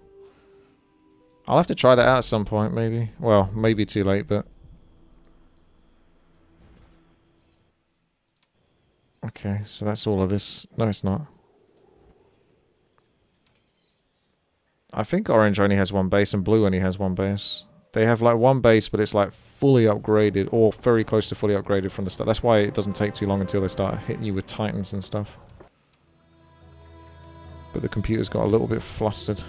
I'll have to try that out at some point, maybe. Well, maybe too late, but... Okay, so that's all of this. No, it's not. I think orange only has one base and blue only has one base. They have like one base, but it's like fully upgraded or very close to fully upgraded from the start. That's why it doesn't take too long until they start hitting you with titans and stuff. But the computer's got a little bit flustered.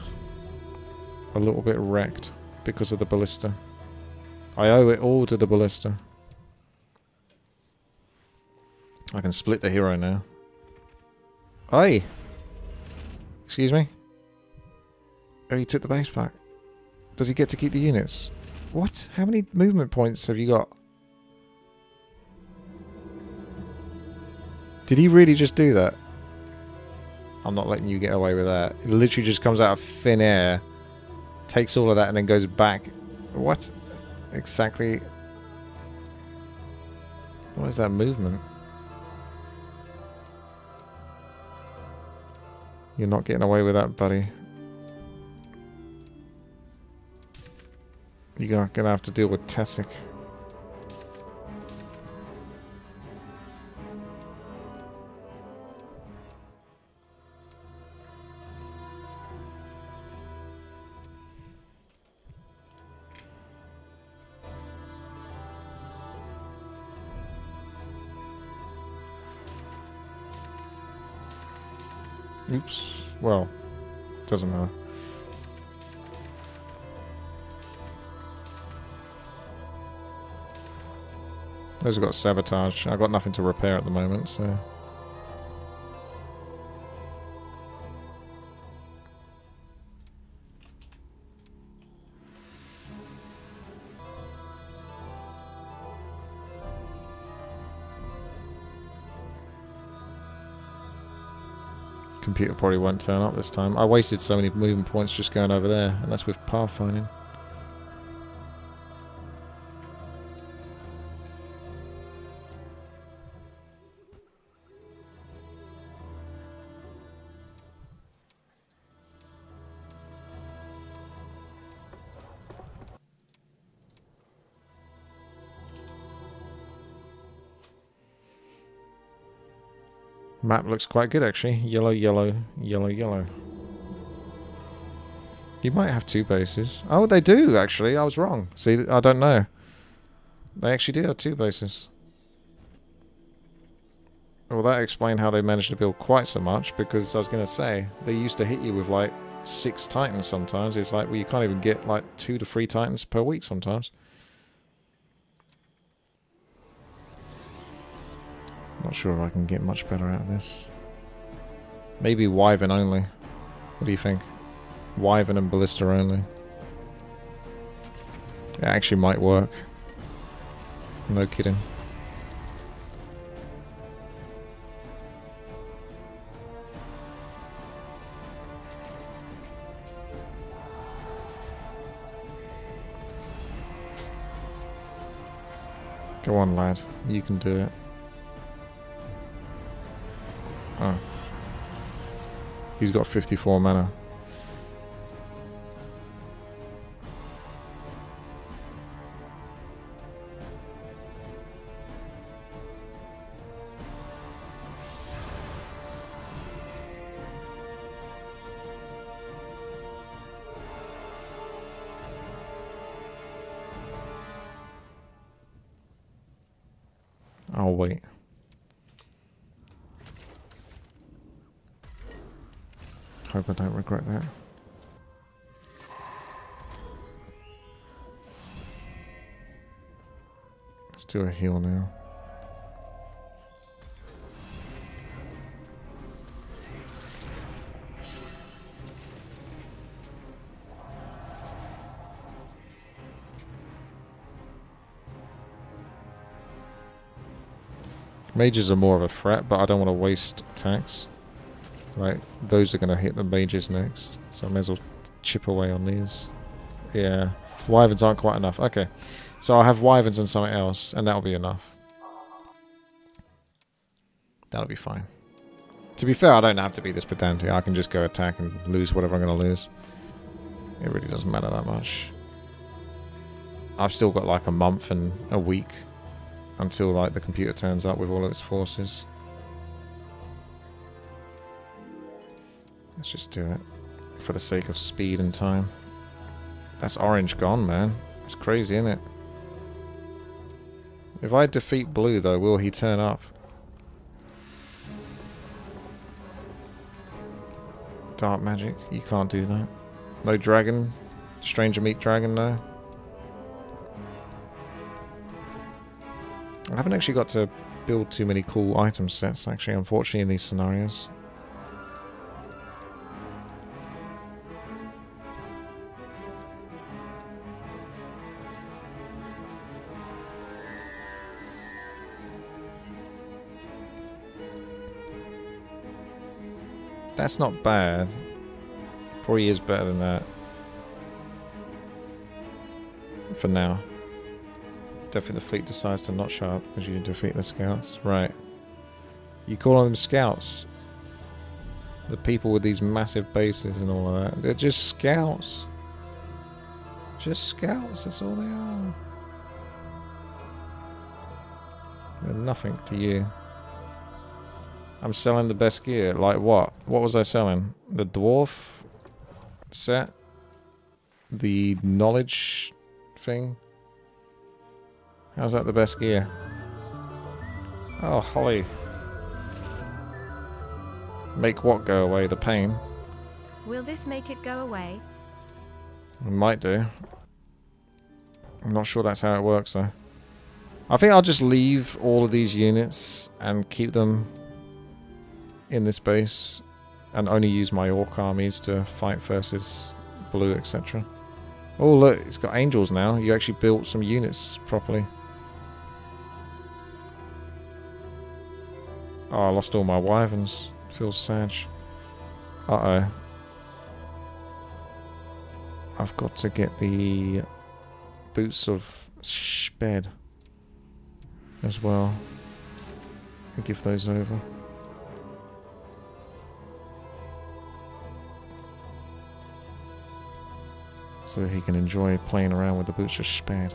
A little bit wrecked because of the ballista. I owe it all to the ballista. I can split the hero now. Hey! Excuse me? Oh, he took the base back. Does he get to keep the units? What? How many movement points have you got? Did he really just do that? I'm not letting you get away with that. It literally just comes out of thin air, takes all of that, and then goes back. What? Exactly. What is that movement? You're not getting away with that, buddy. You're gonna have to deal with Tessic. Oops. Well, doesn't matter. Those have got sabotage. I've got nothing to repair at the moment, so... Computer probably won't turn up this time. I wasted so many movement points just going over there, and that's with pathfinding. Map looks quite good actually. Yellow, yellow, yellow, yellow. You might have two bases. Oh, they do actually. I was wrong. See, I don't know. They actually do have two bases. Well, that explained how they managed to build quite so much, because I was going to say, they used to hit you with like six titans sometimes. It's like, well, you can't even get like two to three titans per week sometimes. Not sure if I can get much better out of this. Maybe Wyvern only. What do you think? Wyvern and Ballista only. It actually might work. No kidding. Go on, lad. You can do it. Oh. He's got 54 mana. Heal now. Mages are more of a threat, but I don't want to waste attacks. Like, those are going to hit the mages next. So I may as well chip away on these. Yeah. Wyverns aren't quite enough. Okay. So I'll have Wyverns and something else, and that'll be enough. That'll be fine. To be fair, I don't have to be this pedantic. I can just go attack and lose whatever I'm going to lose. It really doesn't matter that much. I've still got like a month and a week until like the computer turns up with all of its forces. Let's just do it for the sake of speed and time. That's orange gone, man. It's crazy, isn't it? If I defeat blue, though, will he turn up? Dark magic? You can't do that. No dragon? Stranger meet dragon, no? I haven't actually got to build too many cool item sets, actually, unfortunately, in these scenarios. That's not bad. Probably is better than that. For now. Definitely the fleet decides to not show up because you defeat the scouts. Right. You call them scouts. The people with these massive bases and all of that. They're just scouts. Just scouts, that's all they are. They're nothing to you. I'm selling the best gear. Like what? What was I selling? The dwarf set? The knowledge thing? How's that the best gear? Oh, Holly. Make what go away? The pain? Will this make it go away? It might do. I'm not sure that's how it works though. I think I'll just leave all of these units and keep them in this base and only use my orc armies to fight versus blue, etc. Oh look, it's got angels now. You actually built some units properly. Oh, I lost all my wyverns. Feels sad. Uh-oh. I've got to get the boots of Speed as well. Give those over. So he can enjoy playing around with the boots of Speed.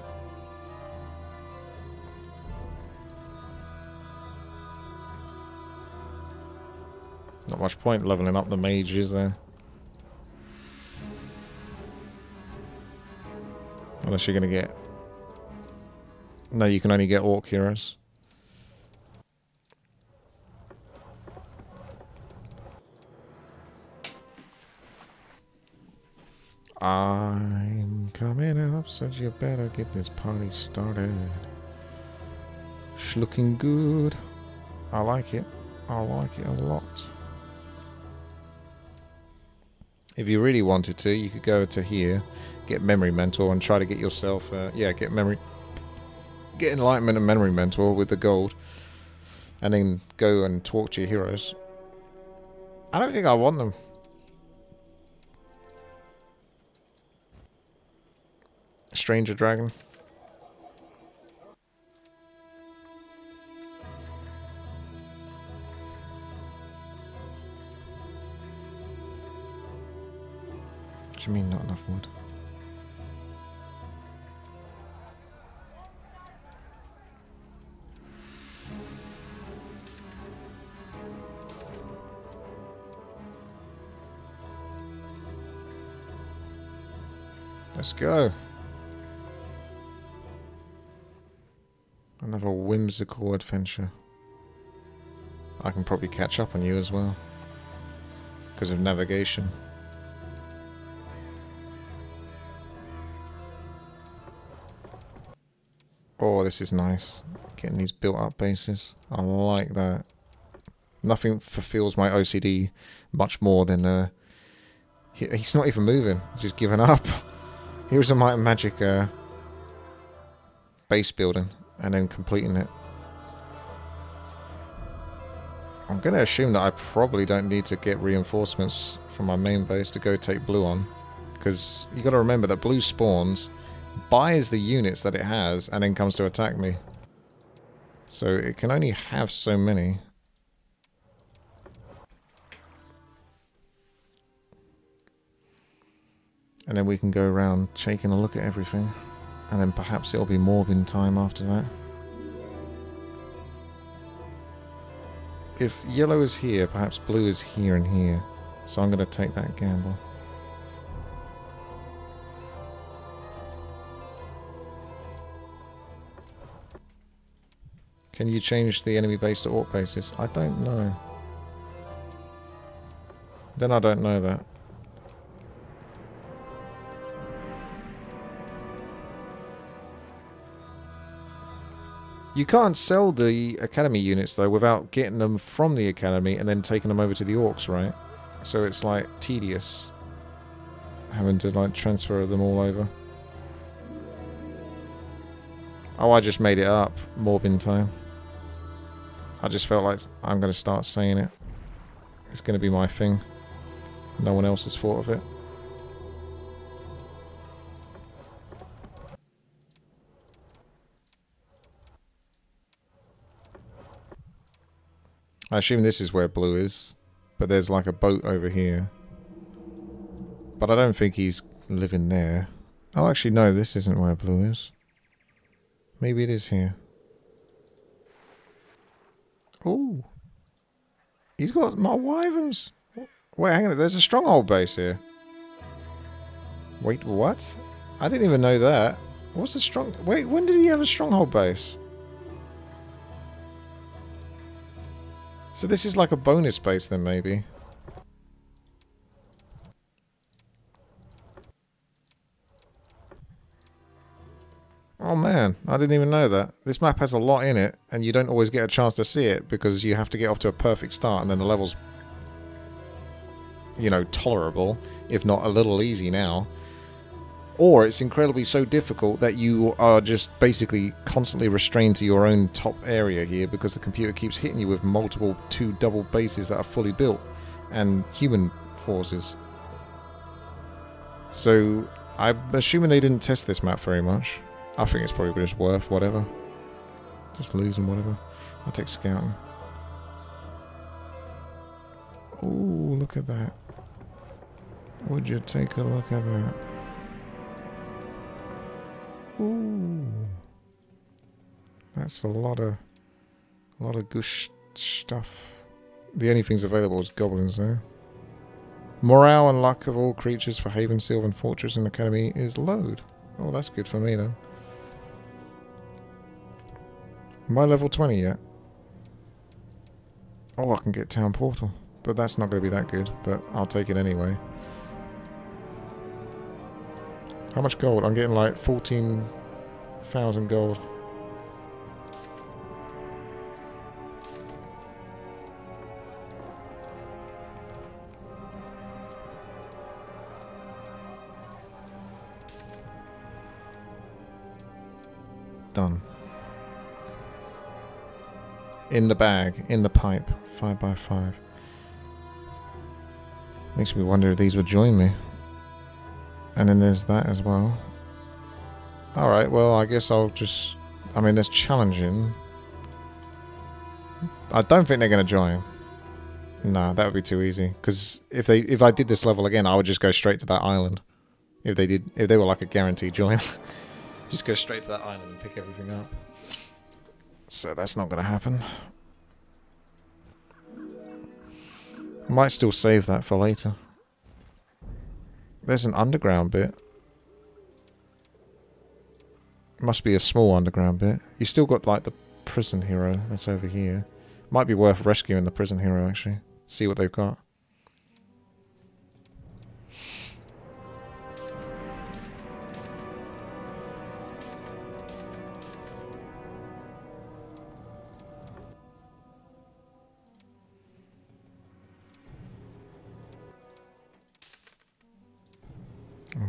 Not much point leveling up the mage, is there? Unless you're going to get... No, you can only get orc heroes. I'm coming up, so you better get this party started. It's looking good. I like it. I like it a lot. If you really wanted to, you could go to here, get Memory Mentor, and try to get yourself, uh, yeah, get memory, get Enlightenment and Memory Mentor with the gold, and then go and talk to your heroes. I don't think I want them. Stranger Dragon. What do you mean not enough wood? Let's go. Another whimsical adventure. I can probably catch up on you as well. Because of navigation. Oh, this is nice. Getting these built up bases. I like that. Nothing fulfills my OCD much more than... Uh, he, he's not even moving. He's just giving up. Here's a Might and Magic uh, base building and then completing it. I'm going to assume that I probably don't need to get reinforcements from my main base to go take blue on. Because you got to remember that blue spawns, buys the units that it has, and then comes to attack me. So it can only have so many. And then we can go around taking a look at everything. And then perhaps it'll be Morbin time after that. If yellow is here, perhaps blue is here and here. So I'm going to take that gamble. Can you change the enemy base to orc bases? I don't know. Then I don't know that. You can't sell the academy units though without getting them from the academy and then taking them over to the orcs, right? So it's like tedious having to like transfer them all over. Oh, I just made it up. Morbin time. I just felt like I'm going to start saying it. It's going to be my thing. No one else has thought of it. I assume this is where blue is. But there's like a boat over here. But I don't think he's living there. Oh, actually, no, this isn't where blue is. Maybe it is here. Oh. He's got my wyverns. Wait, hang on. There's a stronghold base here. Wait, what? I didn't even know that. What's a strong... Wait, when did he have a stronghold base? So this is like a bonus base then, maybe. Oh man, I didn't even know that. This map has a lot in it, and you don't always get a chance to see it because you have to get off to a perfect start, and then the level's, you know, tolerable, if not a little easy now. Or it's incredibly so difficult that you are just basically constantly restrained to your own top area here because the computer keeps hitting you with multiple two double bases that are fully built and human forces. So I'm assuming they didn't test this map very much. I think it's probably just worth whatever. Just losing whatever. I'll take scouting. Oh, look at that. Would you take a look at that? Ooh. That's a lot of a lot of gush stuff. The only things available is goblins there. Morale and luck of all creatures for Haven, Sylvan Fortress and Academy is load. Oh, that's good for me then. Am I level 20 yet? Oh, I can get Town Portal. But that's not going to be that good, but I'll take it anyway. How much gold? I'm getting like 14,000 gold. Done. In the bag, in the pipe, 5 by 5 Makes me wonder if these would join me. And then there's that as well. Alright, well, I guess I'll just... I mean, that's challenging. I don't think they're going to join. Nah, that would be too easy. Because if they, if I did this level again, I would just go straight to that island. If they did, if they were like a guaranteed join, just go straight to that island and pick everything up. So that's not going to happen. Might still save that for later. There's an underground bit. Must be a small underground bit. You still got like the prison hero that's over here. Might be worth rescuing the prison hero actually. See what they've got.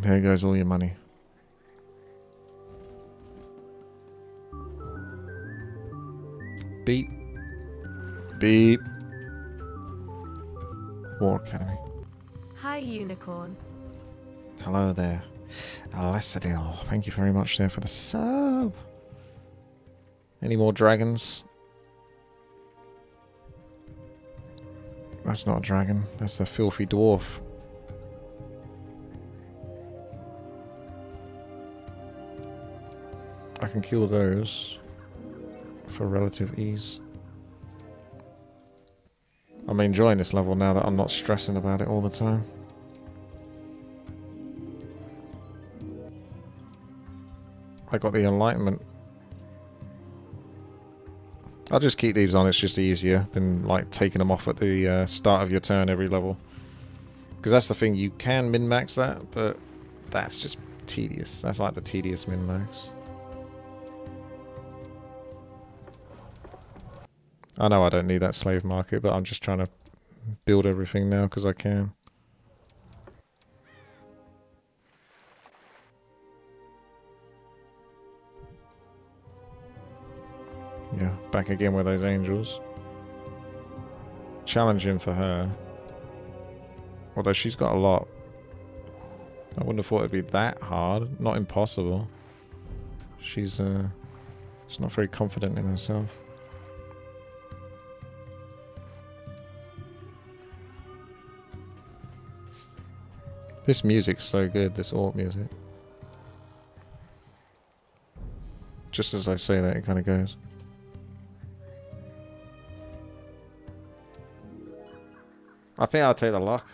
There goes all your money. Beep. Beep. War Academy. Hi, Unicorn. Hello there. Alessadil. Thank you very much there for the sub. Any more dragons? That's not a dragon. That's the filthy dwarf. I can kill those for relative ease. I'm enjoying this level now that I'm not stressing about it all the time. I got the enlightenment. I'll just keep these on, it's just easier than like taking them off at the uh, start of your turn every level. Because that's the thing, you can min-max that, but that's just tedious. That's like the tedious min-max. I know I don't need that slave market, but I'm just trying to build everything now because I can. Yeah, back again with those angels. Challenging for her. Although she's got a lot. I wouldn't have thought it'd be that hard. Not impossible. She's uh she's not very confident in herself. This music's so good, this orc music. Just as I say that, it kind of goes. I think I'll take the luck.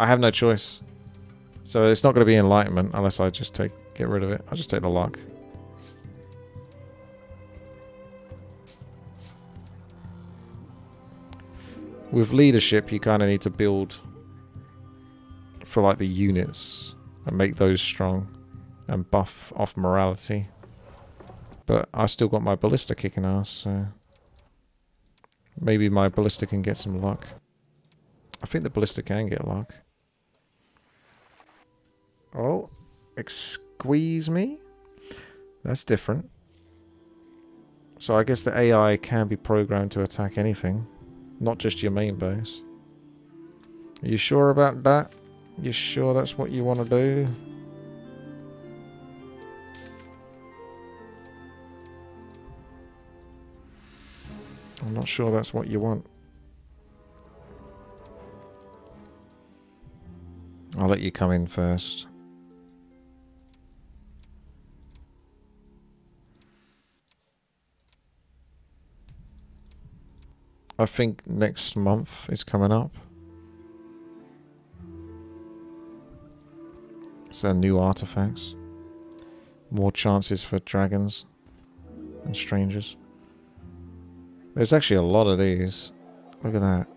I have no choice. So it's not going to be enlightenment unless I just take get rid of it. I'll just take the luck. With leadership, you kind of need to build for like the units and make those strong and buff off morality. But I still got my ballista kicking ass, so maybe my ballista can get some luck. I think the ballista can get luck. Oh, excuse me? That's different. So I guess the AI can be programmed to attack anything, not just your main base. Are you sure about that? You sure that's what you want to do? I'm not sure that's what you want. I'll let you come in first. I think next month is coming up. So new artifacts. More chances for dragons and strangers. There's actually a lot of these. Look at that.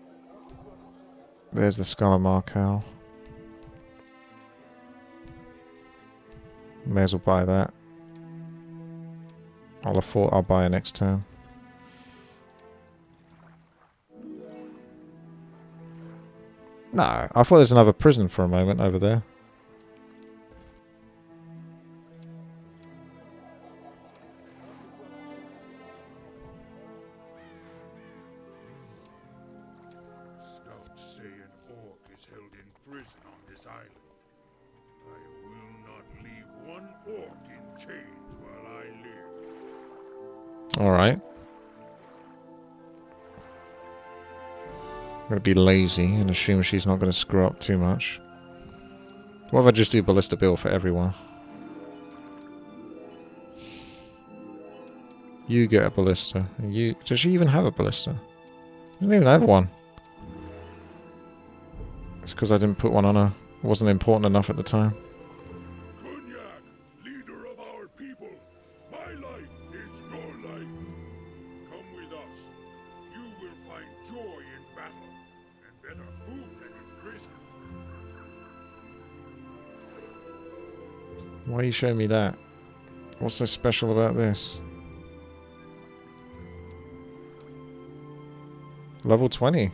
There's the of Markel. May as well buy that. I'll afford I'll buy it next turn. No, I thought there's another prison for a moment over there. Alright. I'm going to be lazy and assume she's not going to screw up too much. What if I just do Ballista Bill for everyone? You get a ballista. You does she even have a ballista? Doesn't even have one. It's because I didn't put one on her. It wasn't important enough at the time. You me that? What's so special about this? Level 20.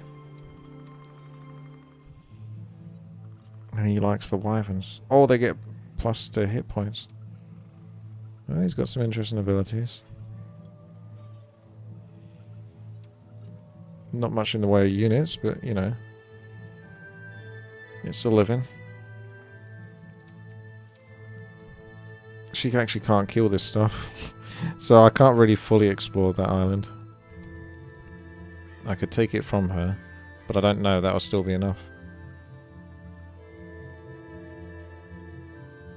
And he likes the wyverns. Oh, they get plus to hit points. Well, he's got some interesting abilities. Not much in the way of units, but you know. It's a living. She actually can't kill this stuff. so I can't really fully explore that island. I could take it from her, but I don't know, that'll still be enough.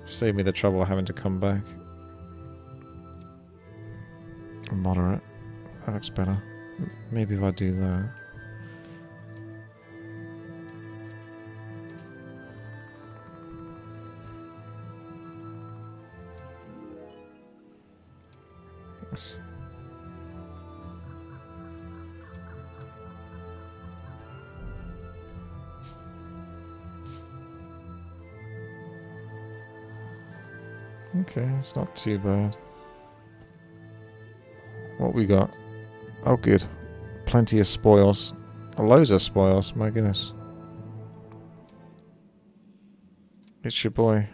Save me the trouble of having to come back. Moderate. That looks better. Maybe if I do that. Let's Okay, it's not too bad. What we got? Oh, good. Plenty of spoils. Loads of spoils, my goodness. It's your boy.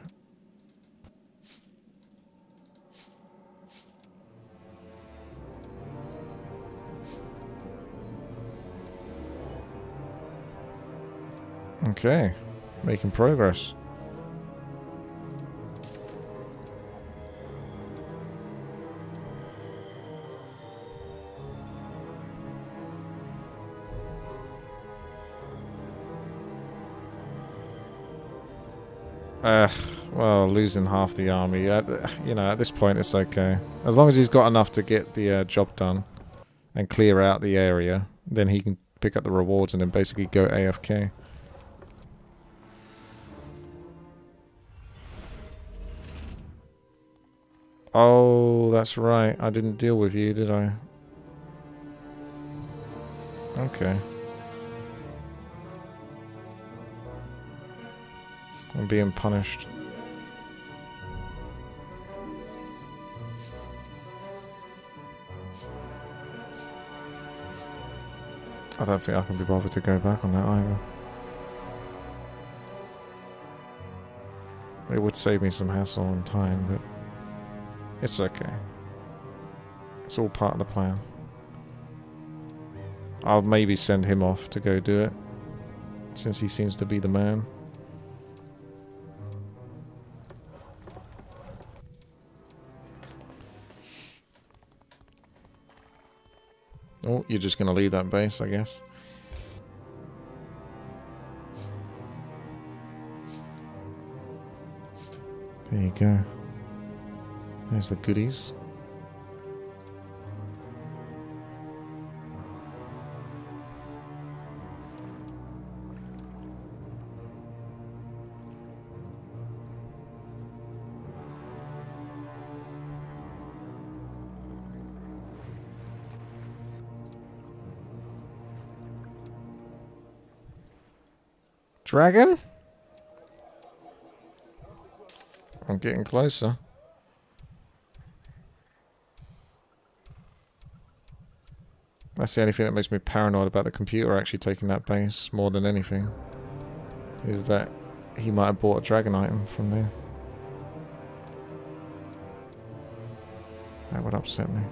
Okay, making progress. Uh, well, losing half the army. Uh, you know, at this point, it's okay. As long as he's got enough to get the uh, job done and clear out the area, then he can pick up the rewards and then basically go AFK. That's right. I didn't deal with you, did I? Okay. I'm being punished. I don't think I can be bothered to go back on that either. It would save me some hassle and time, but it's okay. It's all part of the plan. I'll maybe send him off to go do it, since he seems to be the man. Oh, you're just going to leave that base, I guess. There you go. There's the goodies. Dragon? I'm getting closer. That's the only thing that makes me paranoid about the computer actually taking that base more than anything. Is that he might have bought a dragon item from there. That would upset me.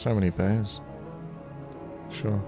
So many bears. Sure.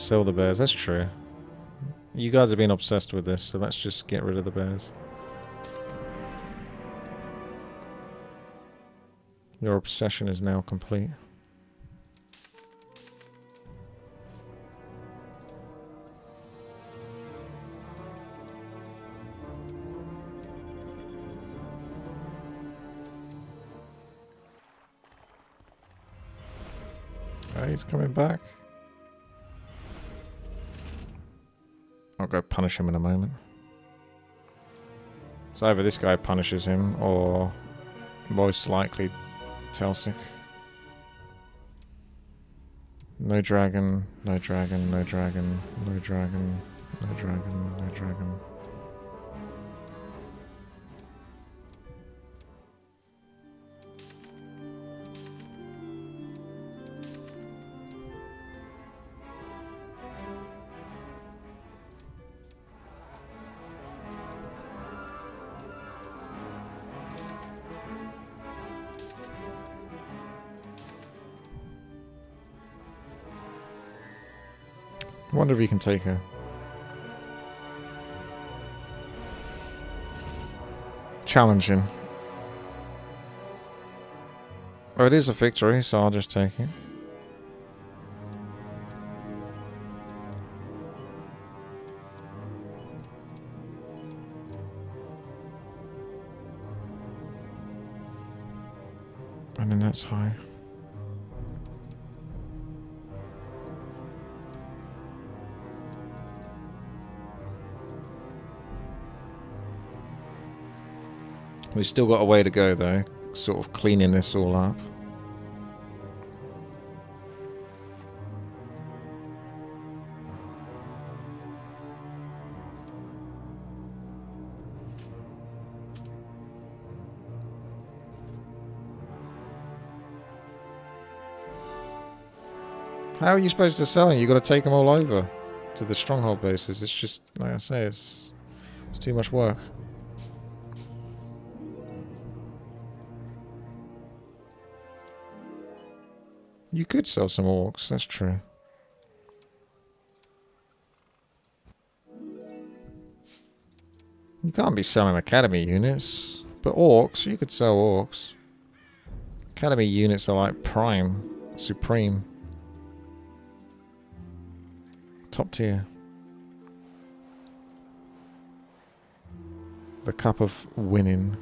Sell the bears. That's true. You guys have been obsessed with this, so let's just get rid of the bears. Your obsession is now complete. Oh, he's coming back. Go punish him in a moment. So either this guy punishes him, or most likely Telsic. No dragon, no dragon, no dragon, no dragon, no dragon, no dragon. Wonder if he can take her. Challenging. Oh, it is a victory, so I'll just take it. And then that's high. We've still got a way to go though, sort of cleaning this all up. How are you supposed to sell it? You've got to take them all over to the stronghold bases. It's just, like I say, it's, it's too much work. You could sell some orcs, that's true. You can't be selling academy units, but orcs, you could sell orcs. Academy units are like prime, supreme. Top tier. The cup of winning.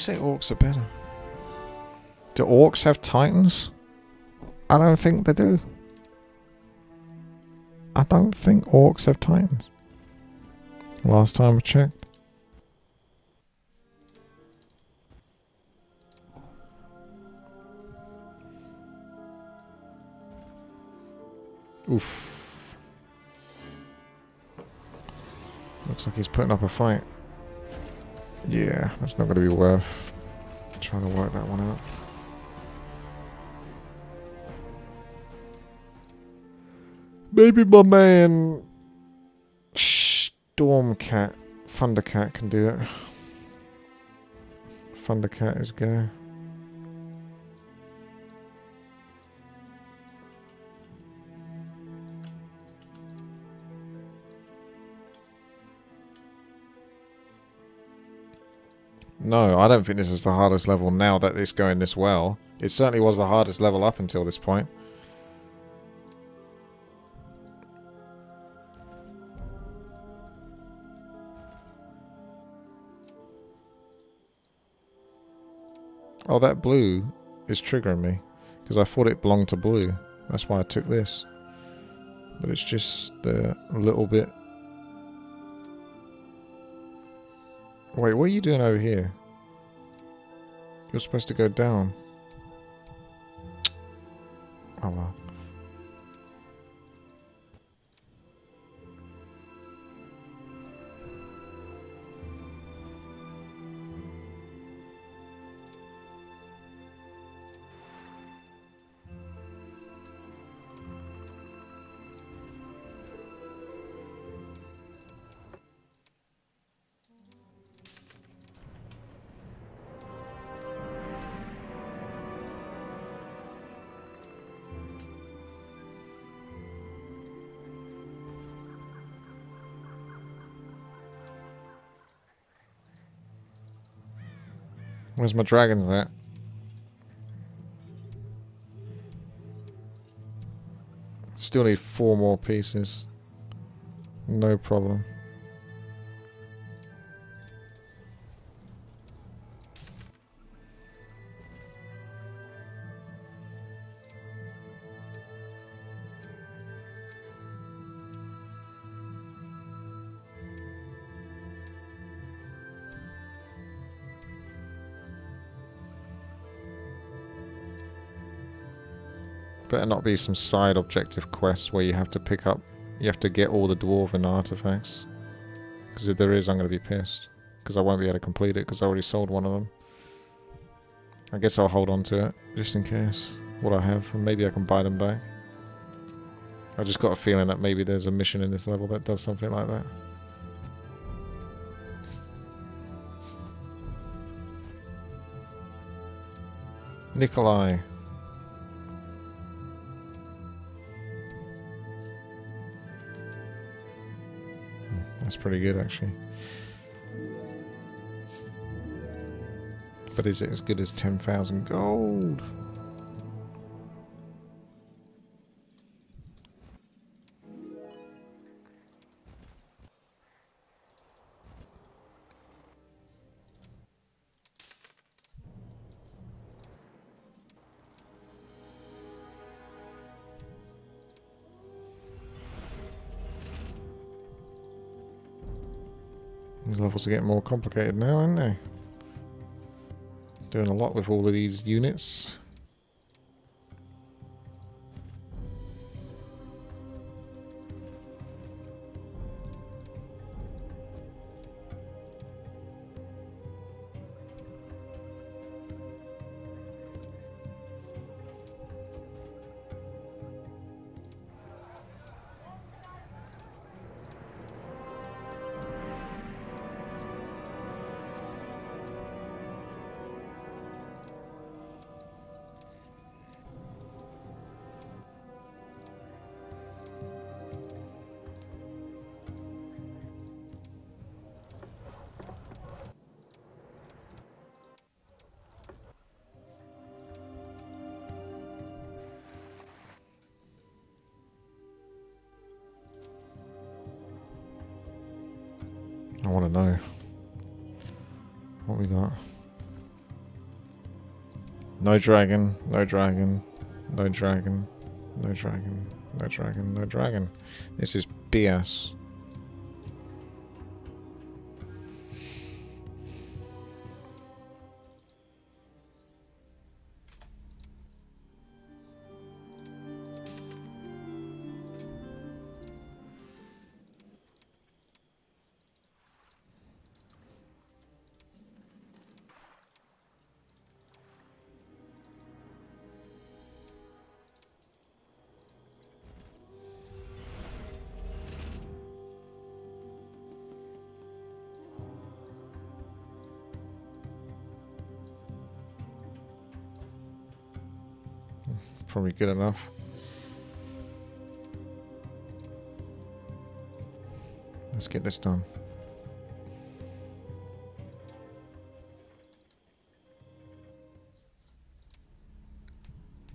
Say orcs are better? Do orcs have titans? I don't think they do. I don't think orcs have titans. Last time I checked. Oof. Looks like he's putting up a fight. Yeah, that's not going to be worth trying to work that one out. Maybe my man Stormcat, Thundercat can do it. Thundercat is go. No, I don't think this is the hardest level now that it's going this well. It certainly was the hardest level up until this point. Oh, that blue is triggering me. Because I thought it belonged to blue. That's why I took this. But it's just a little bit... Wait, what are you doing over here? You're supposed to go down. Oh well. Where's my dragons at? Still need four more pieces. No problem. Better not be some side objective quest where you have to pick up, you have to get all the dwarven artifacts. Because if there is, I'm going to be pissed. Because I won't be able to complete it because I already sold one of them. I guess I'll hold on to it, just in case. What I have, and maybe I can buy them back. I just got a feeling that maybe there's a mission in this level that does something like that. Nikolai. Pretty good, actually. But is it as good as 10,000 gold? Levels are getting more complicated now, aren't they? Doing a lot with all of these units. Dragon, no dragon, no dragon, no dragon, no dragon, no dragon. This is BS. Good enough. Let's get this done.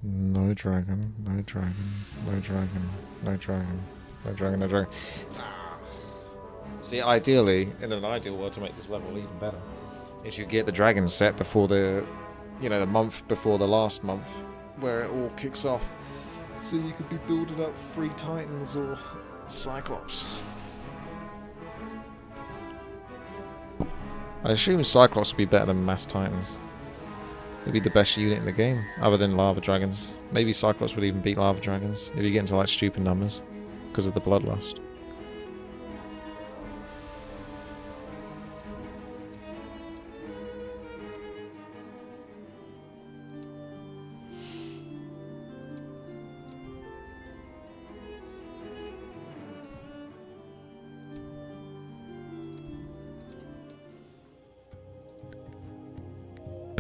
No dragon, no dragon, no dragon, no dragon, no dragon, no dragon. Ah. See, ideally, in an ideal world, to make this level even better, is you get the dragon set before the, you know, the month before the last month, where it all kicks off. So you could be building up free Titans or Cyclops. I assume Cyclops would be better than Mass Titans. They'd be the best unit in the game, other than Lava Dragons. Maybe Cyclops would even beat Lava Dragons if you get into like stupid numbers because of the Bloodlust.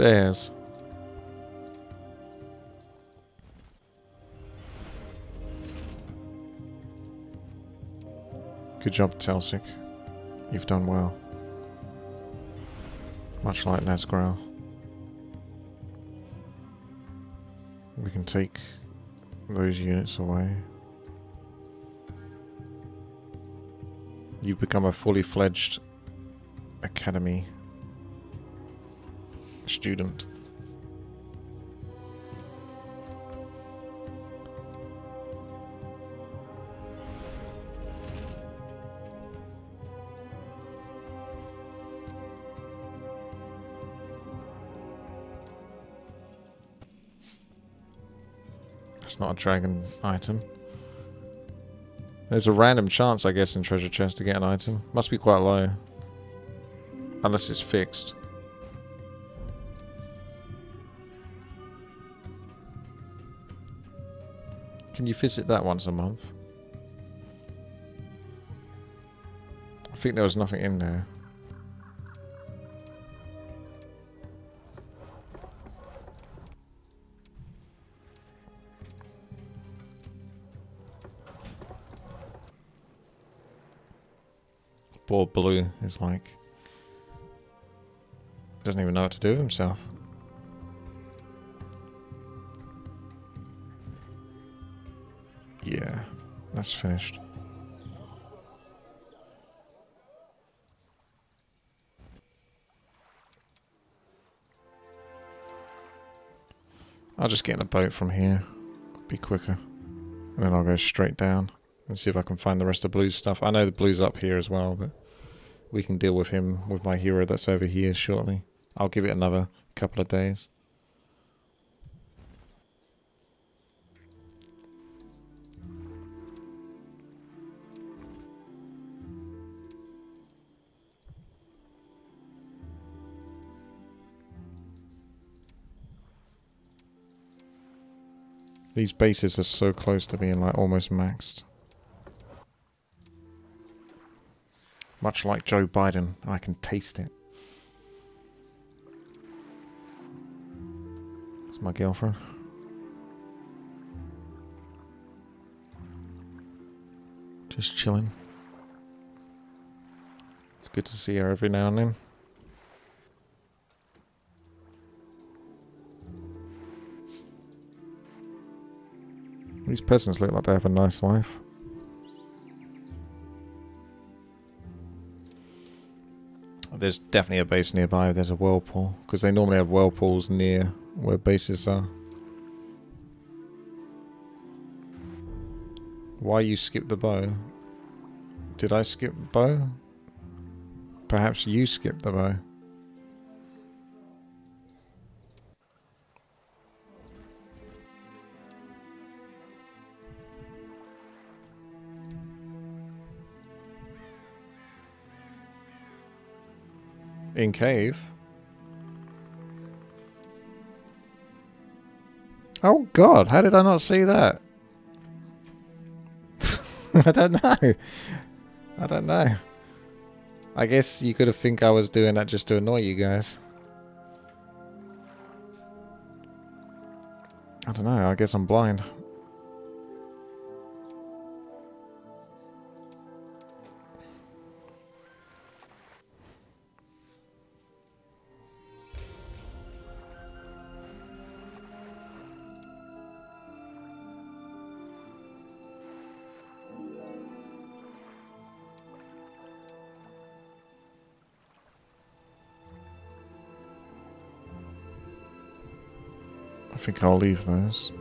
Bears. Good job, Telsek. You've done well. Much like Nazgrel. We can take those units away. You've become a fully fledged academy student. It's not a dragon item. There's a random chance, I guess, in treasure chest to get an item. Must be quite low. Unless it's fixed. Can you visit that once a month? I think there was nothing in there. Poor Blue is like... Doesn't even know what to do with himself. That's finished. I'll just get in a boat from here. Be quicker. And then I'll go straight down and see if I can find the rest of Blue's stuff. I know the Blue's up here as well, but we can deal with him with my hero that's over here shortly. I'll give it another couple of days. These bases are so close to being like almost maxed. Much like Joe Biden, I can taste it. It's my girlfriend. Just chilling. It's good to see her every now and then. These peasants look like they have a nice life. There's definitely a base nearby. There's a whirlpool. Because they normally have whirlpools near where bases are. Why you skip the bow? Did I skip the bow? Perhaps you skipped the bow. In cave? Oh god, how did I not see that? I don't know. I don't know. I guess you could have think I was doing that just to annoy you guys. I don't know, I guess I'm blind. I'll leave those.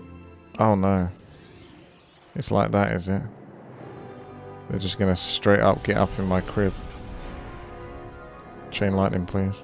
Oh no. It's like that, is it? They're just gonna straight up get up in my crib. Chain lightning, please.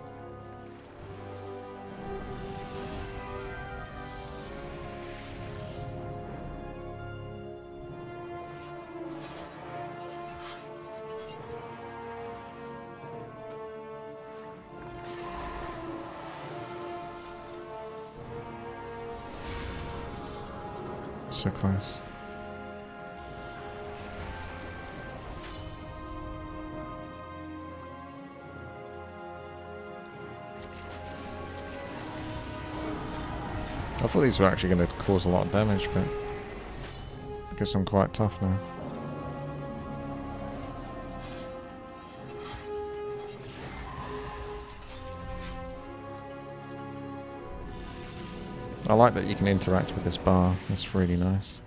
I thought these were actually going to cause a lot of damage, but I guess I'm quite tough now. I like that you can interact with this bar. That's really nice.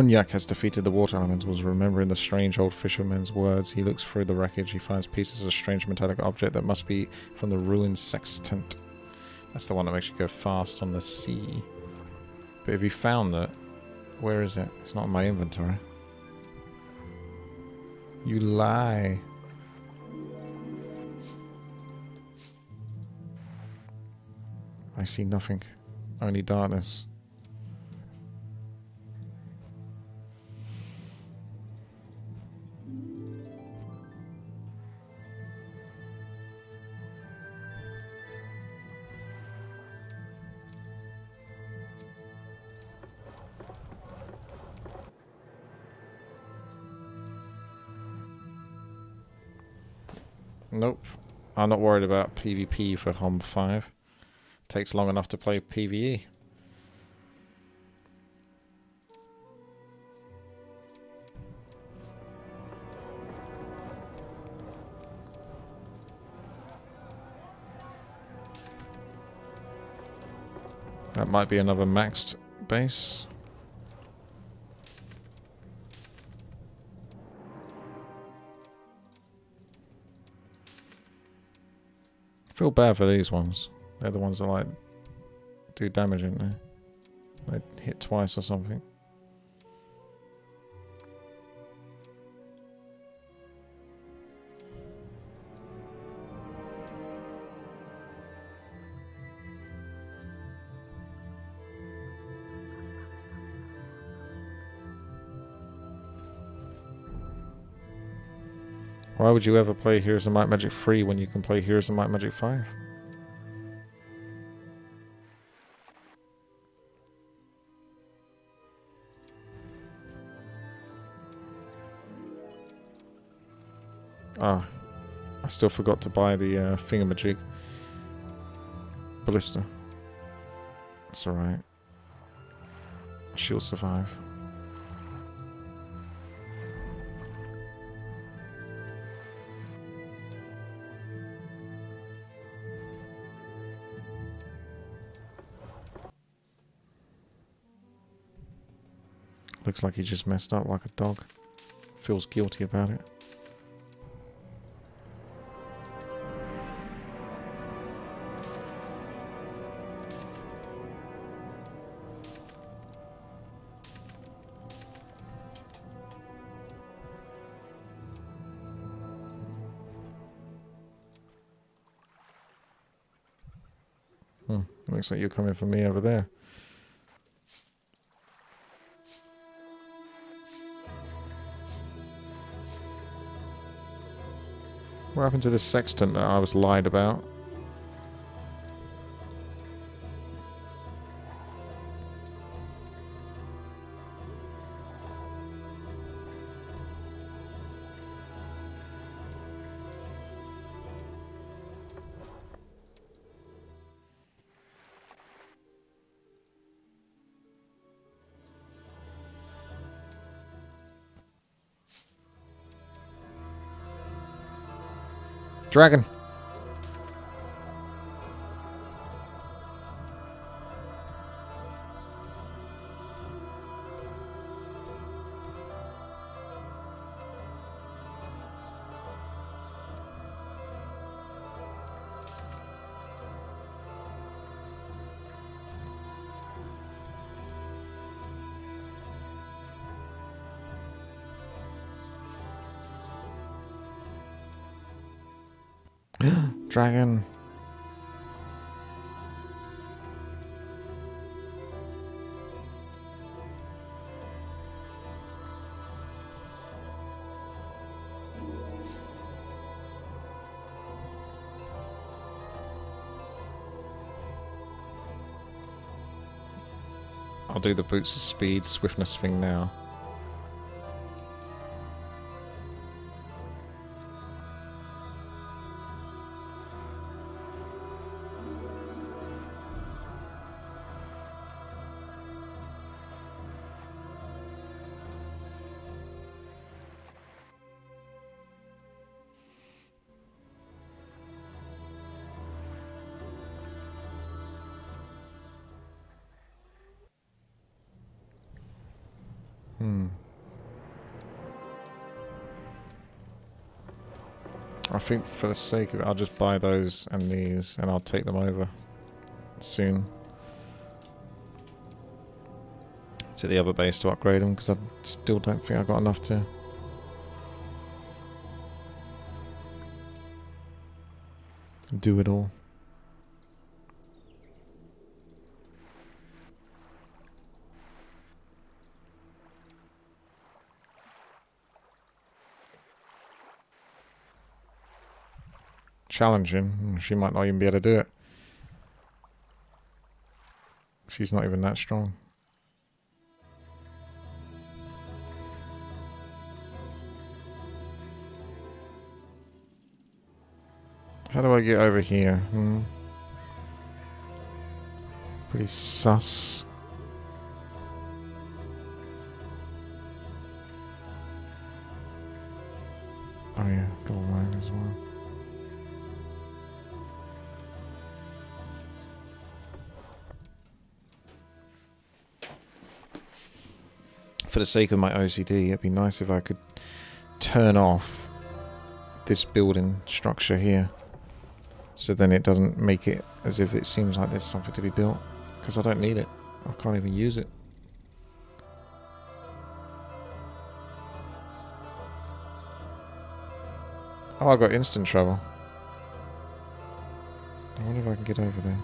Kunyak has defeated the water elementals. Remembering the strange old fisherman's words, he looks through the wreckage. He finds pieces of a strange metallic object that must be from the ruined sextant. That's the one that makes you go fast on the sea. But if you found that, where is it? It's not in my inventory. You lie. I see nothing. Only darkness. I'm not worried about PvP for HoMM 5. Takes long enough to play PvE. That might be another maxed base. Feel bad for these ones. They're the ones that like do damage, aren't they? They hit twice or something. Why would you ever play Heroes of Might Magic 3 when you can play Heroes of Might Magic 5? Ah, I still forgot to buy the uh, thingamajig. Ballista. That's alright. She'll survive. Looks like he just messed up like a dog. Feels guilty about it. Hmm. Looks like you're coming for me over there. What happened to this sextant that I was lied about? Dragon! Dragon! I'll do the boots of speed, swiftness thing now. Think for the sake of it, I'll just buy those and these, and I'll take them over soon to the other base to upgrade them, because I still don't think I've got enough to. Do it all. Challenging. She might not even be able to do it. She's not even that strong. How do I get over here? Hmm. Pretty sus. The sake of my OCD, it'd be nice if I could turn off this building structure here. So then it doesn't make it as if it seems like there's something to be built. Because I don't need it. I can't even use it. Oh, I got instant travel. I wonder if I can get over there.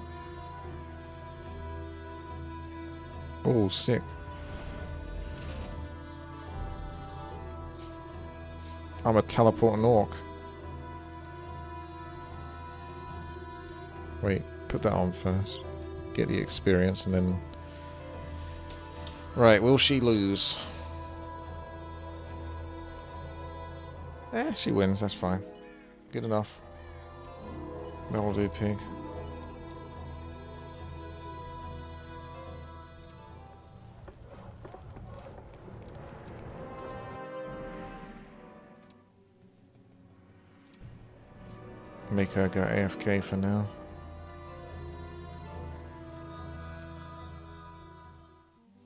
Oh, sick. I'm a teleporting orc. Wait, put that on first. Get the experience and then... Right, will she lose? Eh, she wins, that's fine. Good enough. That'll do, pig. Make her go AFK for now.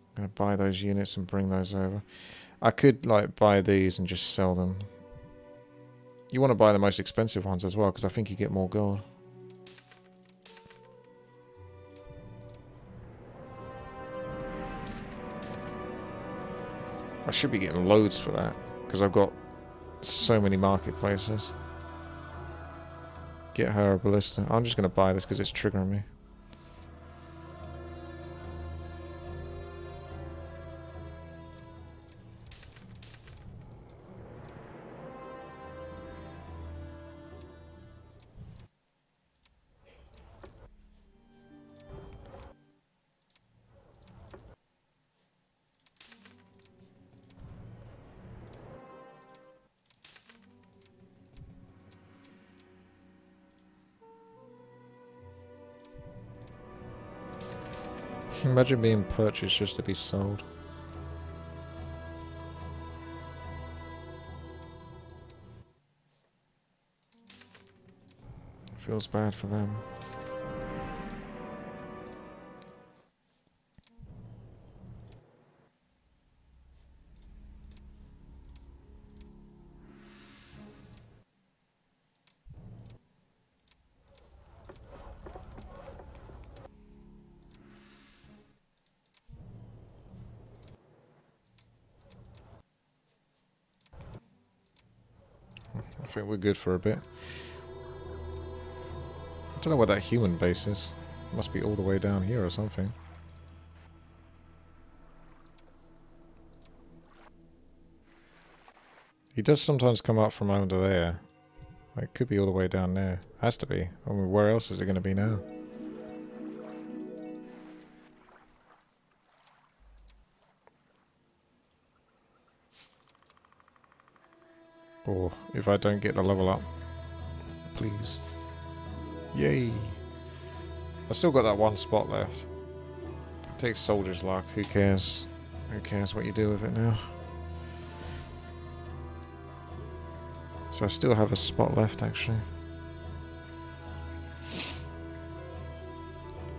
I'm gonna buy those units and bring those over. I could like buy these and just sell them. You want to buy the most expensive ones as well because I think you get more gold. I should be getting loads for that because I've got so many marketplaces. Get her a ballista. I'm just going to buy this because it's triggering me. Imagine being purchased just to be sold. Feels bad for them. Good for a bit. I don't know where that human base is. It must be all the way down here or something. He does sometimes come up from under there. It could be all the way down there. Has to be. I mean, where else is it going to be now? Or if I don't get the level up. Please. Yay. I still got that one spot left. Take soldier's luck. Who cares? Who cares what you do with it now? So I still have a spot left actually.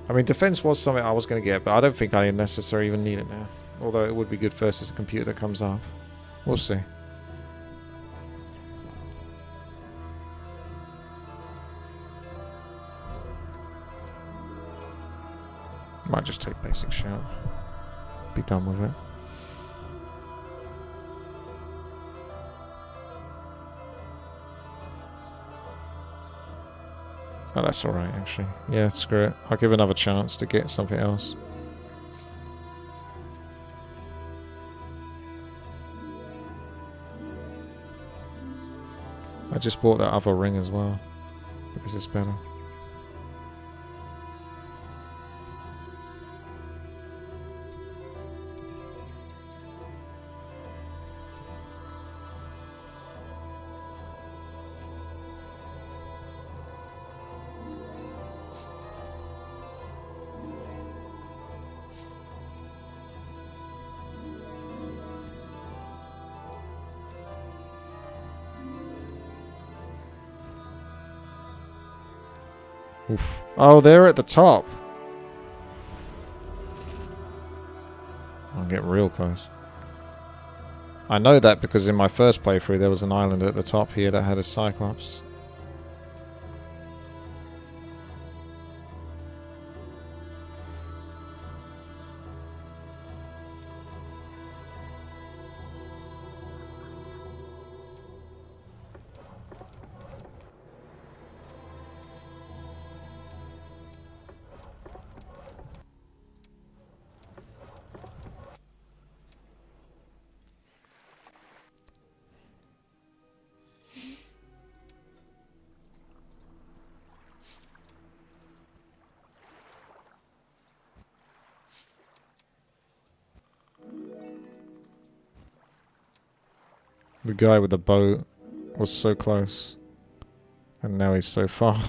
I mean defense was something I was going to get, but I don't think I necessarily even need it now. Although it would be good versus a computer that comes up. We'll see. Might just take basic shout. Be done with it. Oh, that's alright, actually. Yeah, screw it. I'll give another chance to get something else. I just bought that other ring as well. But this is better. Oh, they're at the top. I'm getting real close. I know that because in my first playthrough there was an island at the top here that had a Cyclops. Guy with the boat was so close. And now he's so far.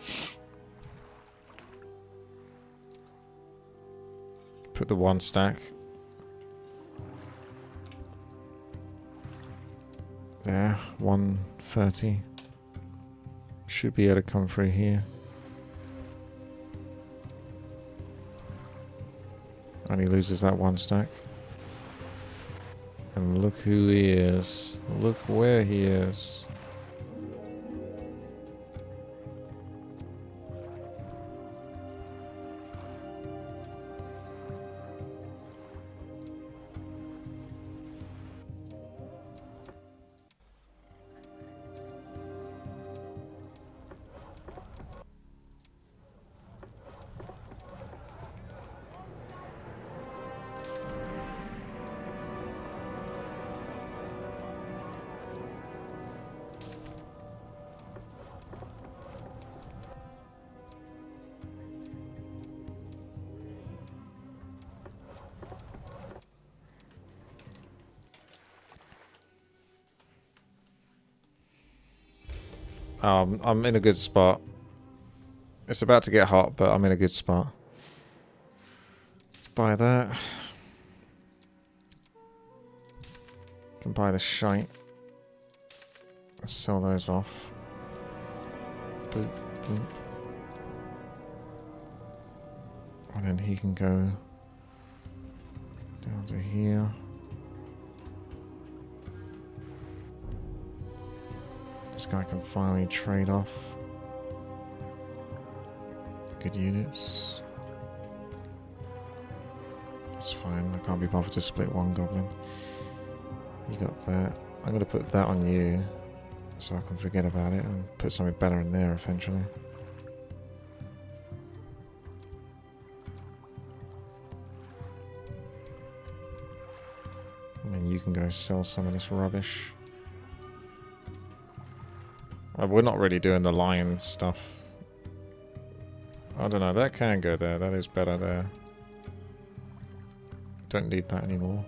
Put the one stack. There, 130. Should be able to come through here. And he loses that one stack. And look who he is. Look where he is. I'm in a good spot. It's about to get hot, but I'm in a good spot. Buy that. Can buy the shite. Sell those off. Boop, boop. And then he can go down to here. Guy can finally trade off good units. That's fine. I can't be bothered to split one goblin. You got that. I'm going to put that on you so I can forget about it and put something better in there eventually. And you can go sell some of this rubbish. Uh, we're not really doing the lion stuff. I don't know, that can go there. That is better there. Don't need that anymore.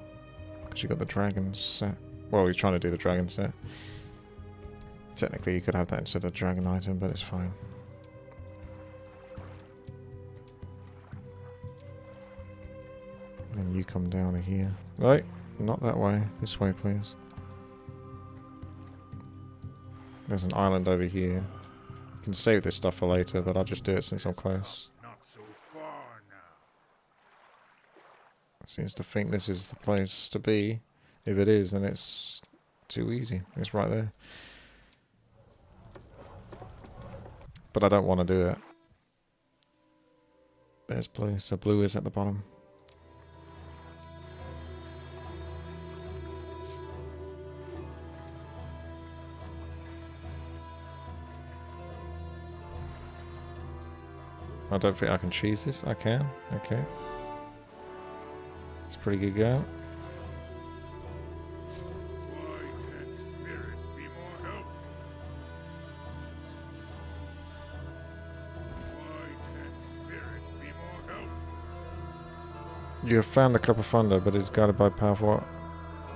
Because you got the dragon set. Well, he's trying to do the dragon set. Technically, you could have that instead of dragon item, but it's fine. And you come down here. Right, not that way. This way, please. There's an island over here. You can save this stuff for later, but I'll just do it since I'm close. Seems to think this is the place to be. If it is, then it's too easy. It's right there. But I don't want to do it. There's blue, so blue is at the bottom. I don't think I can cheese this. I can. Okay. It's a pretty good go. You have found the Cup of Thunder, but it's guarded by powerful...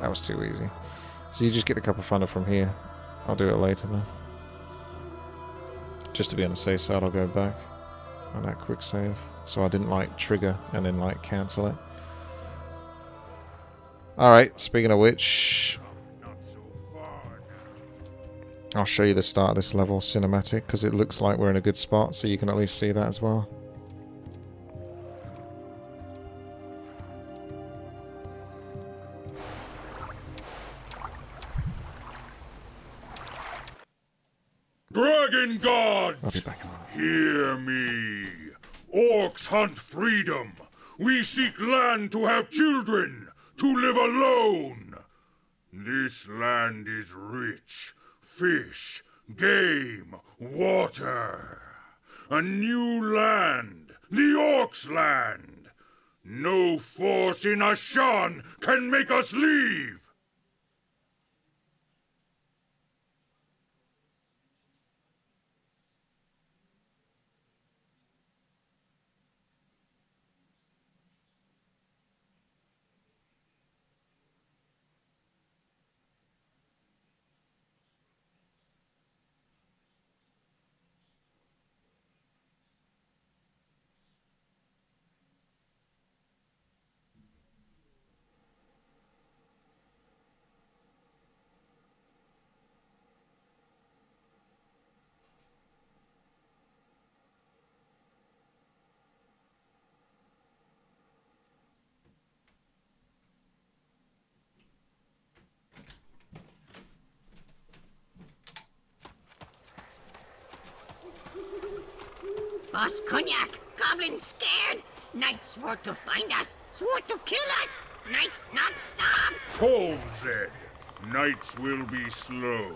That was too easy. So you just get the Cup of Thunder from here. I'll do it later then. Just to be on the safe side, I'll go back that quick save. So I didn't like trigger and then like cancel it. Alright, speaking of which. I'll show you the start of this level cinematic because it looks like we're in a good spot so you can at least see that as well. Dragon gods! I'll be back in a moment. Hear me! Orcs hunt freedom! We seek land to have children! To live alone! This land is rich. Fish, game, water. A new land! The Orcs' land! No force in Ashan can make us leave! Boss Kunyak, goblins scared. Knights swore to find us, swore to kill us. Knights not stop. Paul said, Knights will be slow.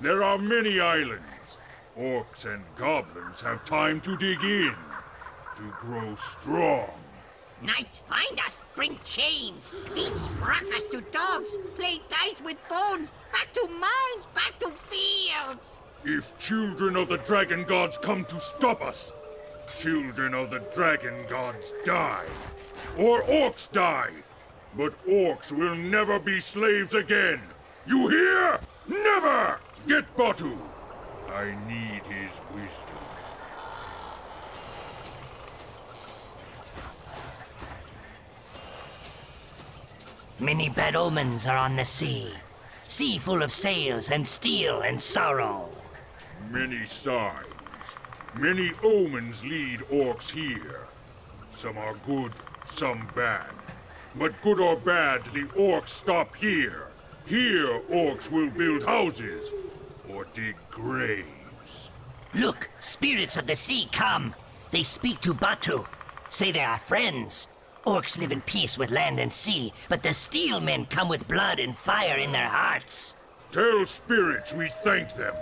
There are many islands. Orcs and goblins have time to dig in, to grow strong. Knights find us, bring chains, beat us to dogs, play dice with bones, back to mines, back to fields. If children of the dragon gods come to stop us, children of the dragon gods die. Or orcs die. But orcs will never be slaves again. You hear? Never! Get Batu. I need his wisdom. Many bad omens are on the sea. Sea full of sails and steel and sorrow. Many signs. Many omens lead orcs here. Some are good, some bad. But good or bad, the orcs stop here. Here, orcs will build houses or dig graves. Look, spirits of the sea come. They speak to Batu. Say they are friends. Orcs live in peace with land and sea, but the steel men come with blood and fire in their hearts. Tell spirits we thank them.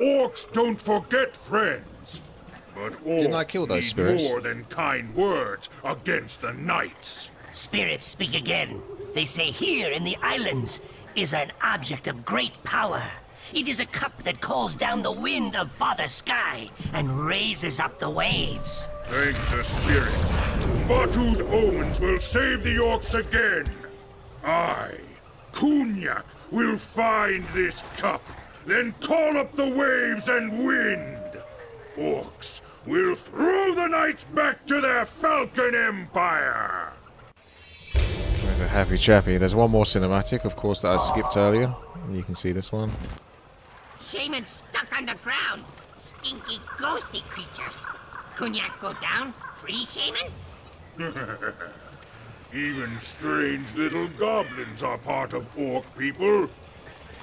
Orcs don't forget friends. But orcs Didn't I kill those need spirits? more than kind words against the knights. Spirits speak again. They say here in the islands is an object of great power. It is a cup that calls down the wind of Father Sky and raises up the waves. Thank the spirits. Batu's omens will save the orcs again. I, Kunyak, will find this cup, then call up the waves and wind. Orcs will throw the knights back to their Falcon Empire. There's a happy chappy. There's one more cinematic, of course, that I skipped earlier. You can see this one. Shaman stuck underground. Stinky, ghosty creatures. Kunyak go down? Free shaman? Even strange little goblins are part of orc people.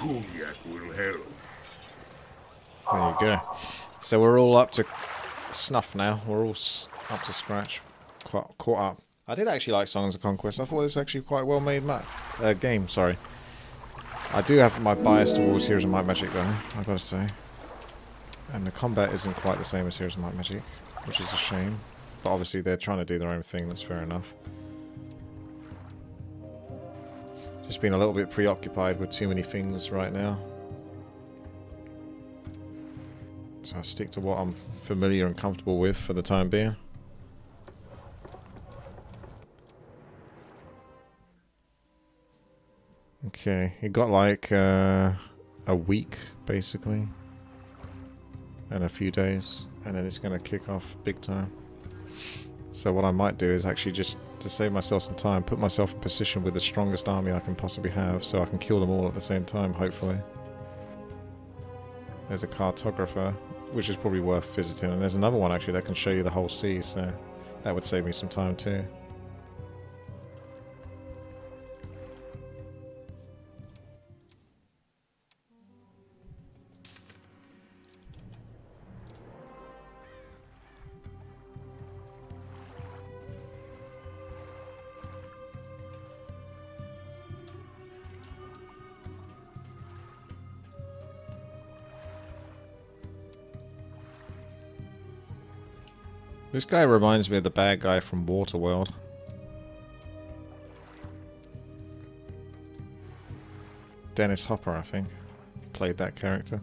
Will help. There you go. So we're all up to snuff now. We're all up to scratch. Quite caught up. I did actually like Songs of Conquest. I thought it was actually quite well made map. Uh, game, sorry. I do have my bias towards Heroes of Might Magic though, I've gotta say. And the combat isn't quite the same as Heroes of Might Magic, which is a shame. But obviously they're trying to do their own thing, that's fair enough. Just been a little bit preoccupied with too many things right now. So I stick to what I'm familiar and comfortable with for the time being. Okay, it got like uh, a week basically, and a few days, and then it's going to kick off big time. So what I might do is actually just to save myself some time, put myself in position with the strongest army I can possibly have, so I can kill them all at the same time, hopefully. There's a cartographer, which is probably worth visiting, and there's another one actually that can show you the whole sea, so that would save me some time too. This guy reminds me of the bad guy from Waterworld. Dennis Hopper, I think, played that character.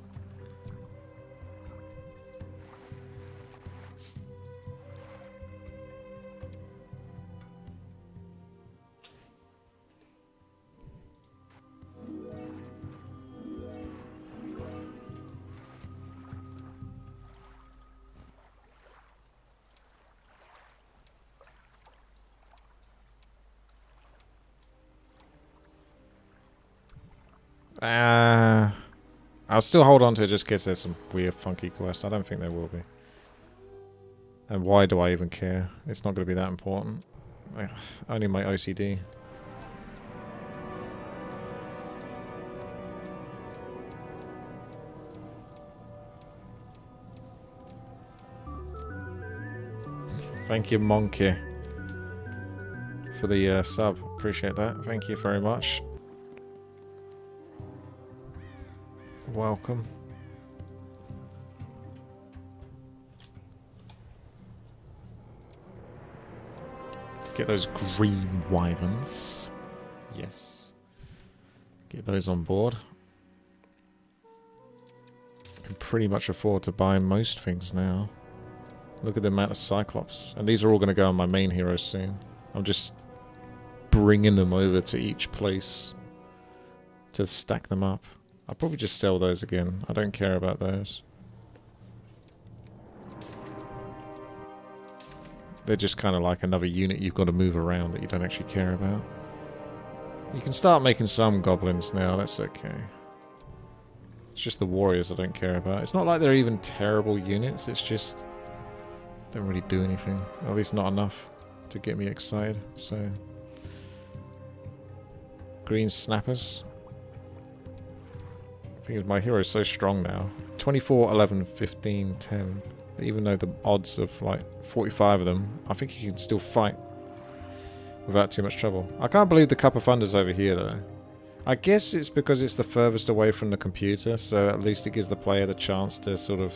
Uh, I'll still hold on to it just in case there's some weird, funky quest. I don't think there will be. And why do I even care? It's not going to be that important. Only my OCD. Thank you, Monkey, for the uh, sub. Appreciate that. Thank you very much. Welcome. Get those green wyverns. Yes. Get those on board. Can pretty much afford to buy most things now. Look at the amount of Cyclops. And these are all going to go on my main heroes soon. I'm just bringing them over to each place to stack them up. I'll probably just sell those again. I don't care about those. They're just kind of like another unit you've got to move around that you don't actually care about. You can start making some goblins now, that's okay. It's just the warriors I don't care about. It's not like they're even terrible units, it's just Don't really do anything. At least not enough to get me excited. So green snappers. I think my hero is so strong now. 24, 11, 15, 10. Even though the odds of like 45 of them, I think he can still fight without too much trouble. I can't believe the Cup of Thunder's over here though. I guess it's because it's the furthest away from the computer, so at least it gives the player the chance to sort of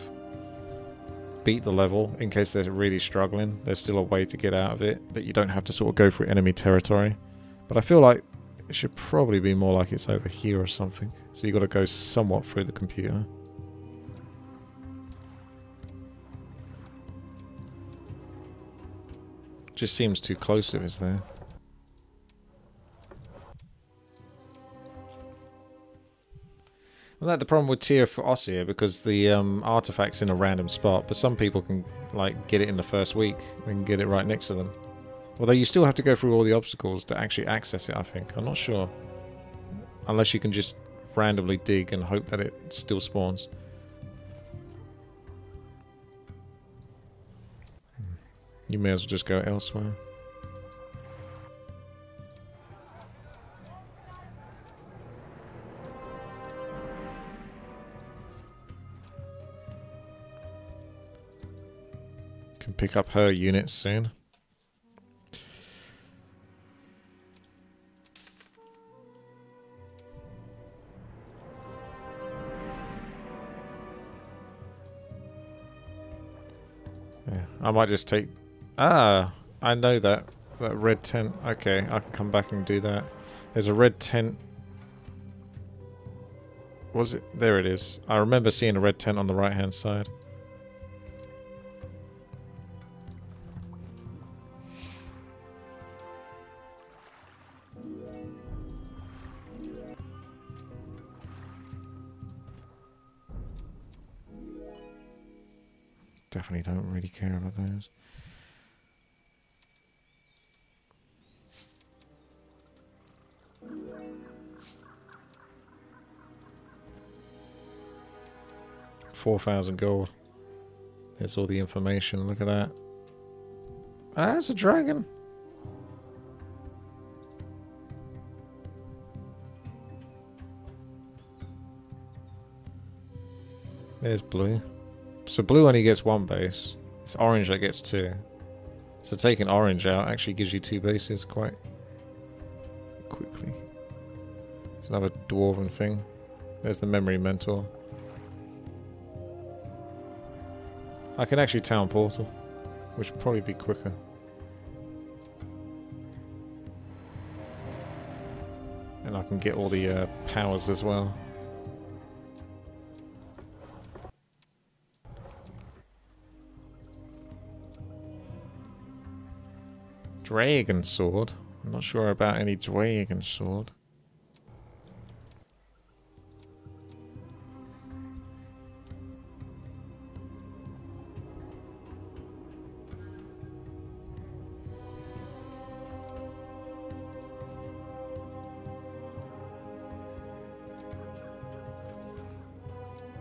beat the level in case they're really struggling. There's still a way to get out of it that you don't have to sort of go through enemy territory. But I feel like it should probably be more like it's over here or something. So you've got to go somewhat through the computer. Just seems too close if it's there. Well, that's the problem with Tear of Asha because the um, artifact's in a random spot, but some people can like get it in the first week and get it right next to them. Although you still have to go through all the obstacles to actually access it, I think. I'm not sure. Unless you can just randomly dig and hope that it still spawns. Hmm. You may as well just go elsewhere. Can pick up her units soon. Yeah, I might just take... Ah, I know that. That red tent. Okay, I can come back and do that. There's a red tent. Was it? There it is. I remember seeing a red tent on the right hand side. Definitely don't really care about those. Four thousand gold. There's all the information. Look at that. Ah, it's a dragon. There's blue. So blue only gets one base. It's orange that gets two. So taking orange out actually gives you two bases quite quickly. It's another dwarven thing. There's the memory mentor. I can actually town portal, which would probably be quicker. And I can get all the uh, powers as well. Dragon sword. I'm not sure about any dragon sword.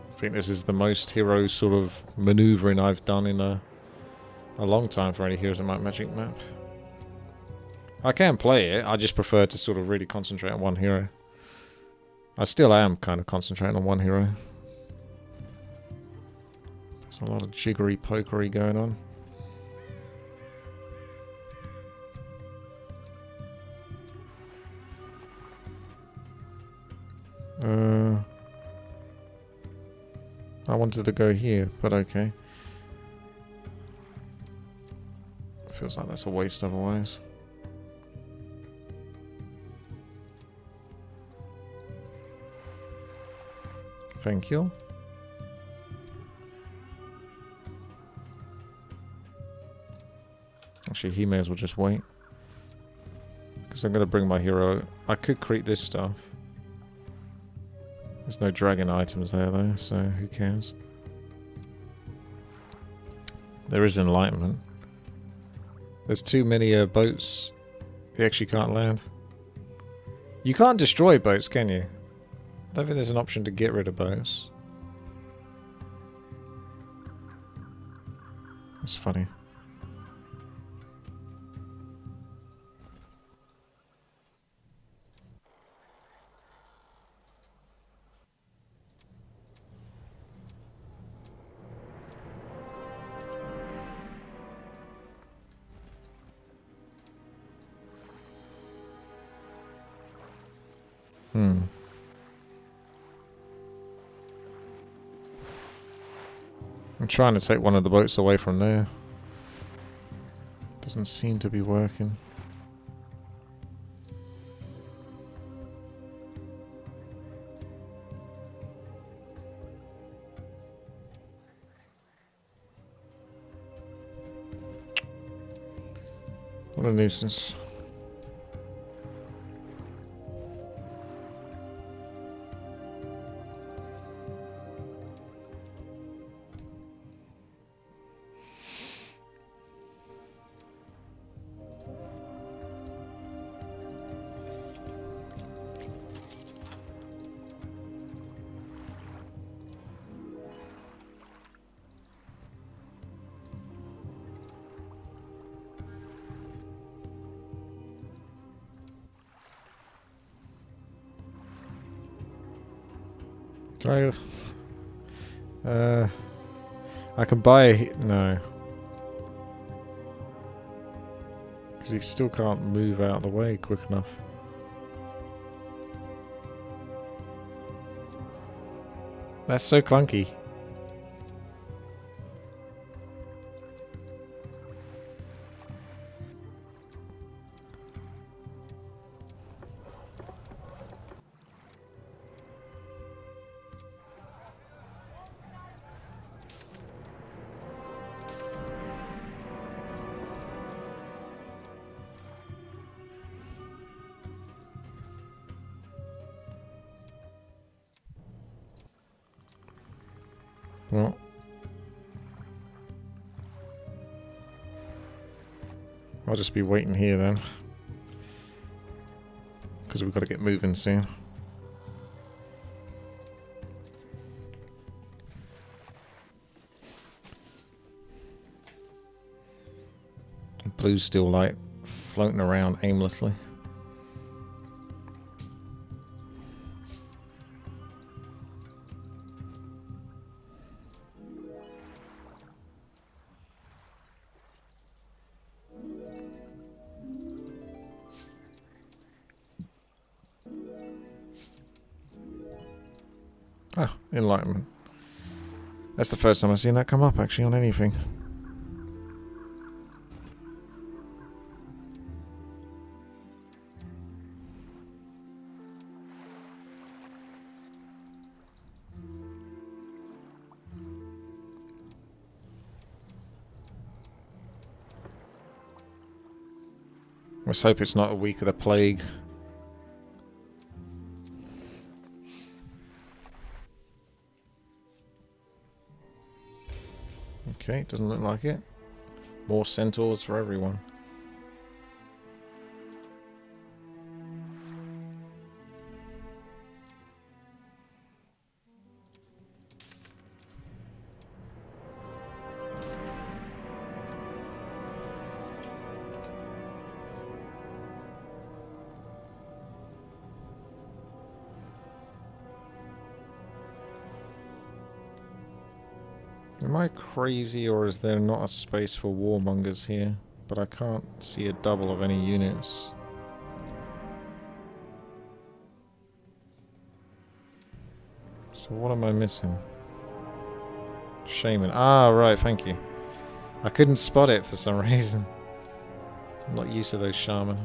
I think this is the most hero sort of maneuvering I've done in a a long time for any Heroes of Might Magic map. I can play it, I just prefer to sort of really concentrate on one hero. I still am kind of concentrating on one hero. There's a lot of jiggery pokery going on. Uh, I wanted to go here, but okay. Feels like that's a waste otherwise. Thank you. Actually, he may as well just wait. Because I'm going to bring my hero. I could create this stuff. There's no dragon items there though, so who cares? There is enlightenment. There's too many uh, boats. You actually can't land. You can't destroy boats, can you? I don't think there's an option to get rid of boats. That's funny. Trying to take one of the boats away from there. Doesn't seem to be working. What a nuisance. Buy... No. Because he still can't move out of the way quick enough. That's so clunky. Just be waiting here then. Because we've got to get moving soon. Blue's still like floating around aimlessly. That's the first time I've seen that come up actually on anything. Let's hope it's not a week of the plague. Okay, doesn't look like it. More centaurs for everyone. Crazy or is there not a space for warmongers here? But I can't see a double of any units. So what am I missing? Shaman. Ah, right, thank you. I couldn't spot it for some reason. I'm not used to those shaman.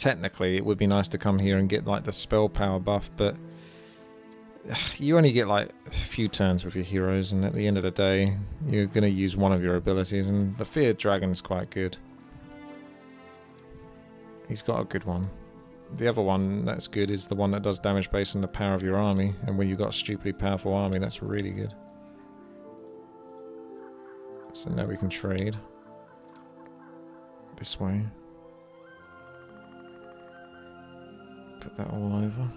Technically it would be nice to come here and get like the spell power buff, but you only get like a few turns with your heroes, and at the end of the day, you're going to use one of your abilities, and the Feared Dragon's quite good. He's got a good one. The other one that's good is the one that does damage based on the power of your army, and when you've got a stupidly powerful army, that's really good. So now we can trade. This way. Put that all over.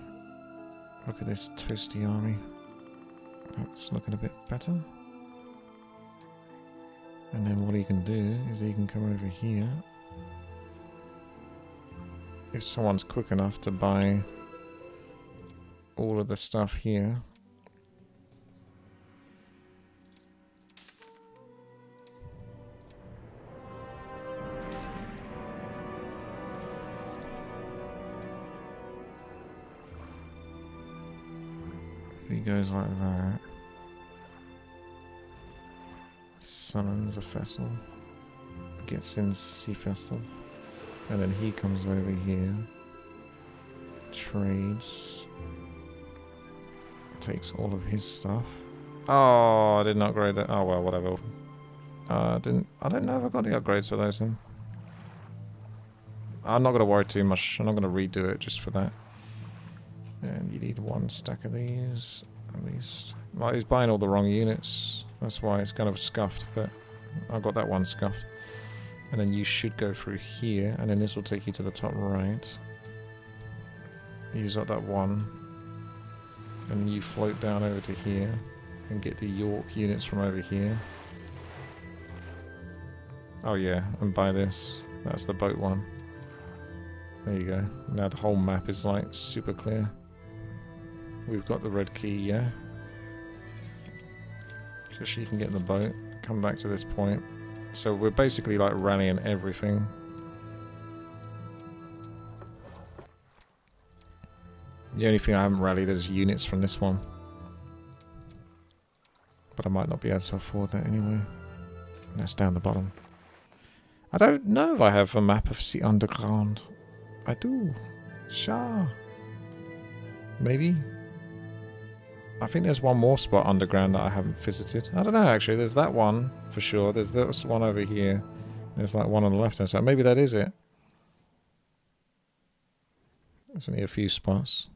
Look at this toasty army. That's looking a bit better. And then what he can do is he can come over here. If someone's quick enough to buy all of the stuff here. Goes like that. Summons a vessel. Gets in sea vessel. And then he comes over here. Trades. Takes all of his stuff. Oh, I didn't upgrade that. Oh well, whatever. Uh, didn't. I don't know if I got the upgrades for those then. I'm not gonna worry too much. I'm not gonna redo it just for that. And you need one stack of these at least. Well, he's buying all the wrong units. That's why it's kind of scuffed. But I've got that one scuffed. And then you should go through here, and then this will take you to the top right. Use up that one. And you float down over to here and get the York units from over here. Oh yeah, and buy this. That's the boat one. There you go. Now the whole map is like super clear. We've got the red key, yeah. So she can get in the boat, come back to this point. So we're basically like rallying everything. The only thing I haven't rallied is units from this one. But I might not be able to afford that anyway. That's down the bottom. I don't know if I have a map of the underground. I do. Sure. Maybe. I think there's one more spot underground that I haven't visited. I don't know actually. There's that one for sure. There's this one over here. There's like one on the left hand side. Maybe that is it. There's only a few spots.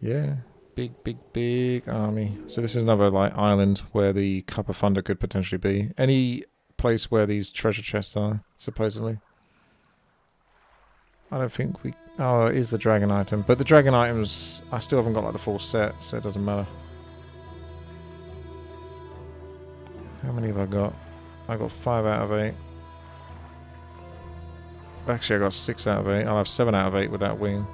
Yeah. Big, big, big army. So this is another like island where the Cup of Thunder could potentially be. Any place where these treasure chests are, supposedly. I don't think we... Oh, it is the dragon item. But the dragon items, I still haven't got like the full set, so it doesn't matter. How many have I got? I got 5 out of 8. Actually, I got 6 out of 8. I'll have 7 out of 8 with that wing.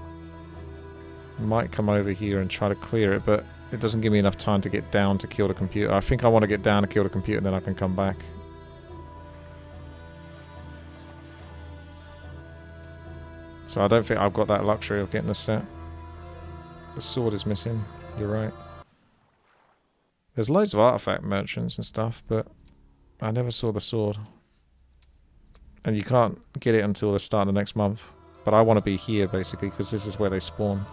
Might come over here and try to clear it, but it doesn't give me enough time to get down to kill the computer. I think I want to get down to kill the computer and then I can come back. So I don't think I've got that luxury of getting the set. The sword is missing. You're right. There's loads of artifact merchants and stuff, but I never saw the sword. And you can't get it until the start of the next month. But I want to be here, basically, because this is where they spawn.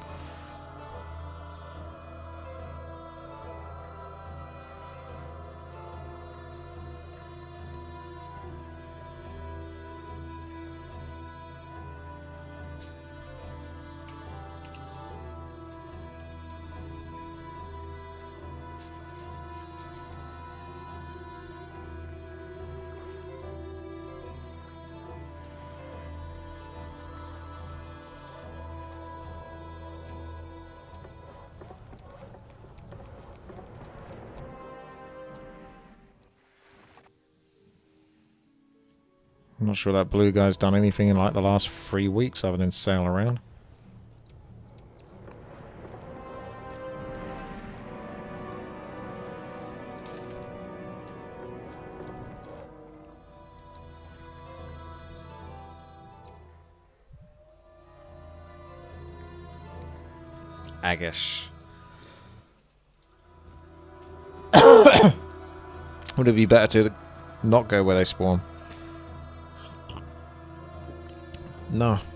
Not sure that blue guy's done anything in like the last three weeks other than sail around. Agash. Would it be better to not go where they spawn? No.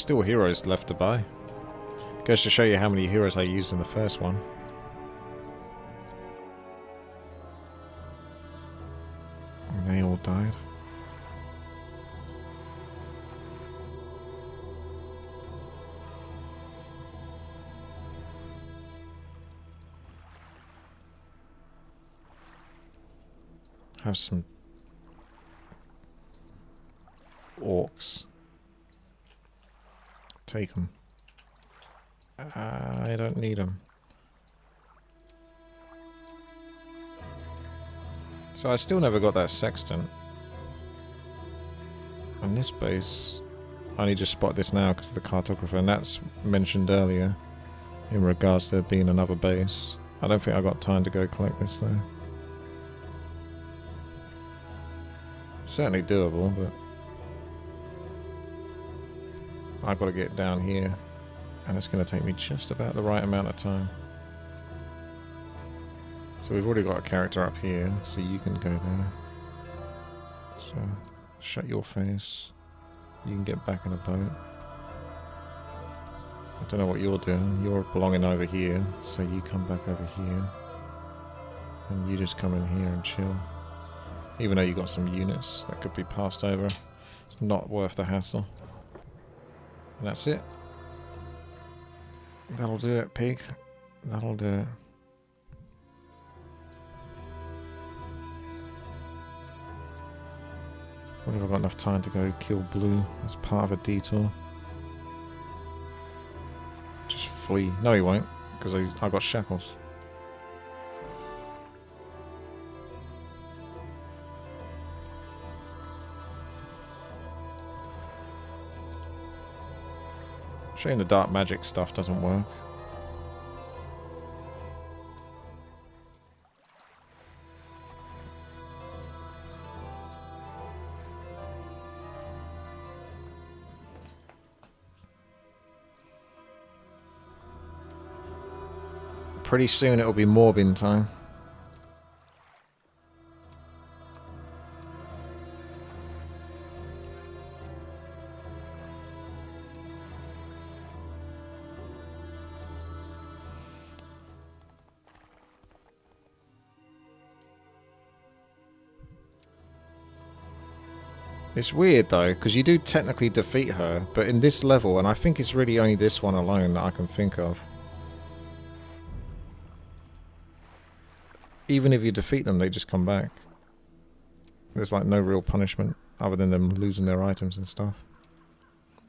Still heroes left to buy. Goes to show you how many heroes I used in the first one. And they all died. Have some six. Take them. I don't need them. So I still never got that sextant. And this base, I only just spot this now because of the cartographer, and that's mentioned earlier in regards to there being another base. I don't think I got time to go collect this though. Certainly doable, but I've got to get down here, and it's going to take me just about the right amount of time. So we've already got a character up here, so you can go there. So, shut your face. You can get back in a boat. I don't know what you're doing. You're belonging over here, so you come back over here. And you just come in here and chill. Even though you got some units that could be passed over, it's not worth the hassle. And that's it. That'll do it, pig. That'll do it. What have I got enough time to go kill Blue as part of a detour? Just flee. No, he won't, because I've got shackles. Showing the dark magic stuff doesn't work. Pretty soon it'll be Morbin time. It's weird though, because you do technically defeat her, but in this level, and I think it's really only this one alone that I can think of. Even if you defeat them, they just come back. There's like no real punishment, other than them losing their items and stuff.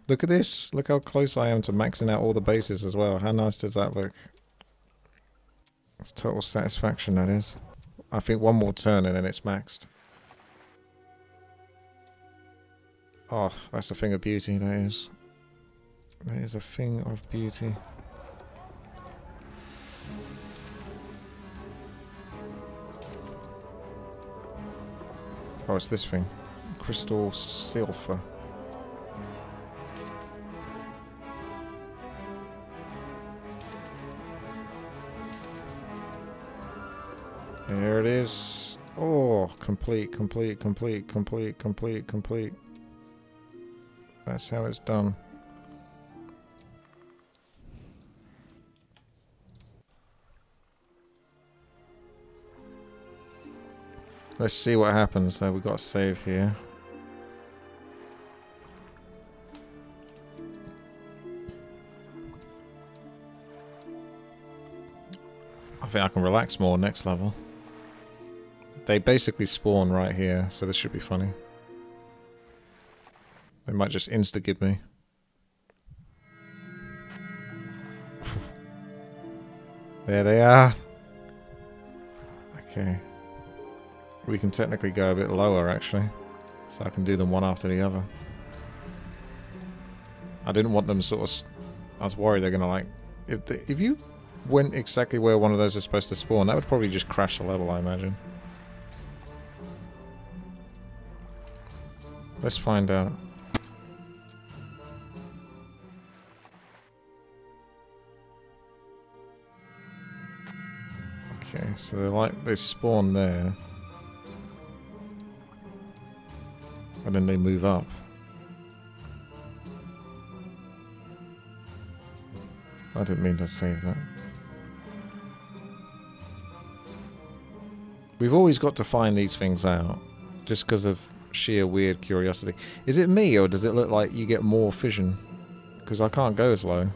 Look at this! Look how close I am to maxing out all the bases as well. How nice does that look? It's total satisfaction, that is. I think one more turn and then it's maxed. Oh, that's a thing of beauty, that is. That is a thing of beauty. Oh, it's this thing. Crystal Silver. There it is. Oh, complete, complete, complete, complete, complete, complete. That's how it's done. Let's see what happens though. We've got to save here. I think I can relax more next level. They basically spawn right here, so this should be funny. They might just insta-give me. there they are. Okay. We can technically go a bit lower, actually. So I can do them one after the other. I didn't want them sort of... I was worried they're going to like... If, they, if you went exactly where one of those is supposed to spawn, that would probably just crash the level, I imagine. Let's find out. So they like they spawn there. And then they move up. I didn't mean to save that. We've always got to find these things out. Just because of sheer weird curiosity. Is it me or does it look like you get more fission? Because I can't go as low.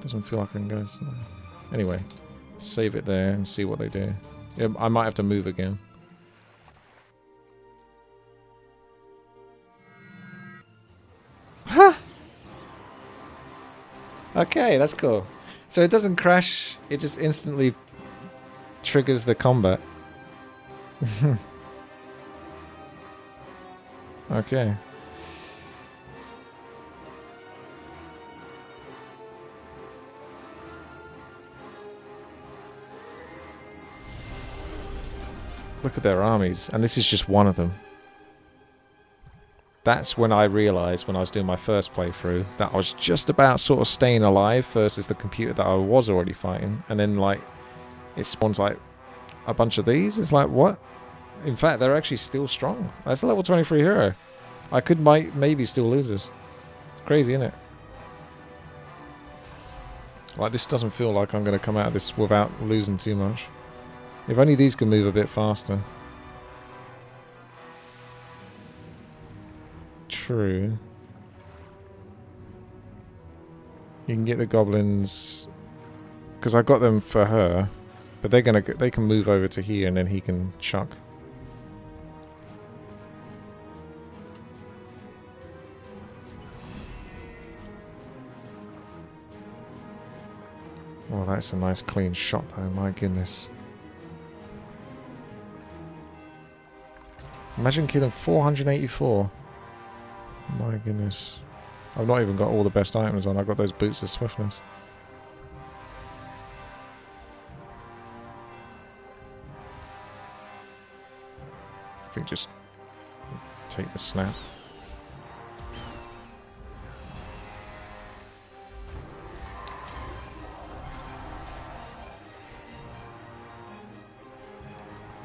Doesn't feel like I can go as low. Anyway, save it there and see what they do. I might have to move again. Huh! Okay, that's cool. So it doesn't crash, it just instantly triggers the combat. okay. Look at their armies, and this is just one of them. That's when I realised, when I was doing my first playthrough, that I was just about sort of staying alive versus the computer that I was already fighting. And then, like, it spawns, like, a bunch of these. It's like, what? In fact, they're actually still strong. That's a level 23 hero. I could might maybe still lose this. It's crazy, isn't it? Like, this doesn't feel like I'm going to come out of this without losing too much. If only these could move a bit faster. True. You can get the goblins because I got them for her, but they're gonna they can move over to here and then he can chuck. Well, that's a nice clean shot though, my goodness. Imagine killing 484. My goodness. I've not even got all the best items on. I've got those boots of swiftness. I think just take the snap.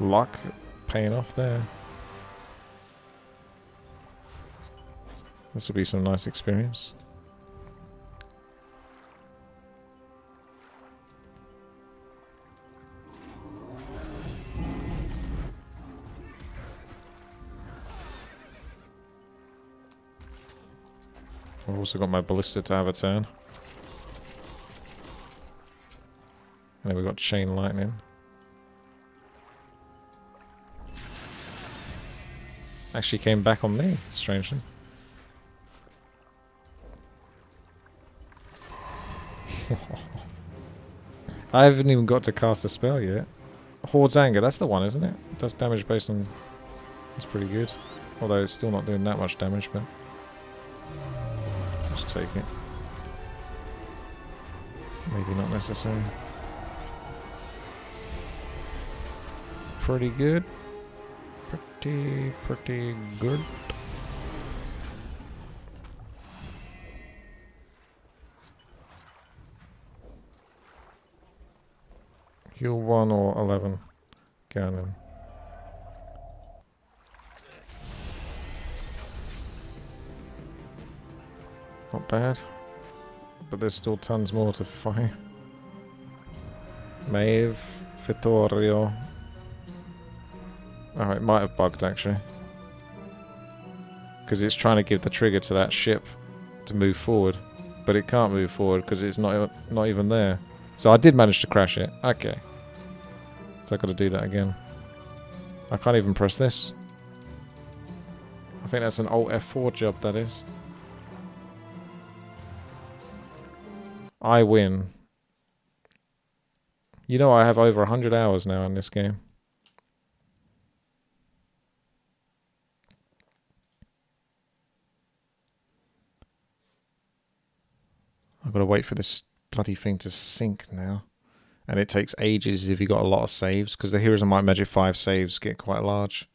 Luck paying off there. This will be some nice experience. I've also got my ballista to have a turn. And then we've got chain lightning. Actually came back on me, strangely. I haven't even got to cast a spell yet. Horde's Anger, that's the one, isn't it? it does damage based on... That's pretty good. Although it's still not doing that much damage, but... Just take it. Maybe not necessary. Pretty good. Pretty, pretty good. Heal 1 or 11. Cannon. Not bad. But there's still tons more to fight. Maeve, Vittorio. Oh, it might have bugged actually. Because it's trying to give the trigger to that ship to move forward. But it can't move forward because it's not, not even there. So I did manage to crash it. Okay. So I've got to do that again. I can't even press this. I think that's an Alt F4 job, that is. I win. You know I have over 100 hours now in this game. I've got to wait for this bloody thing to sync now. And it takes ages if you got a lot of saves, because the Heroes of Might Magic 5 saves get quite large.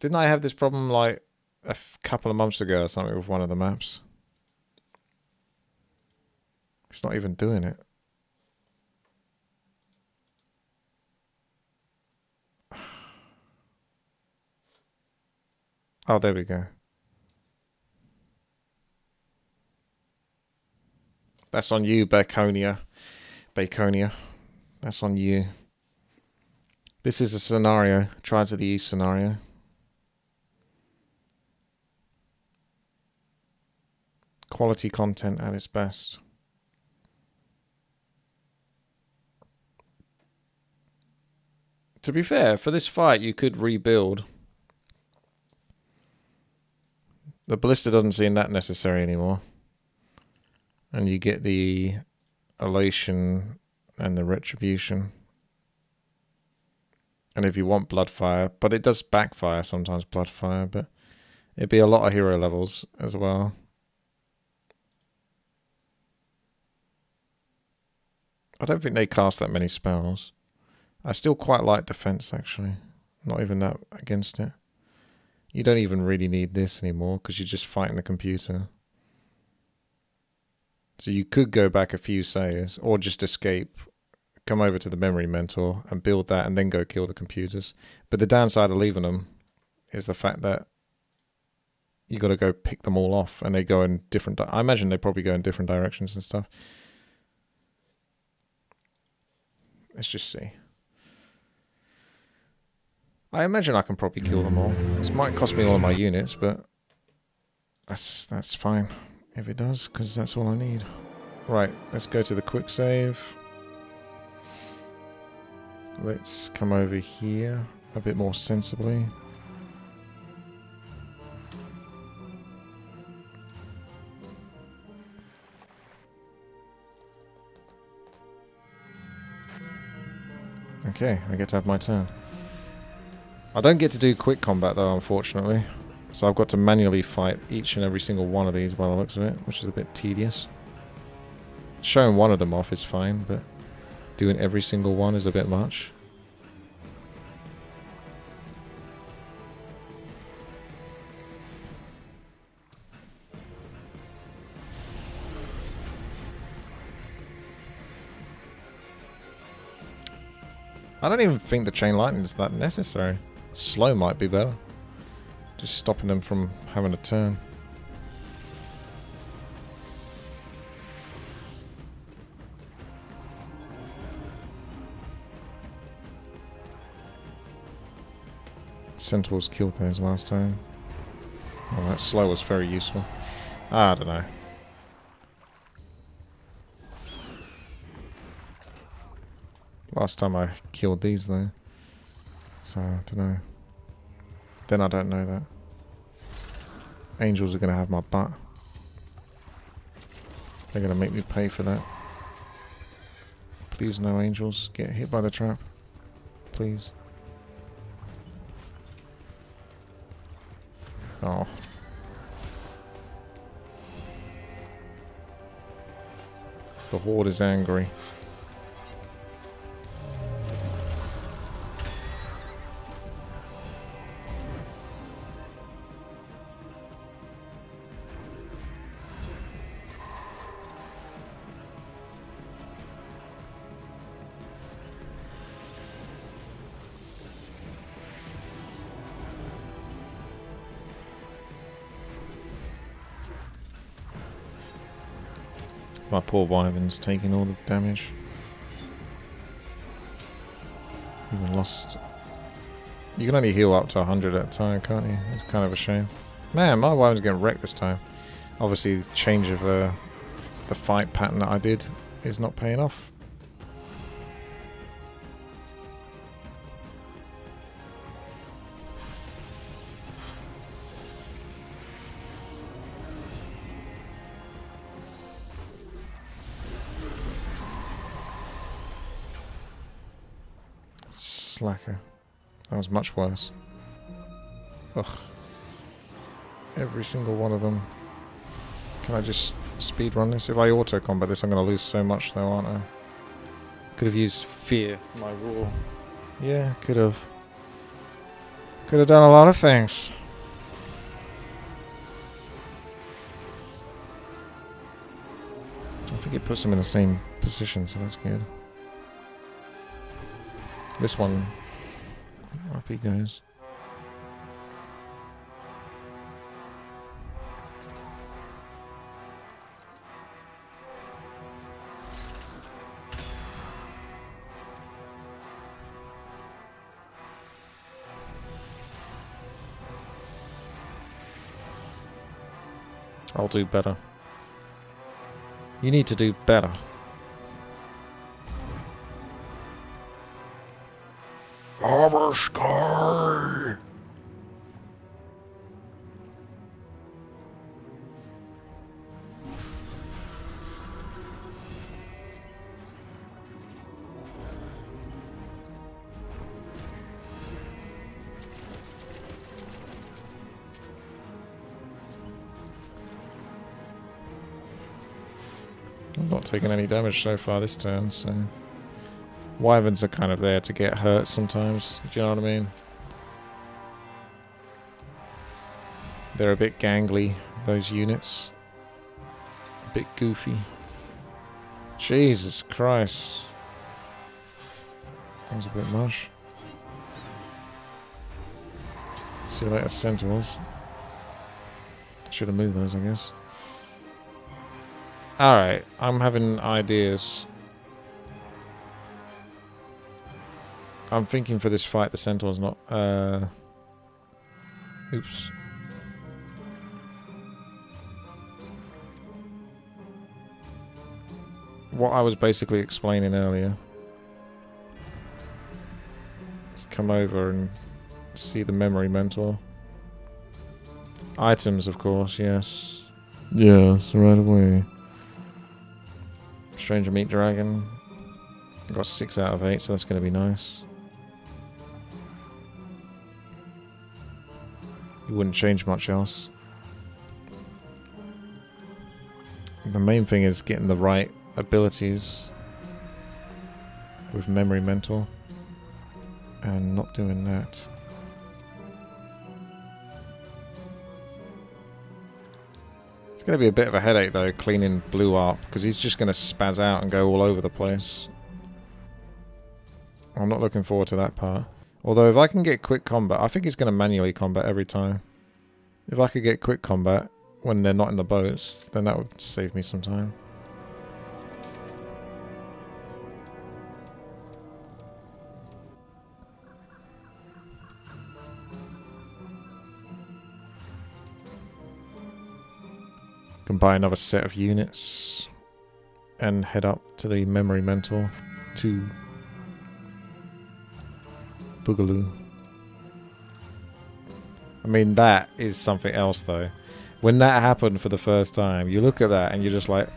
Didn't I have this problem like a couple of months ago or something with one of the maps? It's not even doing it. Oh, there we go. That's on you, Baconia. Baconia. That's on you. This is a scenario. Tribes of the East scenario. Quality content at its best. To be fair, for this fight, you could rebuild. The ballista doesn't seem that necessary anymore. And you get the elation and the retribution. And if you want Bloodfire, but it does backfire sometimes, Bloodfire, but it'd be a lot of hero levels as well. I don't think they cast that many spells. I still quite like defense, actually. Not even that against it. You don't even really need this anymore because you're just fighting the computer. So you could go back a few saves or just escape, come over to the memory mentor and build that and then go kill the computers. But the downside of leaving them is the fact that you got to go pick them all off and they go in different I imagine they probably go in different directions and stuff. Let's just see. I imagine I can probably kill them all. This might cost me all of my units, but that's that's fine if it does, because that's all I need. Right, let's go to the quick save. Let's come over here a bit more sensibly. Okay, I get to have my turn. I don't get to do quick combat though, unfortunately. So I've got to manually fight each and every single one of these by the looks of it, which is a bit tedious. Showing one of them off is fine, but doing every single one is a bit much. I don't even think the chain lightning is that necessary. Slow might be better. Just stopping them from having a turn. Centaurs killed those last time. Well, that slow was very useful. Ah, I don't know. Last time I killed these though. So, I don't know. Then I don't know that. Angels are going to have my butt. They're going to make me pay for that. Please no angels. Get hit by the trap. Please. Oh. The Horde is angry. Poor Wyvern's taking all the damage. Even lost... You can only heal up to 100 at a time, can't you? It's kind of a shame. Man, my Wyvern's getting wrecked this time. Obviously, the change of uh, the fight pattern that I did is not paying off. That was much worse. Ugh. Every single one of them. Can I just speed run this? If I auto combat this, I'm going to lose so much though, aren't I? Could have used fear, my roar. Yeah, could have. Could have done a lot of things. I think it puts them in the same position, so that's good. This one, up he goes. I'll do better. You need to do better. I'm not taking any damage so far this turn, so... Wyverns are kind of there to get hurt sometimes, do you know what I mean? They're a bit gangly, those units. A bit goofy. Jesus Christ. That was a bit much. See you later, Sentinels. Should have moved those, I guess. Alright, I'm having ideas. I'm thinking for this fight the Sentinel's not... Uh, oops. What I was basically explaining earlier. Let's come over and see the memory mentor. Items, of course, yes. Yes, right away. Stranger Meat Dragon. I Got 6 out of 8, so that's going to be nice. It wouldn't change much else. The main thing is getting the right abilities with Memory Mentor and not doing that. Going to be a bit of a headache though cleaning Blue up because he's just going to spaz out and go all over the place. I'm not looking forward to that part. Although if I can get quick combat, I think he's going to manually combat every time. If I could get quick combat when they're not in the boats, then that would save me some time. Can buy another set of units and head up to the memory mentor to Boogaloo. I mean, that is something else, though. When that happened for the first time, you look at that and you're just like,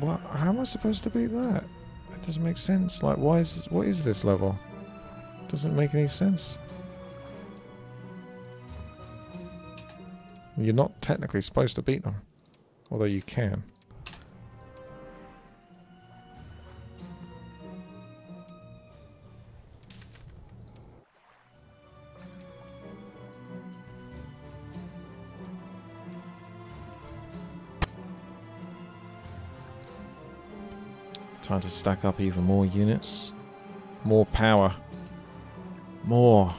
"What? How am I supposed to beat that? It doesn't make sense. Like, why is what is this level? It doesn't make any sense." You're not technically supposed to beat them, although you can. Time to stack up even more units. More power. More.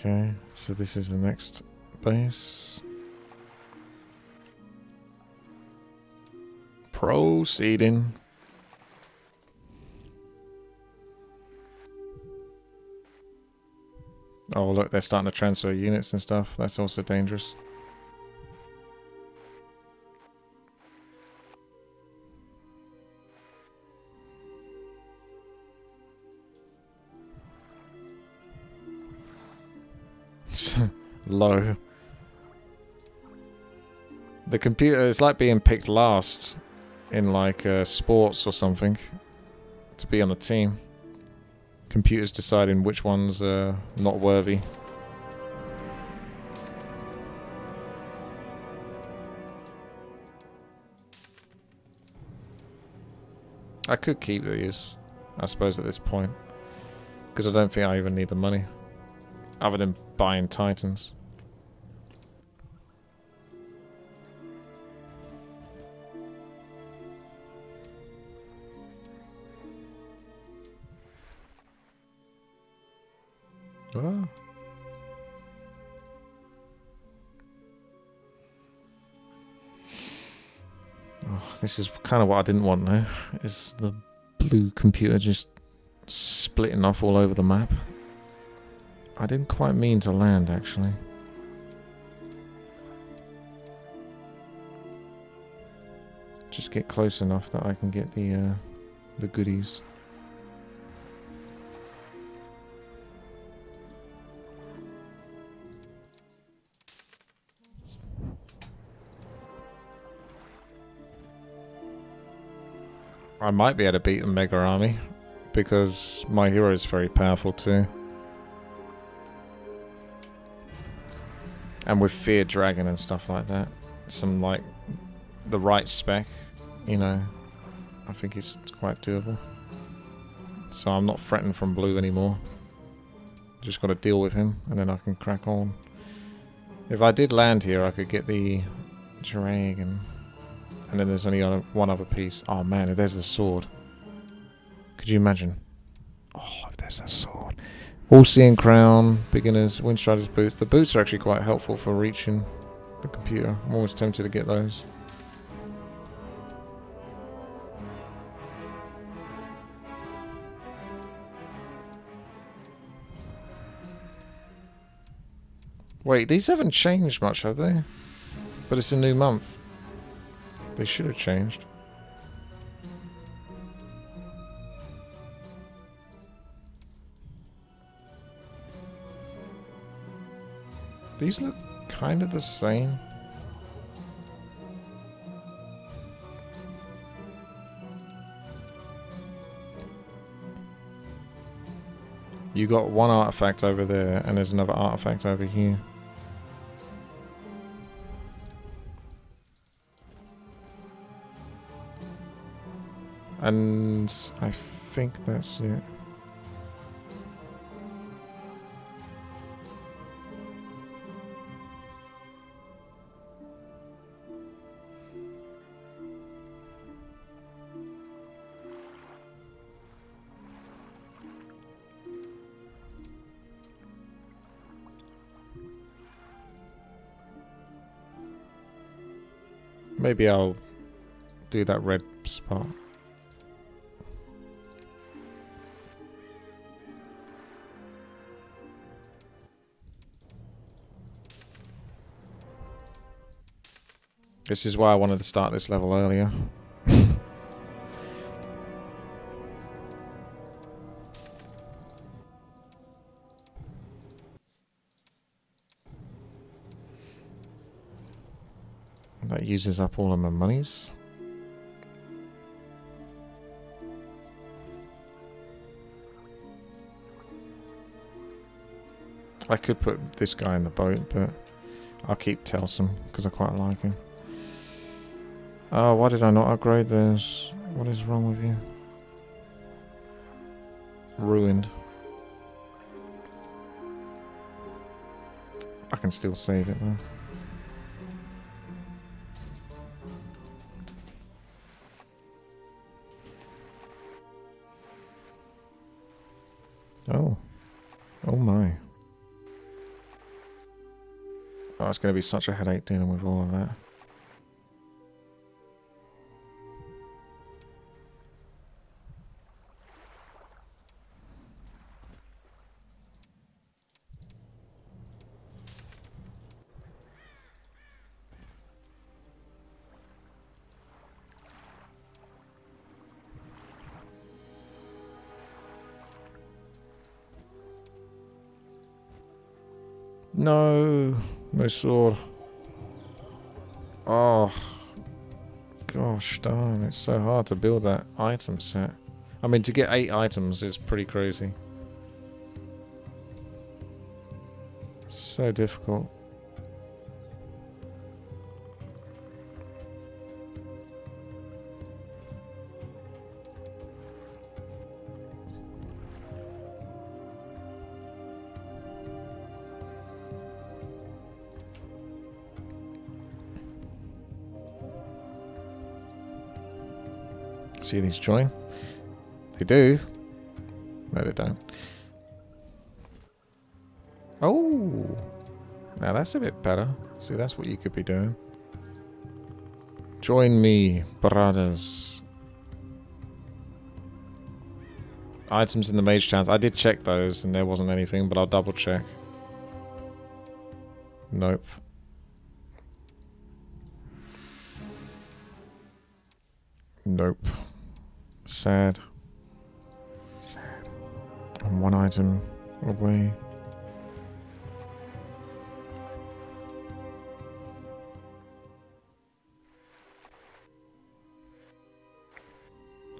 Okay, so this is the next base. Proceeding. Oh, look, they're starting to transfer units and stuff. That's also dangerous. Low. The computer is like being picked last in like uh, sports or something to be on the team. Computers deciding which one's are not worthy. I could keep these, I suppose, at this point. Because I don't think I even need the money. Other than buying Titans. Ah. Oh, this is kind of what I didn't want now. Is the blue computer just splitting off all over the map? I didn't quite mean to land, actually. Just get close enough that I can get the uh, the goodies. I might be able to beat a mega army because my hero is very powerful too. And with Fear Dragon and stuff like that, some like the right spec, you know, I think it's quite doable. So I'm not threatened from blue anymore. Just got to deal with him and then I can crack on. If I did land here, I could get the dragon. And then there's only one other piece. Oh man, if there's the sword. Could you imagine? Oh, there's that sword. All-seeing crown, beginners, Windstrider's boots. The boots are actually quite helpful for reaching the computer. I'm always tempted to get those. Wait, these haven't changed much, have they? But it's a new month. They should have changed. These look kind of the same. You got one artifact over there, and there's another artifact over here. And I think that's it. Maybe I'll do that red spot. This is why I wanted to start this level earlier. that uses up all of my monies. I could put this guy in the boat, but I'll keep Telsek because I quite like him. Oh, why did I not upgrade this? What is wrong with you? Ruined. I can still save it though. Oh. Oh my. Oh, it's going to be such a headache dealing with all of that. Sword. Oh, gosh darn, it's so hard to build that item set. I mean, to get eight items is pretty crazy. So difficult. See these join? They do. No, they don't. Oh! Now that's a bit better. See, that's what you could be doing. Join me, brothers. Items in the mage chance. I did check those and there wasn't anything, but I'll double check. Nope. Nope. Sad. Sad. I'm one item away.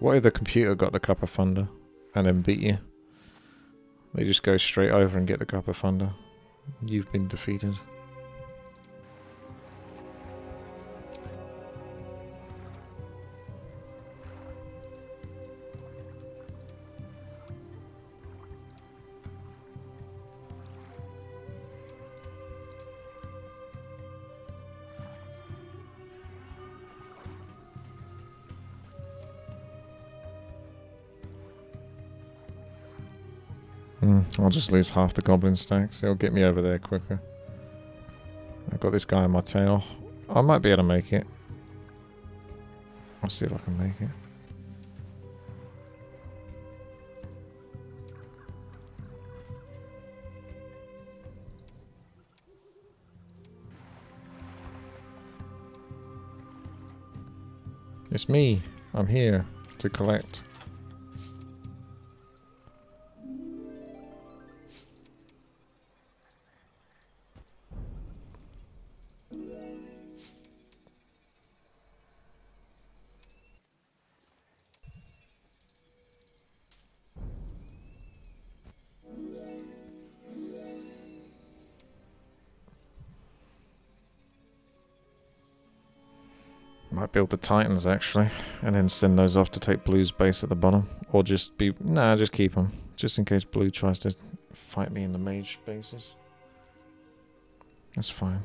What if the computer got the Cup of Thunder and then beat you? They just go straight over and get the Cup of Thunder. You've been defeated. I'll just lose half the goblin stacks. It'll get me over there quicker. I've got this guy on my tail. I might be able to make it. I'll see if I can make it. It's me. I'm here to collect. The Titans actually, and then send those off to take Blue's base at the bottom, or just be nah, just keep them, just in case Blue tries to fight me in the mage bases. That's fine.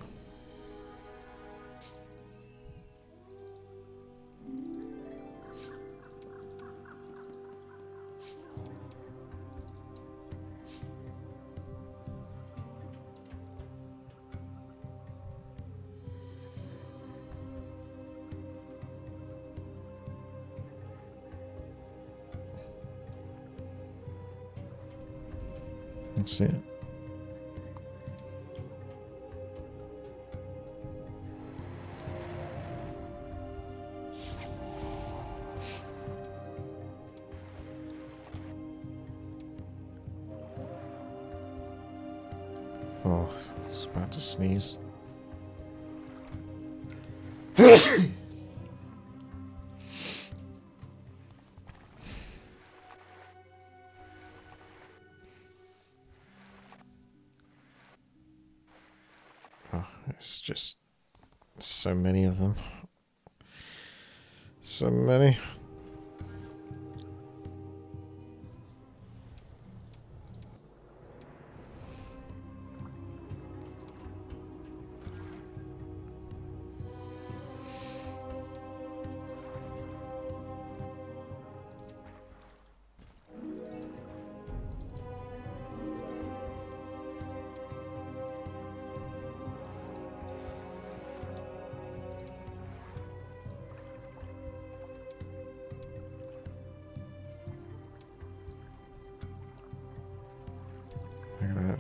That's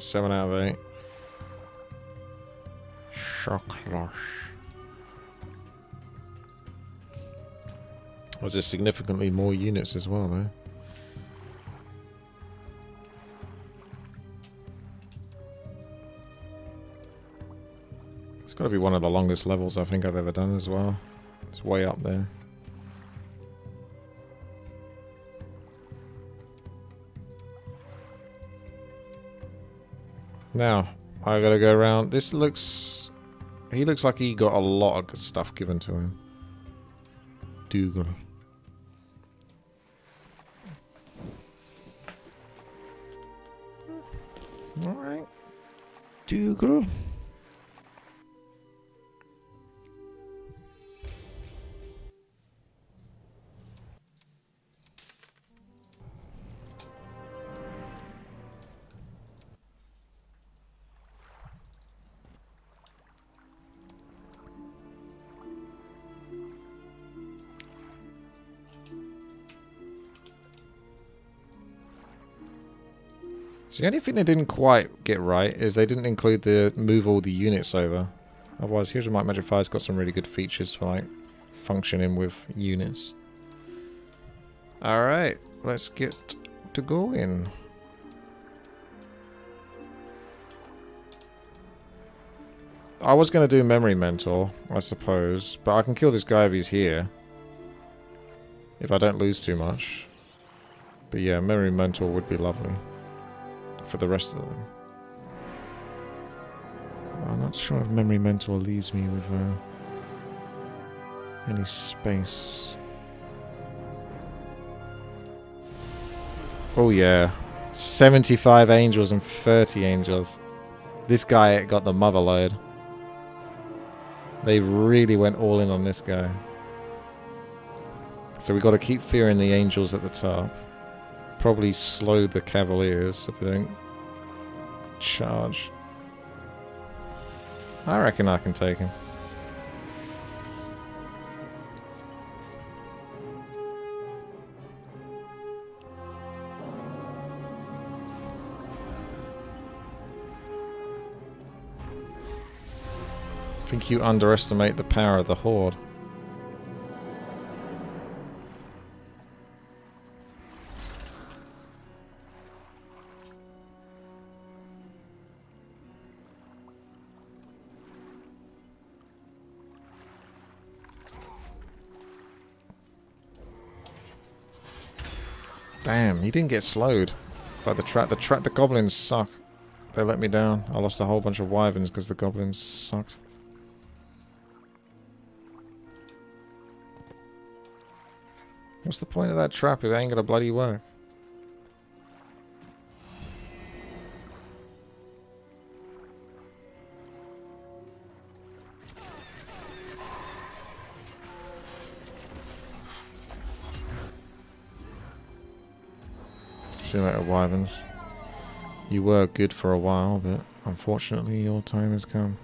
seven out of eight. Shock Shocklosh. Was there significantly more units as well, though? It's got to be one of the longest levels I think I've ever done as well. It's way up there. Now, I gotta go around. This looks... He looks like he got a lot of stuff given to him. Dougal. Alright. Dougal. So the only thing they didn't quite get right is they didn't include the move all the units over. Otherwise, Heroes of Might Magic Five's got some really good features for like functioning with units. Alright, let's get to going. I was going to do Memory Mentor, I suppose, but I can kill this guy if he's here. If I don't lose too much. But yeah, Memory Mentor would be lovely. For the rest of them. I'm not sure if Memory Mentor leaves me with uh, any space. Oh yeah. 75 angels and 30 angels. This guy got the mother load. They really went all in on this guy. So we got to keep fearing the angels at the top. Probably slow the cavaliers so they don't charge. I reckon I can take him. I think you underestimate the power of the Horde. Didn't get slowed by the trap. The trap. The goblins suck. They let me down. I lost a whole bunch of wyverns because the goblins sucked. What's the point of that trap if it ain't gonna bloody work? Later, Wyverns. You were good for a while, but unfortunately your time has come.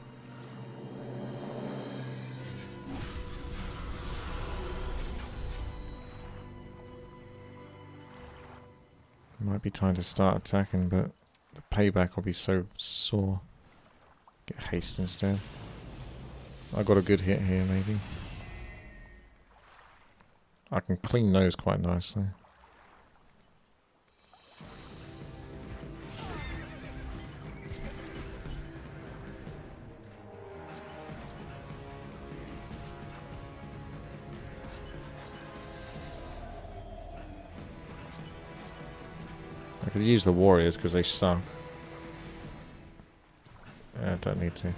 Might be time to start attacking, but the payback will be so sore. Get haste instead. I got a good hit here, maybe. I can clean those quite nicely. I could use the warriors because they suck. I don't need to.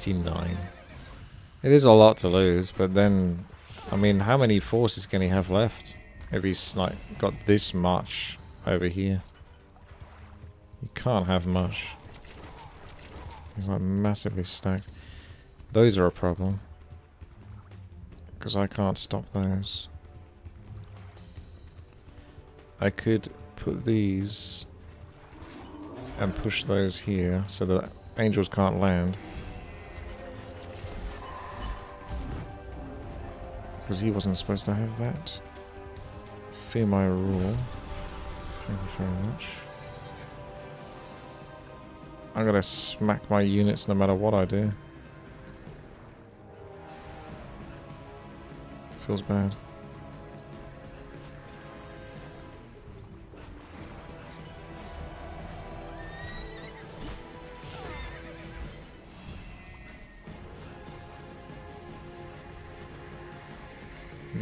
Eighty-nine. It is a lot to lose, but then, I mean, how many forces can he have left? If he's like got this much over here. He can't have much. He's like massively stacked. Those are a problem. Because I can't stop those. I could put these and push those here so that angels can't land. Because he wasn't supposed to have that. Fear my roar. Thank you very much. I'm gonna smack my units no matter what I do. Feels bad.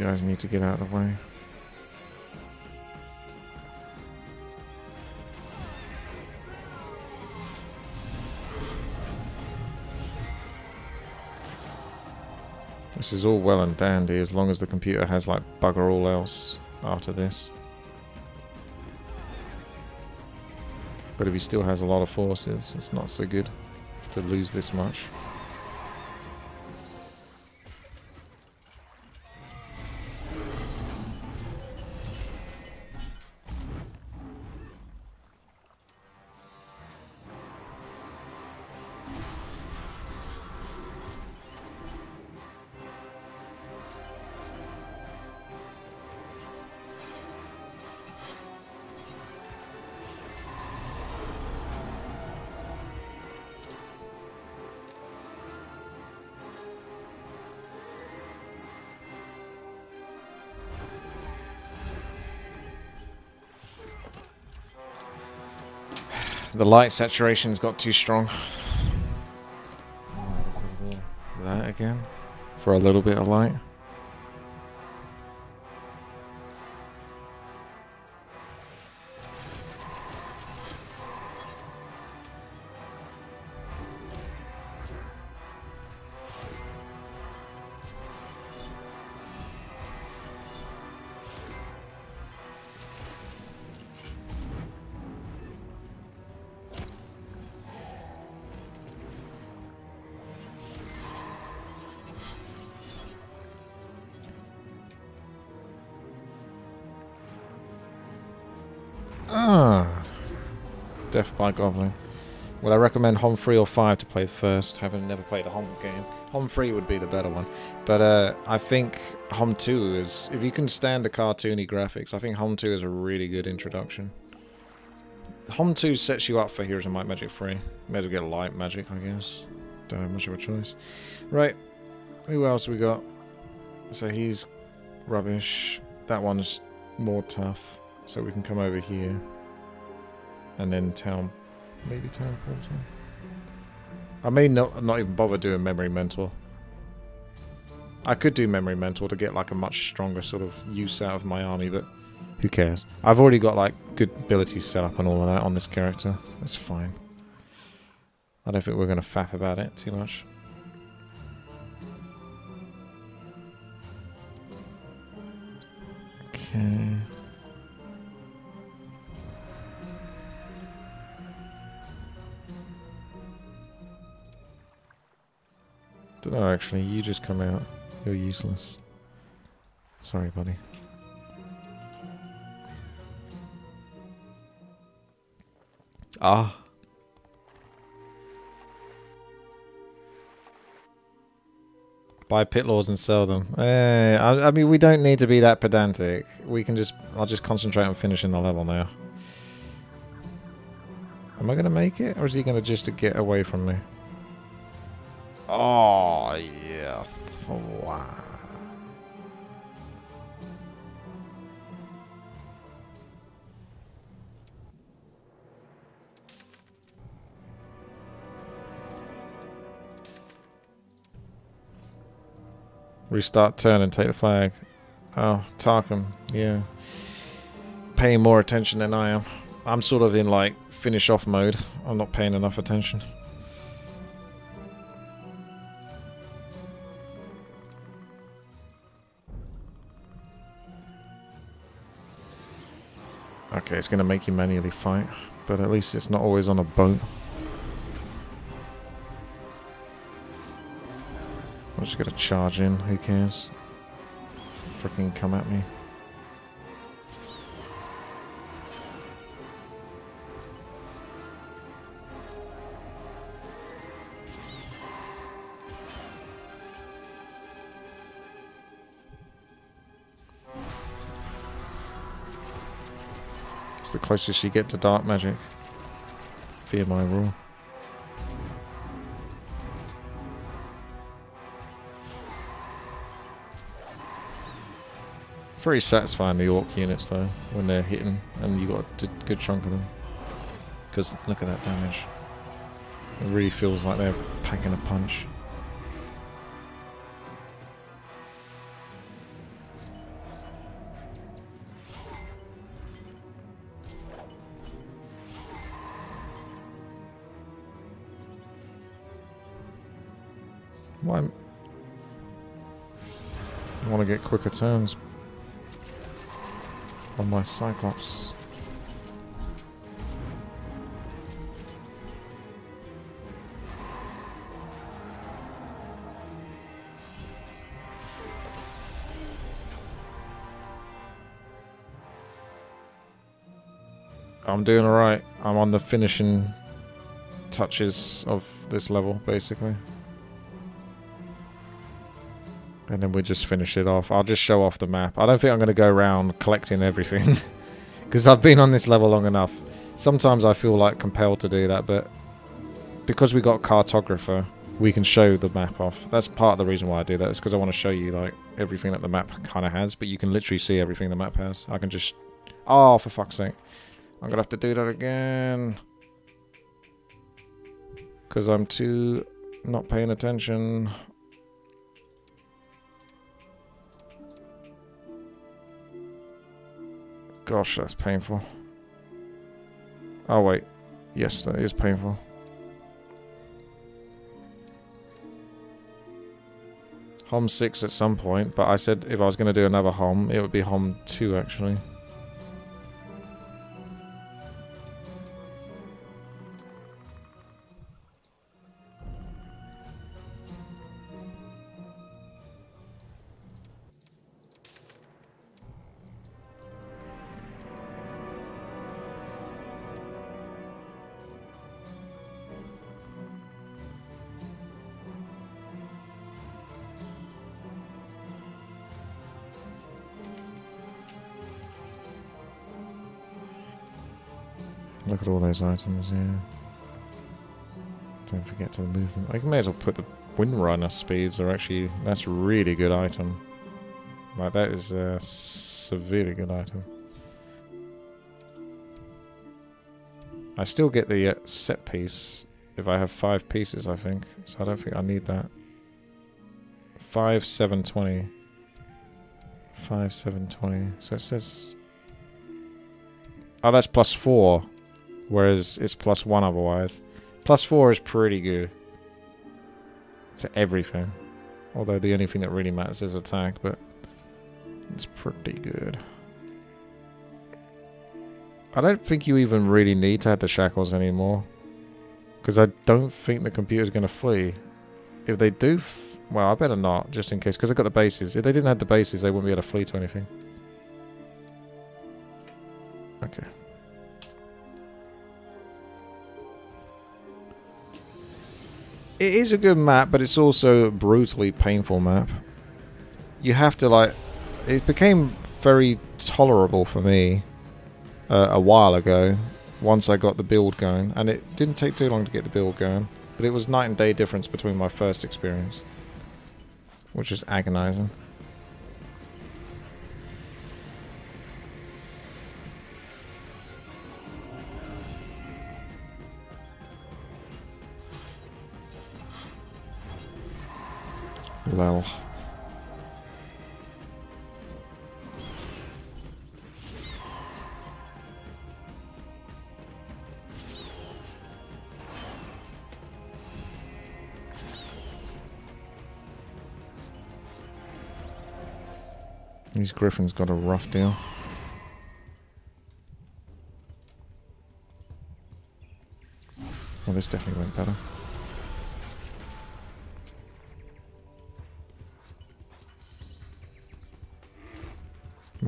Guys need to get out of the way. This is all well and dandy as long as the computer has like bugger all else after this. But if he still has a lot of forces, it's not so good to lose this much. The light saturation's got too strong. That again. For a little bit of light. Goblin. Would I recommend HoMM 3 or 5 to play first, having never played a HoMM game? HoMM 3 would be the better one. But uh, I think HoMM 2 is... If you can stand the cartoony graphics, I think HoMM 2 is a really good introduction. HoMM 2 sets you up for Heroes of Might Magic 3. May as well get light magic, I guess. Don't have much of a choice. Right. Who else we got? So he's rubbish. That one's more tough. So we can come over here. And then town... Maybe town portal? I may not, not even bother doing memory mentor. I could do memory mentor to get like a much stronger sort of use out of my army, but who cares? I've already got like good abilities set up and all of that on this character. That's fine. I don't think we're going to faff about it too much. Actually, you just come out. You're useless. Sorry, buddy. Ah. Buy pit laws and sell them. Eh, I, I mean, we don't need to be that pedantic. We can just... I'll just concentrate on finishing the level now. Am I going to make it? Or is he going to just get away from me? Oh, Restart turn and take the flag. Oh, Tarkham, yeah. Paying more attention than I am. I'm sort of in like finish off mode. I'm not paying enough attention. Okay, it's going to make you manually fight, but at least it's not always on a boat. I'm just to charge in, who cares? Freaking come at me. It's the closest you get to dark magic. Fear my roar. Very satisfying the orc units though, when they're hitting and you got a good chunk of them. Because look at that damage. It really feels like they're packing a punch. Why? I want to get quicker turns on my Cyclops. I'm doing alright. I'm on the finishing touches of this level, basically. And then we just finish it off. I'll just show off the map. I don't think I'm going to go around collecting everything. Because I've been on this level long enough. Sometimes I feel like compelled to do that, but because we got cartographer, we can show the map off. That's part of the reason why I do that. It's because I want to show you like everything that the map kind of has, but you can literally see everything the map has. I can just... Oh, for fuck's sake. I'm going to have to do that again. Because I'm too not paying attention. Gosh, that's painful. Oh, wait. Yes, that is painful. HoMM 6 at some point, but I said if I was going to do another HoMM, it would be HoMM 2 actually. All those items, yeah. Don't forget to move them. I may as well put the Windrunner speeds are actually... That's a really good item. Like, that is a severely good item. I still get the uh, set piece if I have five pieces, I think. So I don't think I need that. 5, 7, 20. 5, 7, 20. So it says... Oh, that's plus 4. Whereas it's plus 1 otherwise. Plus 4 is pretty good. To everything. Although the only thing that really matters is attack, but... It's pretty good. I don't think you even really need to have the shackles anymore. Because I don't think the computer's going to flee. If they do... well, I better not, just in case. Because I've got the bases. If they didn't have the bases, they wouldn't be able to flee to anything. Okay. It is a good map, but it's also a brutally painful map. You have to, like... It became very tolerable for me uh, a while ago, once I got the build going. And it didn't take too long to get the build going. But it was night and day difference between my first experience. Which is agonizing. Lol. These griffins got a rough deal. Well, this definitely went better.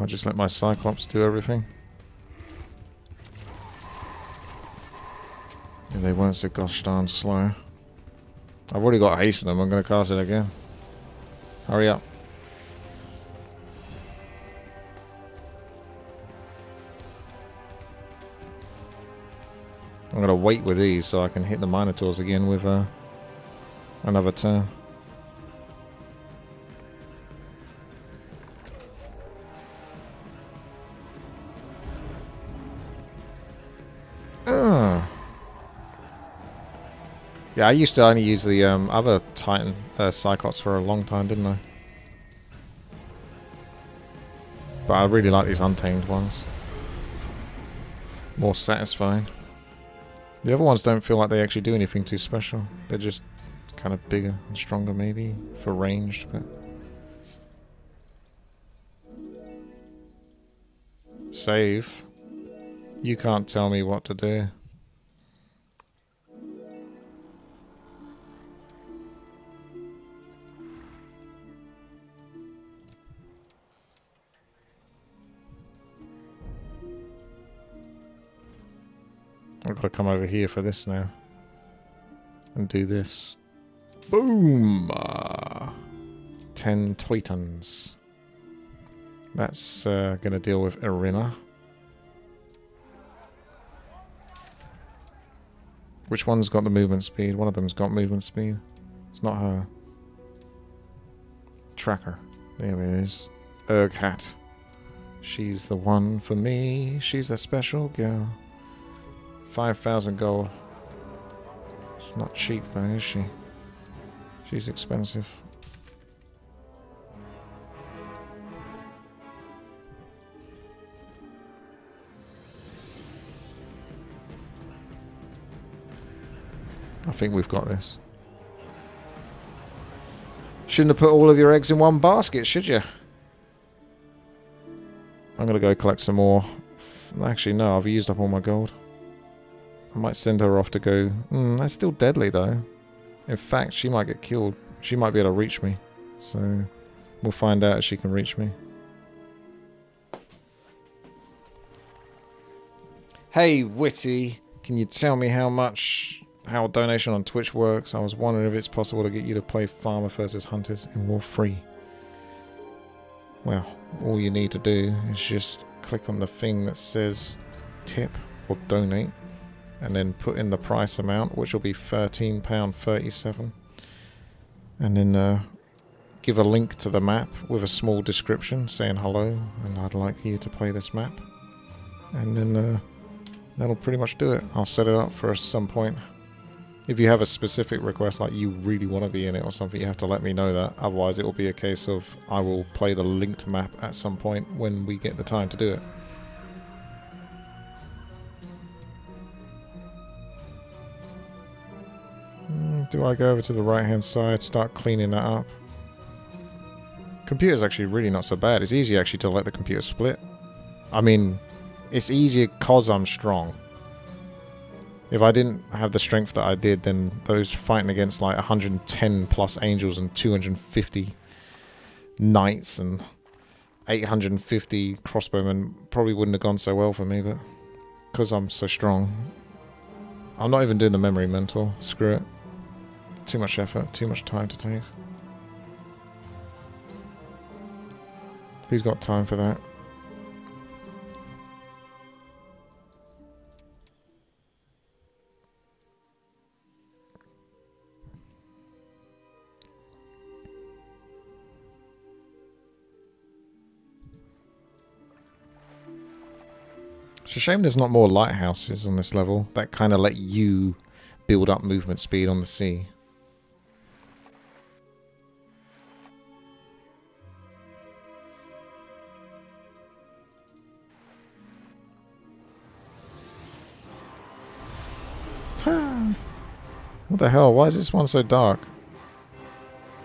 Might just let my Cyclops do everything. Yeah, they weren't so gosh darn slow. I've already got haste in them, I'm gonna cast it again. Hurry up. I'm gonna wait with these so I can hit the Minotaurs again with uh, another turn. Yeah, I used to only use the um, other Titan uh, Cyclops for a long time, didn't I? But I really like these untamed ones. More satisfying. The other ones don't feel like they actually do anything too special. They're just kind of bigger and stronger maybe for ranged, but... Save. You can't tell me what to do. Come over here for this now. And do this. Boom! Uh, 10 Teutons. That's uh, going to deal with Irina. Which one's got the movement speed? One of them's got movement speed. It's not her. Tracker. There it is. Urghat. She's the one for me. She's a special girl. 5,000 gold. It's not cheap though, is she? She's expensive. I think we've got this. Shouldn't have put all of your eggs in one basket, should you? I'm going to go collect some more. Actually, no, I've used up all my gold. I might send her off to go... Mm, that's still deadly, though. In fact, she might get killed. She might be able to reach me. So, we'll find out if she can reach me. Hey, Witty, can you tell me how much how a donation on Twitch works? I was wondering if it's possible to get you to play Farmer versus Hunters in War 3. Well, all you need to do is just click on the thing that says tip or donate and then put in the price amount, which will be £13.37. And then uh, give a link to the map with a small description saying hello and I'd like you to play this map. And then uh, that'll pretty much do it. I'll set it up for some point. If you have a specific request, like you really want to be in it or something, you have to let me know that. Otherwise, it will be a case of I will play the linked map at some point when we get the time to do it. Mm, do I go over to the right hand side, start cleaning that up? Computer's actually really not so bad. It's easy actually to let the computer split. I mean, it's easier cause I'm strong. If I didn't have the strength that I did, then those fighting against like 110 plus angels and 250 knights and 850 crossbowmen probably wouldn't have gone so well for me, but because I'm so strong. I'm not even doing the memory mentor. Screw it. Too much effort, too much time to take. Who's got time for that? It's a shame there's not more lighthouses on this level that kind of let you build up movement speed on the sea. What the hell? Why is this one so dark?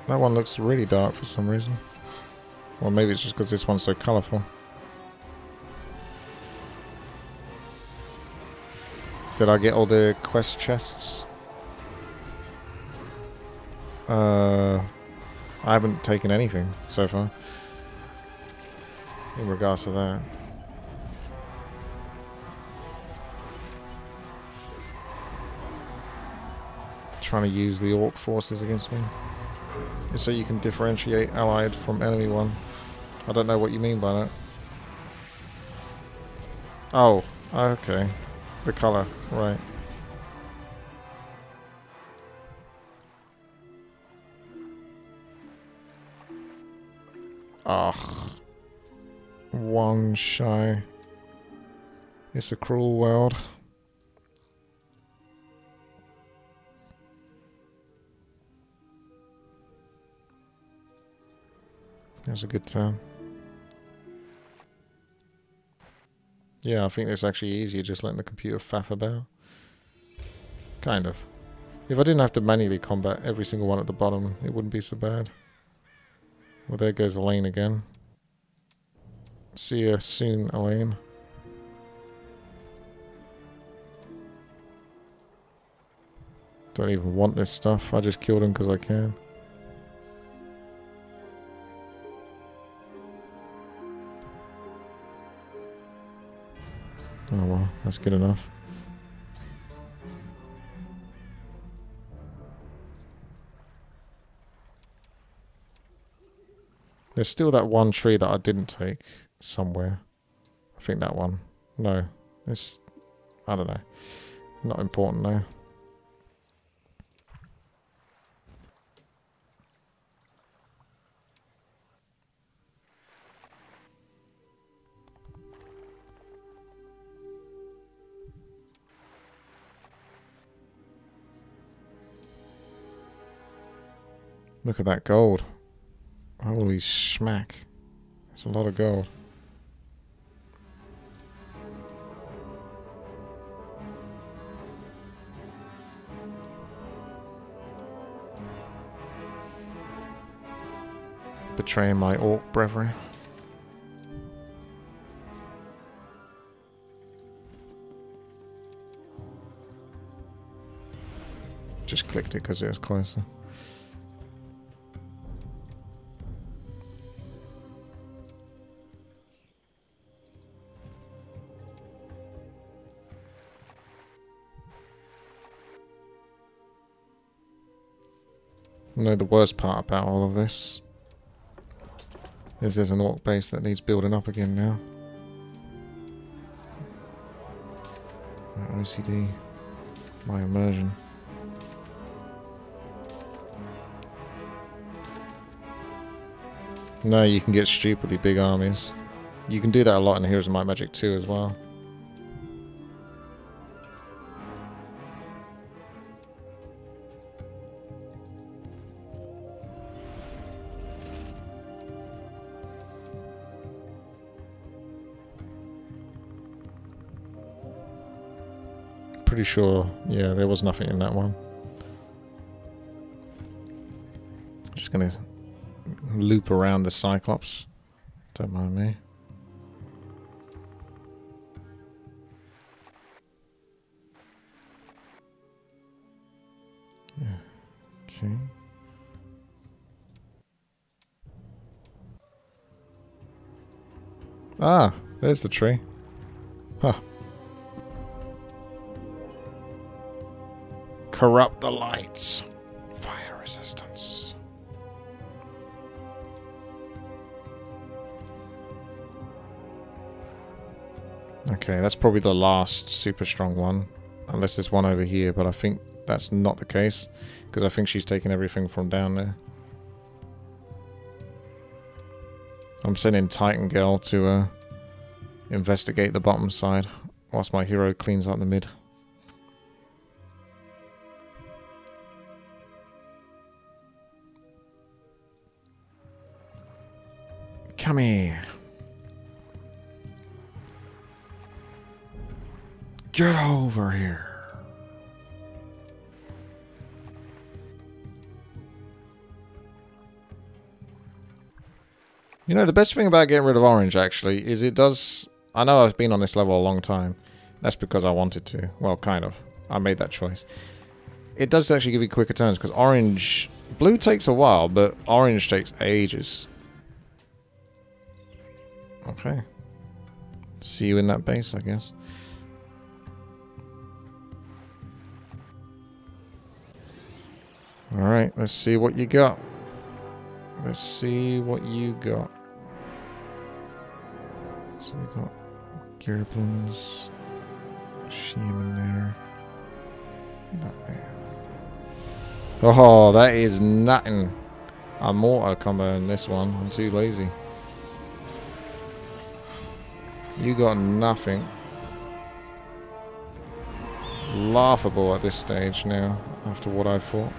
That one looks really dark for some reason. Or maybe it's just because this one's so colourful. Did I get all the quest chests? Uh, I haven't taken anything so far. In regards to that. Trying to use the orc forces against me. So you can differentiate allied from enemy one. I don't know what you mean by that. Oh, okay. The color, right. Ugh. One shy. It's a cruel world. That's a good turn. Yeah, I think it's actually easier just letting the computer faff about. Kind of. If I didn't have to manually combat every single one at the bottom, it wouldn't be so bad. Well, there goes Ellaine again. See you soon, Ellaine. Don't even want this stuff. I just killed him because I can. Oh well, that's good enough. There's still that one tree that I didn't take somewhere. I think that one. No. It's... I don't know. Not important now. Look at that gold. Holy smack. That's a lot of gold. Betraying my orc brethren. Just clicked it because it was closer. You know the worst part about all of this is there's an orc base that needs building up again now. My OCD, my immersion. No, you can get stupidly big armies. You can do that a lot in Heroes of Might Magic 2 as well. Pretty sure, yeah, there was nothing in that one. Just gonna loop around the Cyclops. Don't mind me. Okay. Ah, there's the tree. Huh. Corrupt the lights. Fire resistance. Okay, that's probably the last super strong one. Unless there's one over here, but I think that's not the case. Because I think she's taking everything from down there. I'm sending Titan Girl to uh, investigate the bottom side. Whilst my hero cleans out the mid. Come here. Get over here. You know, the best thing about getting rid of orange, actually, is it does... I know I've been on this level a long time. That's because I wanted to. Well, kind of. I made that choice. It does actually give you quicker turns, because orange... Blue takes a while, but orange takes ages. Okay. See you in that base, I guess. Alright, let's see what you got. Let's see what you got. So we got Gerblins, Sheem in there. Not there. Oh, that is nothing. I'm combo in this one. I'm too lazy. You got nothing. Laughable at this stage now, after what I fought.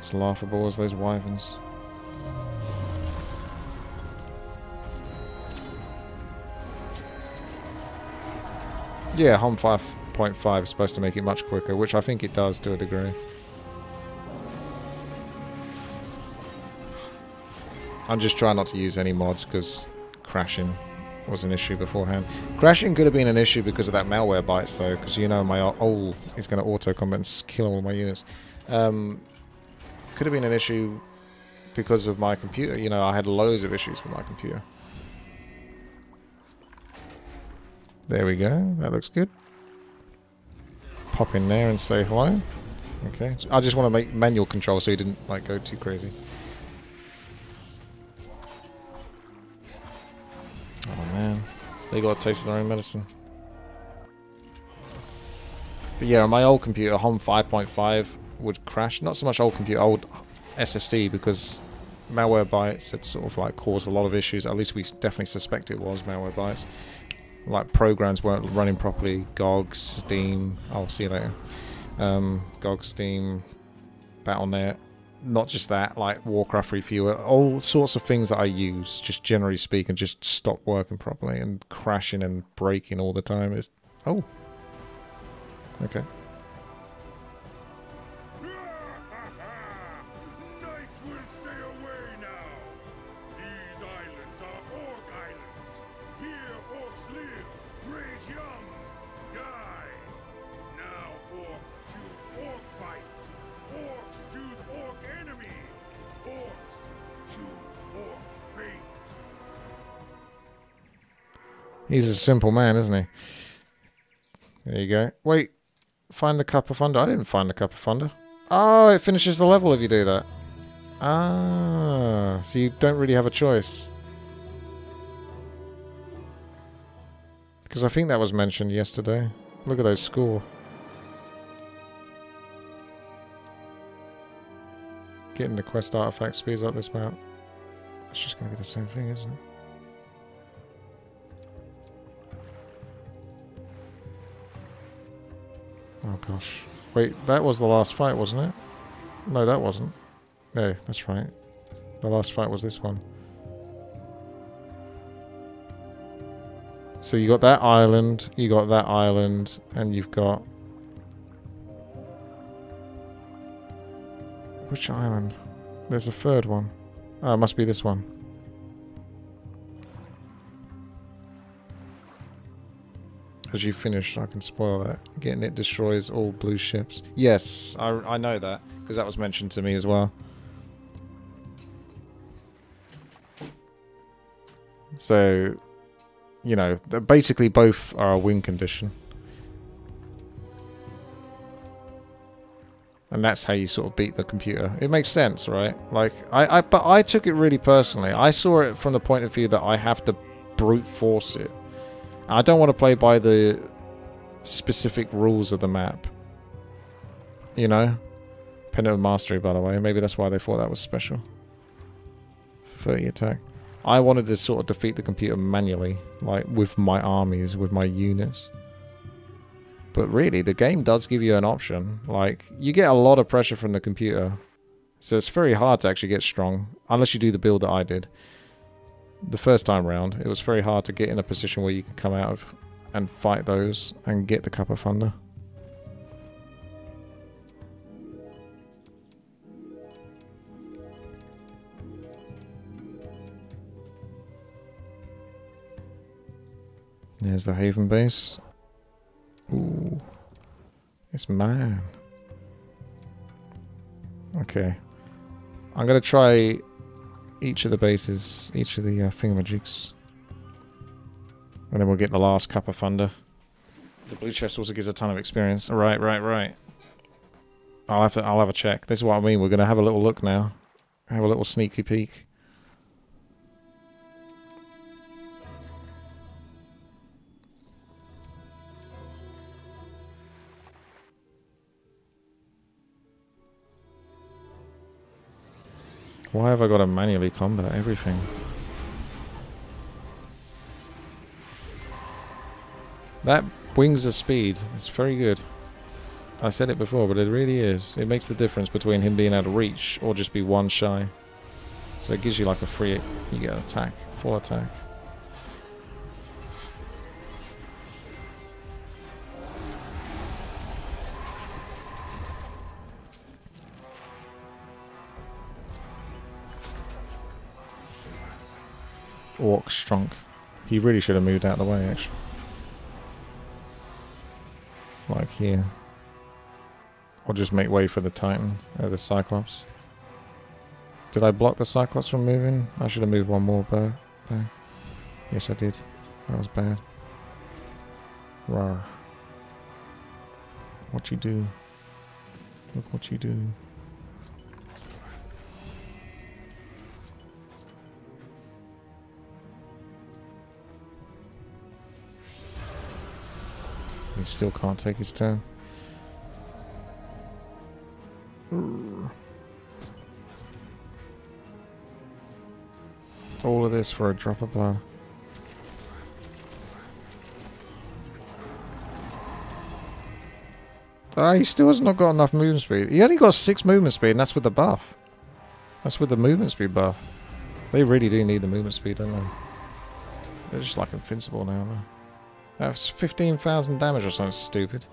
As laughable as those wyverns. Yeah, HoMM 5.5 is supposed to make it much quicker, which I think it does to a degree. I'm just trying not to use any mods because crashing was an issue beforehand. Crashing could have been an issue because of that Malwarebytes though, because you know my ult is going to auto combat and kill all my units. Um, could have been an issue because of my computer. You know, I had loads of issues with my computer. There we go. That looks good. Pop in there and say hello. Okay. I just want to make manual control so he didn't like go too crazy. Oh man, they got a taste of their own medicine. But yeah, my old computer, HoMM 5.5 would crash. Not so much old computer, old SSD, because Malwarebytes had sort of like caused a lot of issues. At least we definitely suspect it was Malwarebytes. Like programs weren't running properly. GOG, Steam. I'll see you later. Um, GOG, Steam, Battle.net. Not just that, like Warcraft Reviewer, all sorts of things that I use, just generally speaking, just stop working properly and crashing and breaking all the time. Is oh, okay. He's a simple man, isn't he? There you go. Wait, find the Cup of Thunder. I didn't find the Cup of Thunder. Oh, it finishes the level if you do that. Ah, so you don't really have a choice. Because I think that was mentioned yesterday. Look at those score. Getting the quest artifact speeds up this map. That's just going to be the same thing, isn't it? Oh gosh. Wait, that was the last fight, wasn't it? No, that wasn't. No, that's right. The last fight was this one. So you got that island, you got that island, and you've got... Which island? There's a third one. Oh, it must be this one. As you finish, I can spoil that. Getting it destroys all blue ships. Yes, I, I know that, because that was mentioned to me as well. So, you know, basically both are a win condition. And that's how you sort of beat the computer. It makes sense, right? Like, I, I, but I took it really personally. I saw it from the point of view that I have to brute force it. I don't want to play by the specific rules of the map. You know? Pendant of Mastery, by the way. Maybe that's why they thought that was special. 30 attack. I wanted to sort of defeat the computer manually, like with my armies, with my units. But really, the game does give you an option. Like, you get a lot of pressure from the computer. So it's very hard to actually get strong, unless you do the build that I did the first time round, it was very hard to get in a position where you can come out of and fight those and get the Cup of Thunder. There's the Haven base. Ooh. It's man. Okay. I'm gonna try each of the bases, each of the uh, thingamajigs. And then we'll get the last Cup of Thunder. The blue chest also gives a ton of experience. Right, right, right. I'll have to. I'll have a check. This is what I mean. We're gonna have a little look now. Have a little sneaky peek. Why have I got to manually combat everything? That wings of speed. It's very good. I said it before, but it really is. It makes the difference between him being out of reach or just be one shy. So it gives you like a free, you get an attack, full attack. Orc Strunk. He really should have moved out of the way, actually. Like here. Or just make way for the Titan, uh, the Cyclops. Did I block the Cyclops from moving? I should have moved one more back. Yes, I did. That was bad. Rawr. What you do? Look what you do. He still can't take his turn. All of this for a drop of blood. Ah, he still has not got enough movement speed. He only got six movement speed, and that's with the buff. That's with the movement speed buff. They really do need the movement speed, don't they? They're just like invincible now, though. That's 15,000 damage or something stupid.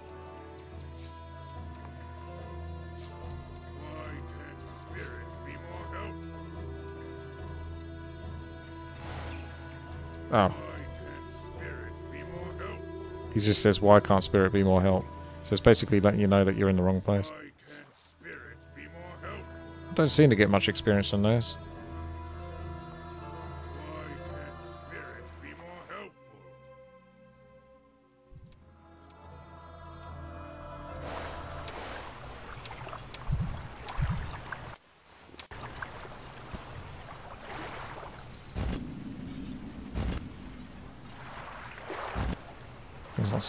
Why can't spirits be more helpful? Oh, Why can't spirits be more helpful? he just says, why can't spirit be more help? So it's basically letting you know that you're in the wrong place. Why can't spirits be more helpful? Don't seem to get much experience on those.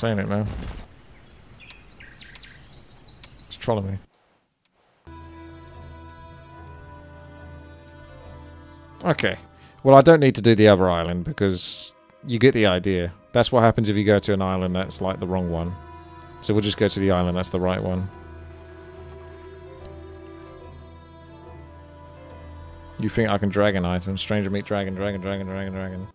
Saying it now. It's trolling me. Okay. Well, I don't need to do the other island because you get the idea. That's what happens if you go to an island that's like the wrong one. So we'll just go to the island that's the right one. You think I can dragon item? Stranger meet dragon, dragon, dragon, dragon, dragon.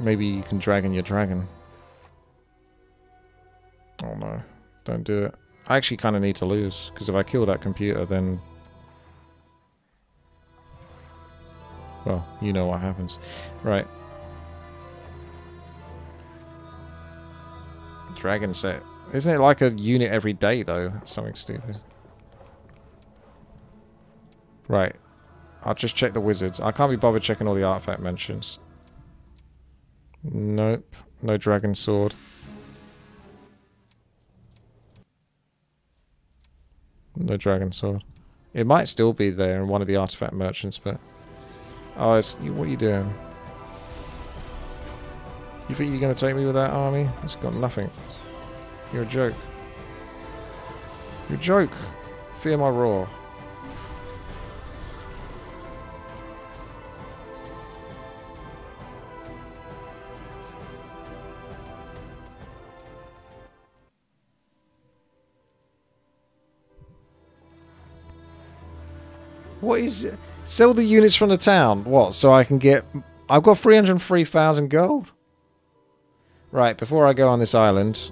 Maybe you can dragon your dragon. Oh no, don't do it. I actually kind of need to lose, because if I kill that computer, then... Well, you know what happens. Right. Dragon set. Isn't it like a unit every day, though? Something stupid. Right. I'll just check the wizards. I can't be bothered checking all the artifact merchants. Nope. No dragon sword. No dragon sword. It might still be there in one of the artifact merchants, but... Oh, what are you doing? You think you're going to take me with that army? It's got nothing. You're a joke. You're a joke. Fear my roar. What is it? Sell the units from the town. What? So I can get... I've got 303,000 gold. Right, before I go on this island,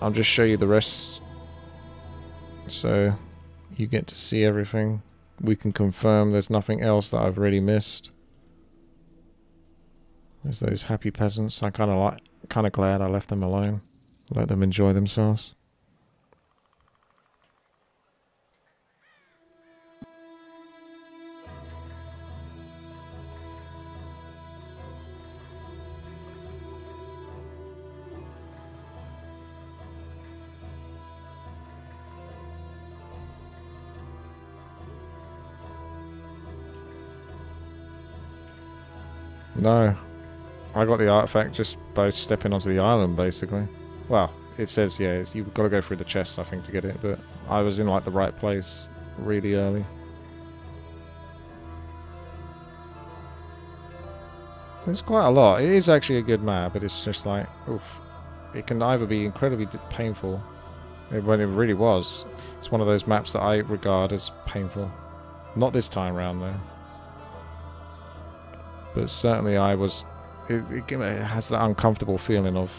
I'll just show you the rest. So you get to see everything. We can confirm there's nothing else that I've really missed. There's those happy peasants. I kind of like, kind of glad I left them alone. Let them enjoy themselves. No. I got the artifact just by stepping onto the island, basically. Well, it says, yeah, you've got to go through the chest, I think, to get it, but I was in, like, the right place really early. There's quite a lot. It is actually a good map, but it's just like, oof. It can either be incredibly painful, eh, when it really was. It's one of those maps that I regard as painful. Not this time round, though but certainly I was. It, it, has that uncomfortable feeling of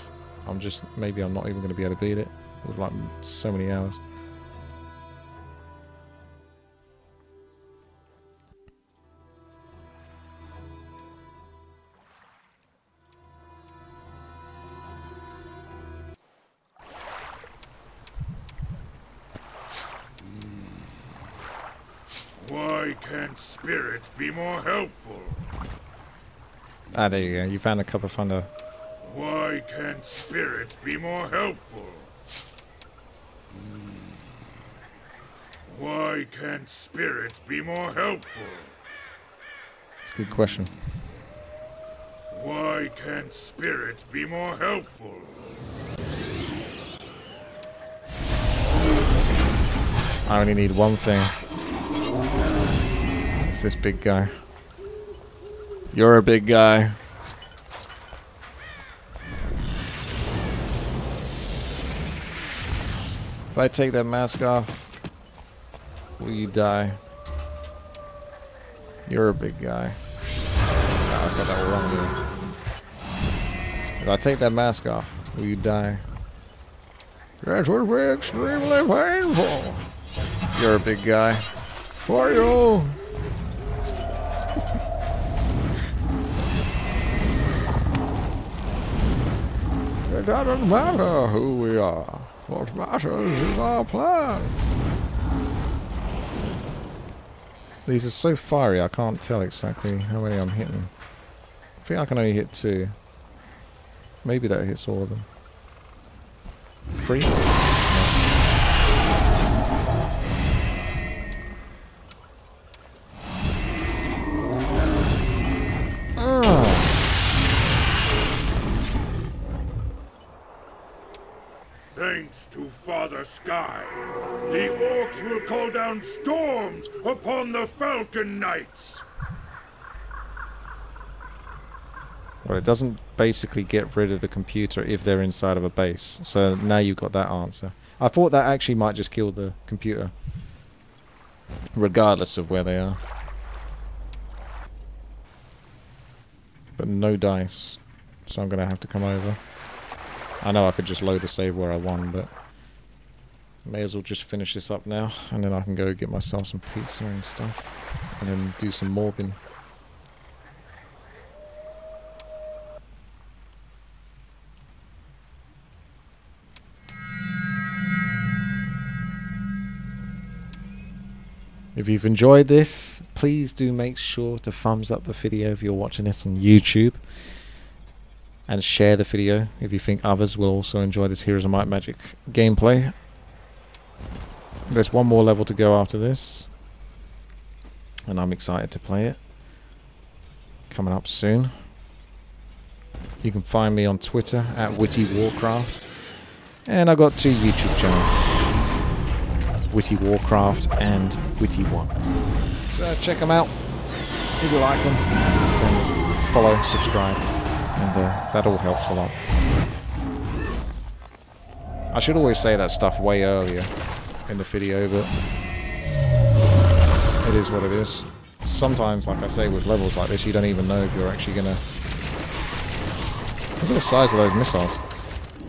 I'm just maybe I'm not even going to be able to beat it with like so many hours. Hmm. Why can't spirits be more helpful? Ah, there you go. You found a cup of thunder. Why can't spirits be more helpful? Why can't spirits be more helpful? It's a good question. Why can't spirits be more helpful? I only need one thing. It's this big guy. You're a big guy. If I take that mask off, will you die? You're a big guy. Ah, I got that wrong here. If I take that mask off, will you die? That would be extremely painful. You're a big guy. For you. Doesn't matter who we are. What matters is our plan. These are so fiery, I can't tell exactly how many I'm hitting. I think I can only hit two. Maybe that hits all of them. Three? Upon the Falcon Knights. Well, it doesn't basically get rid of the computer if they're inside of a base. So now you've got that answer. I thought that actually might just kill the computer. Regardless of where they are. But no dice. So I'm going to have to come over. I know I could just load the save where I won, but... May as well just finish this up now. And then I can go get myself some pizza and stuff. And then do some morbing. If you've enjoyed this, please do make sure to thumbs up the video if you're watching this on YouTube. And share the video if you think others will also enjoy this Heroes of Might Magic gameplay. There's one more level to go after this. And I'm excited to play it. Coming up soon. You can find me on Twitter at Witty Warcraft. And I've got two YouTube channels. Witty Warcraft and Witty One. So check them out if you like them. Then follow, subscribe, and uh, that all helps a lot. I should always say that stuff way earlier in the video, but it is what it is. Sometimes, like I say, with levels like this, you don't even know if you're actually gonna. Look at the size of those missiles.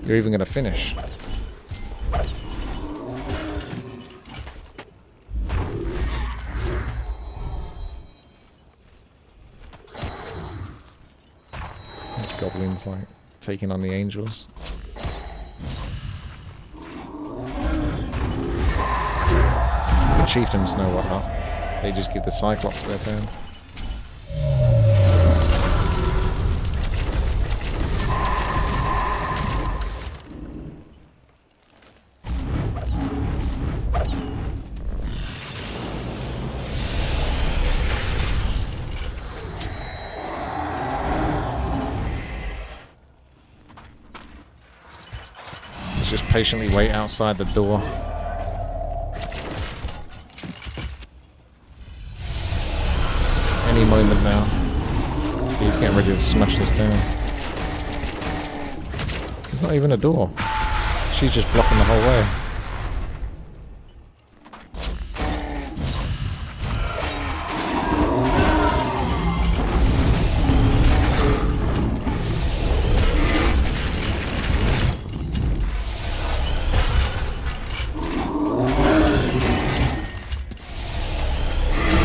You're even gonna finish. goblins like taking on the angels. Chieftains know what not. They just give the Cyclops their turn. Let's just patiently wait outside the door. Any moment now. See, he's getting ready to smash this down. There's not even a door. She's just blocking the whole way.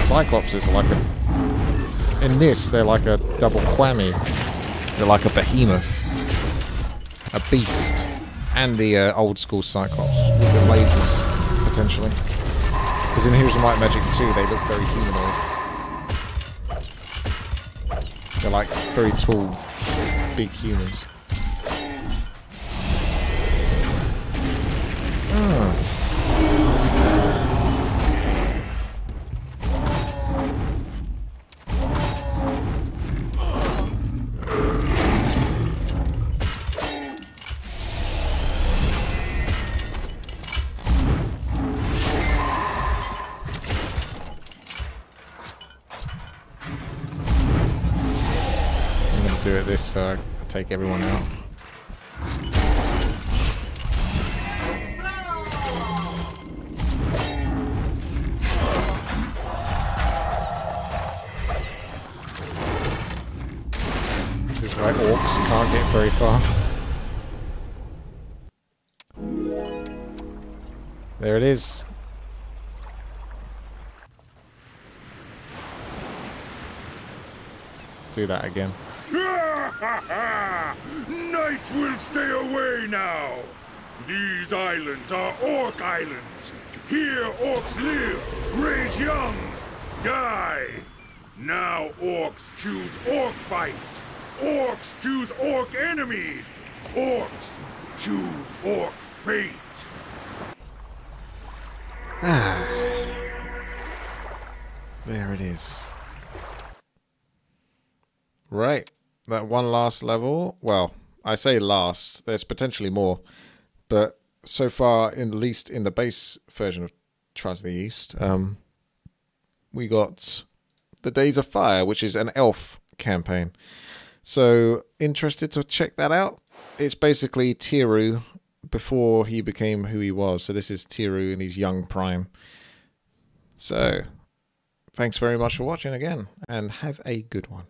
Cyclopses are like a... In this, they're like a double whammy. They're like a behemoth. A beast. And the uh, old school Cyclops. With the lasers, potentially. Because in Heroes of Might Magic 2, they look very humanoid. They're like very tall, big humans. Ah. Everyone out. This is why orcs can't get very far. There it is. Do that again. Knights will stay away now. These islands are Orc Islands. Here orcs live, raise young, die. Now orcs choose orc fights. Orcs choose orc enemies. Orcs choose orc fate. Ah. There it is. Right. That one last level. Well, I say last. There's potentially more. But so far, in at least in the base version of Tribes of the East, um, we got the Days of Fire, which is an elf campaign. So, interested to check that out? It's basically Tieru before he became who he was. So, this is Tieru in his young prime. So, thanks very much for watching again, and have a good one.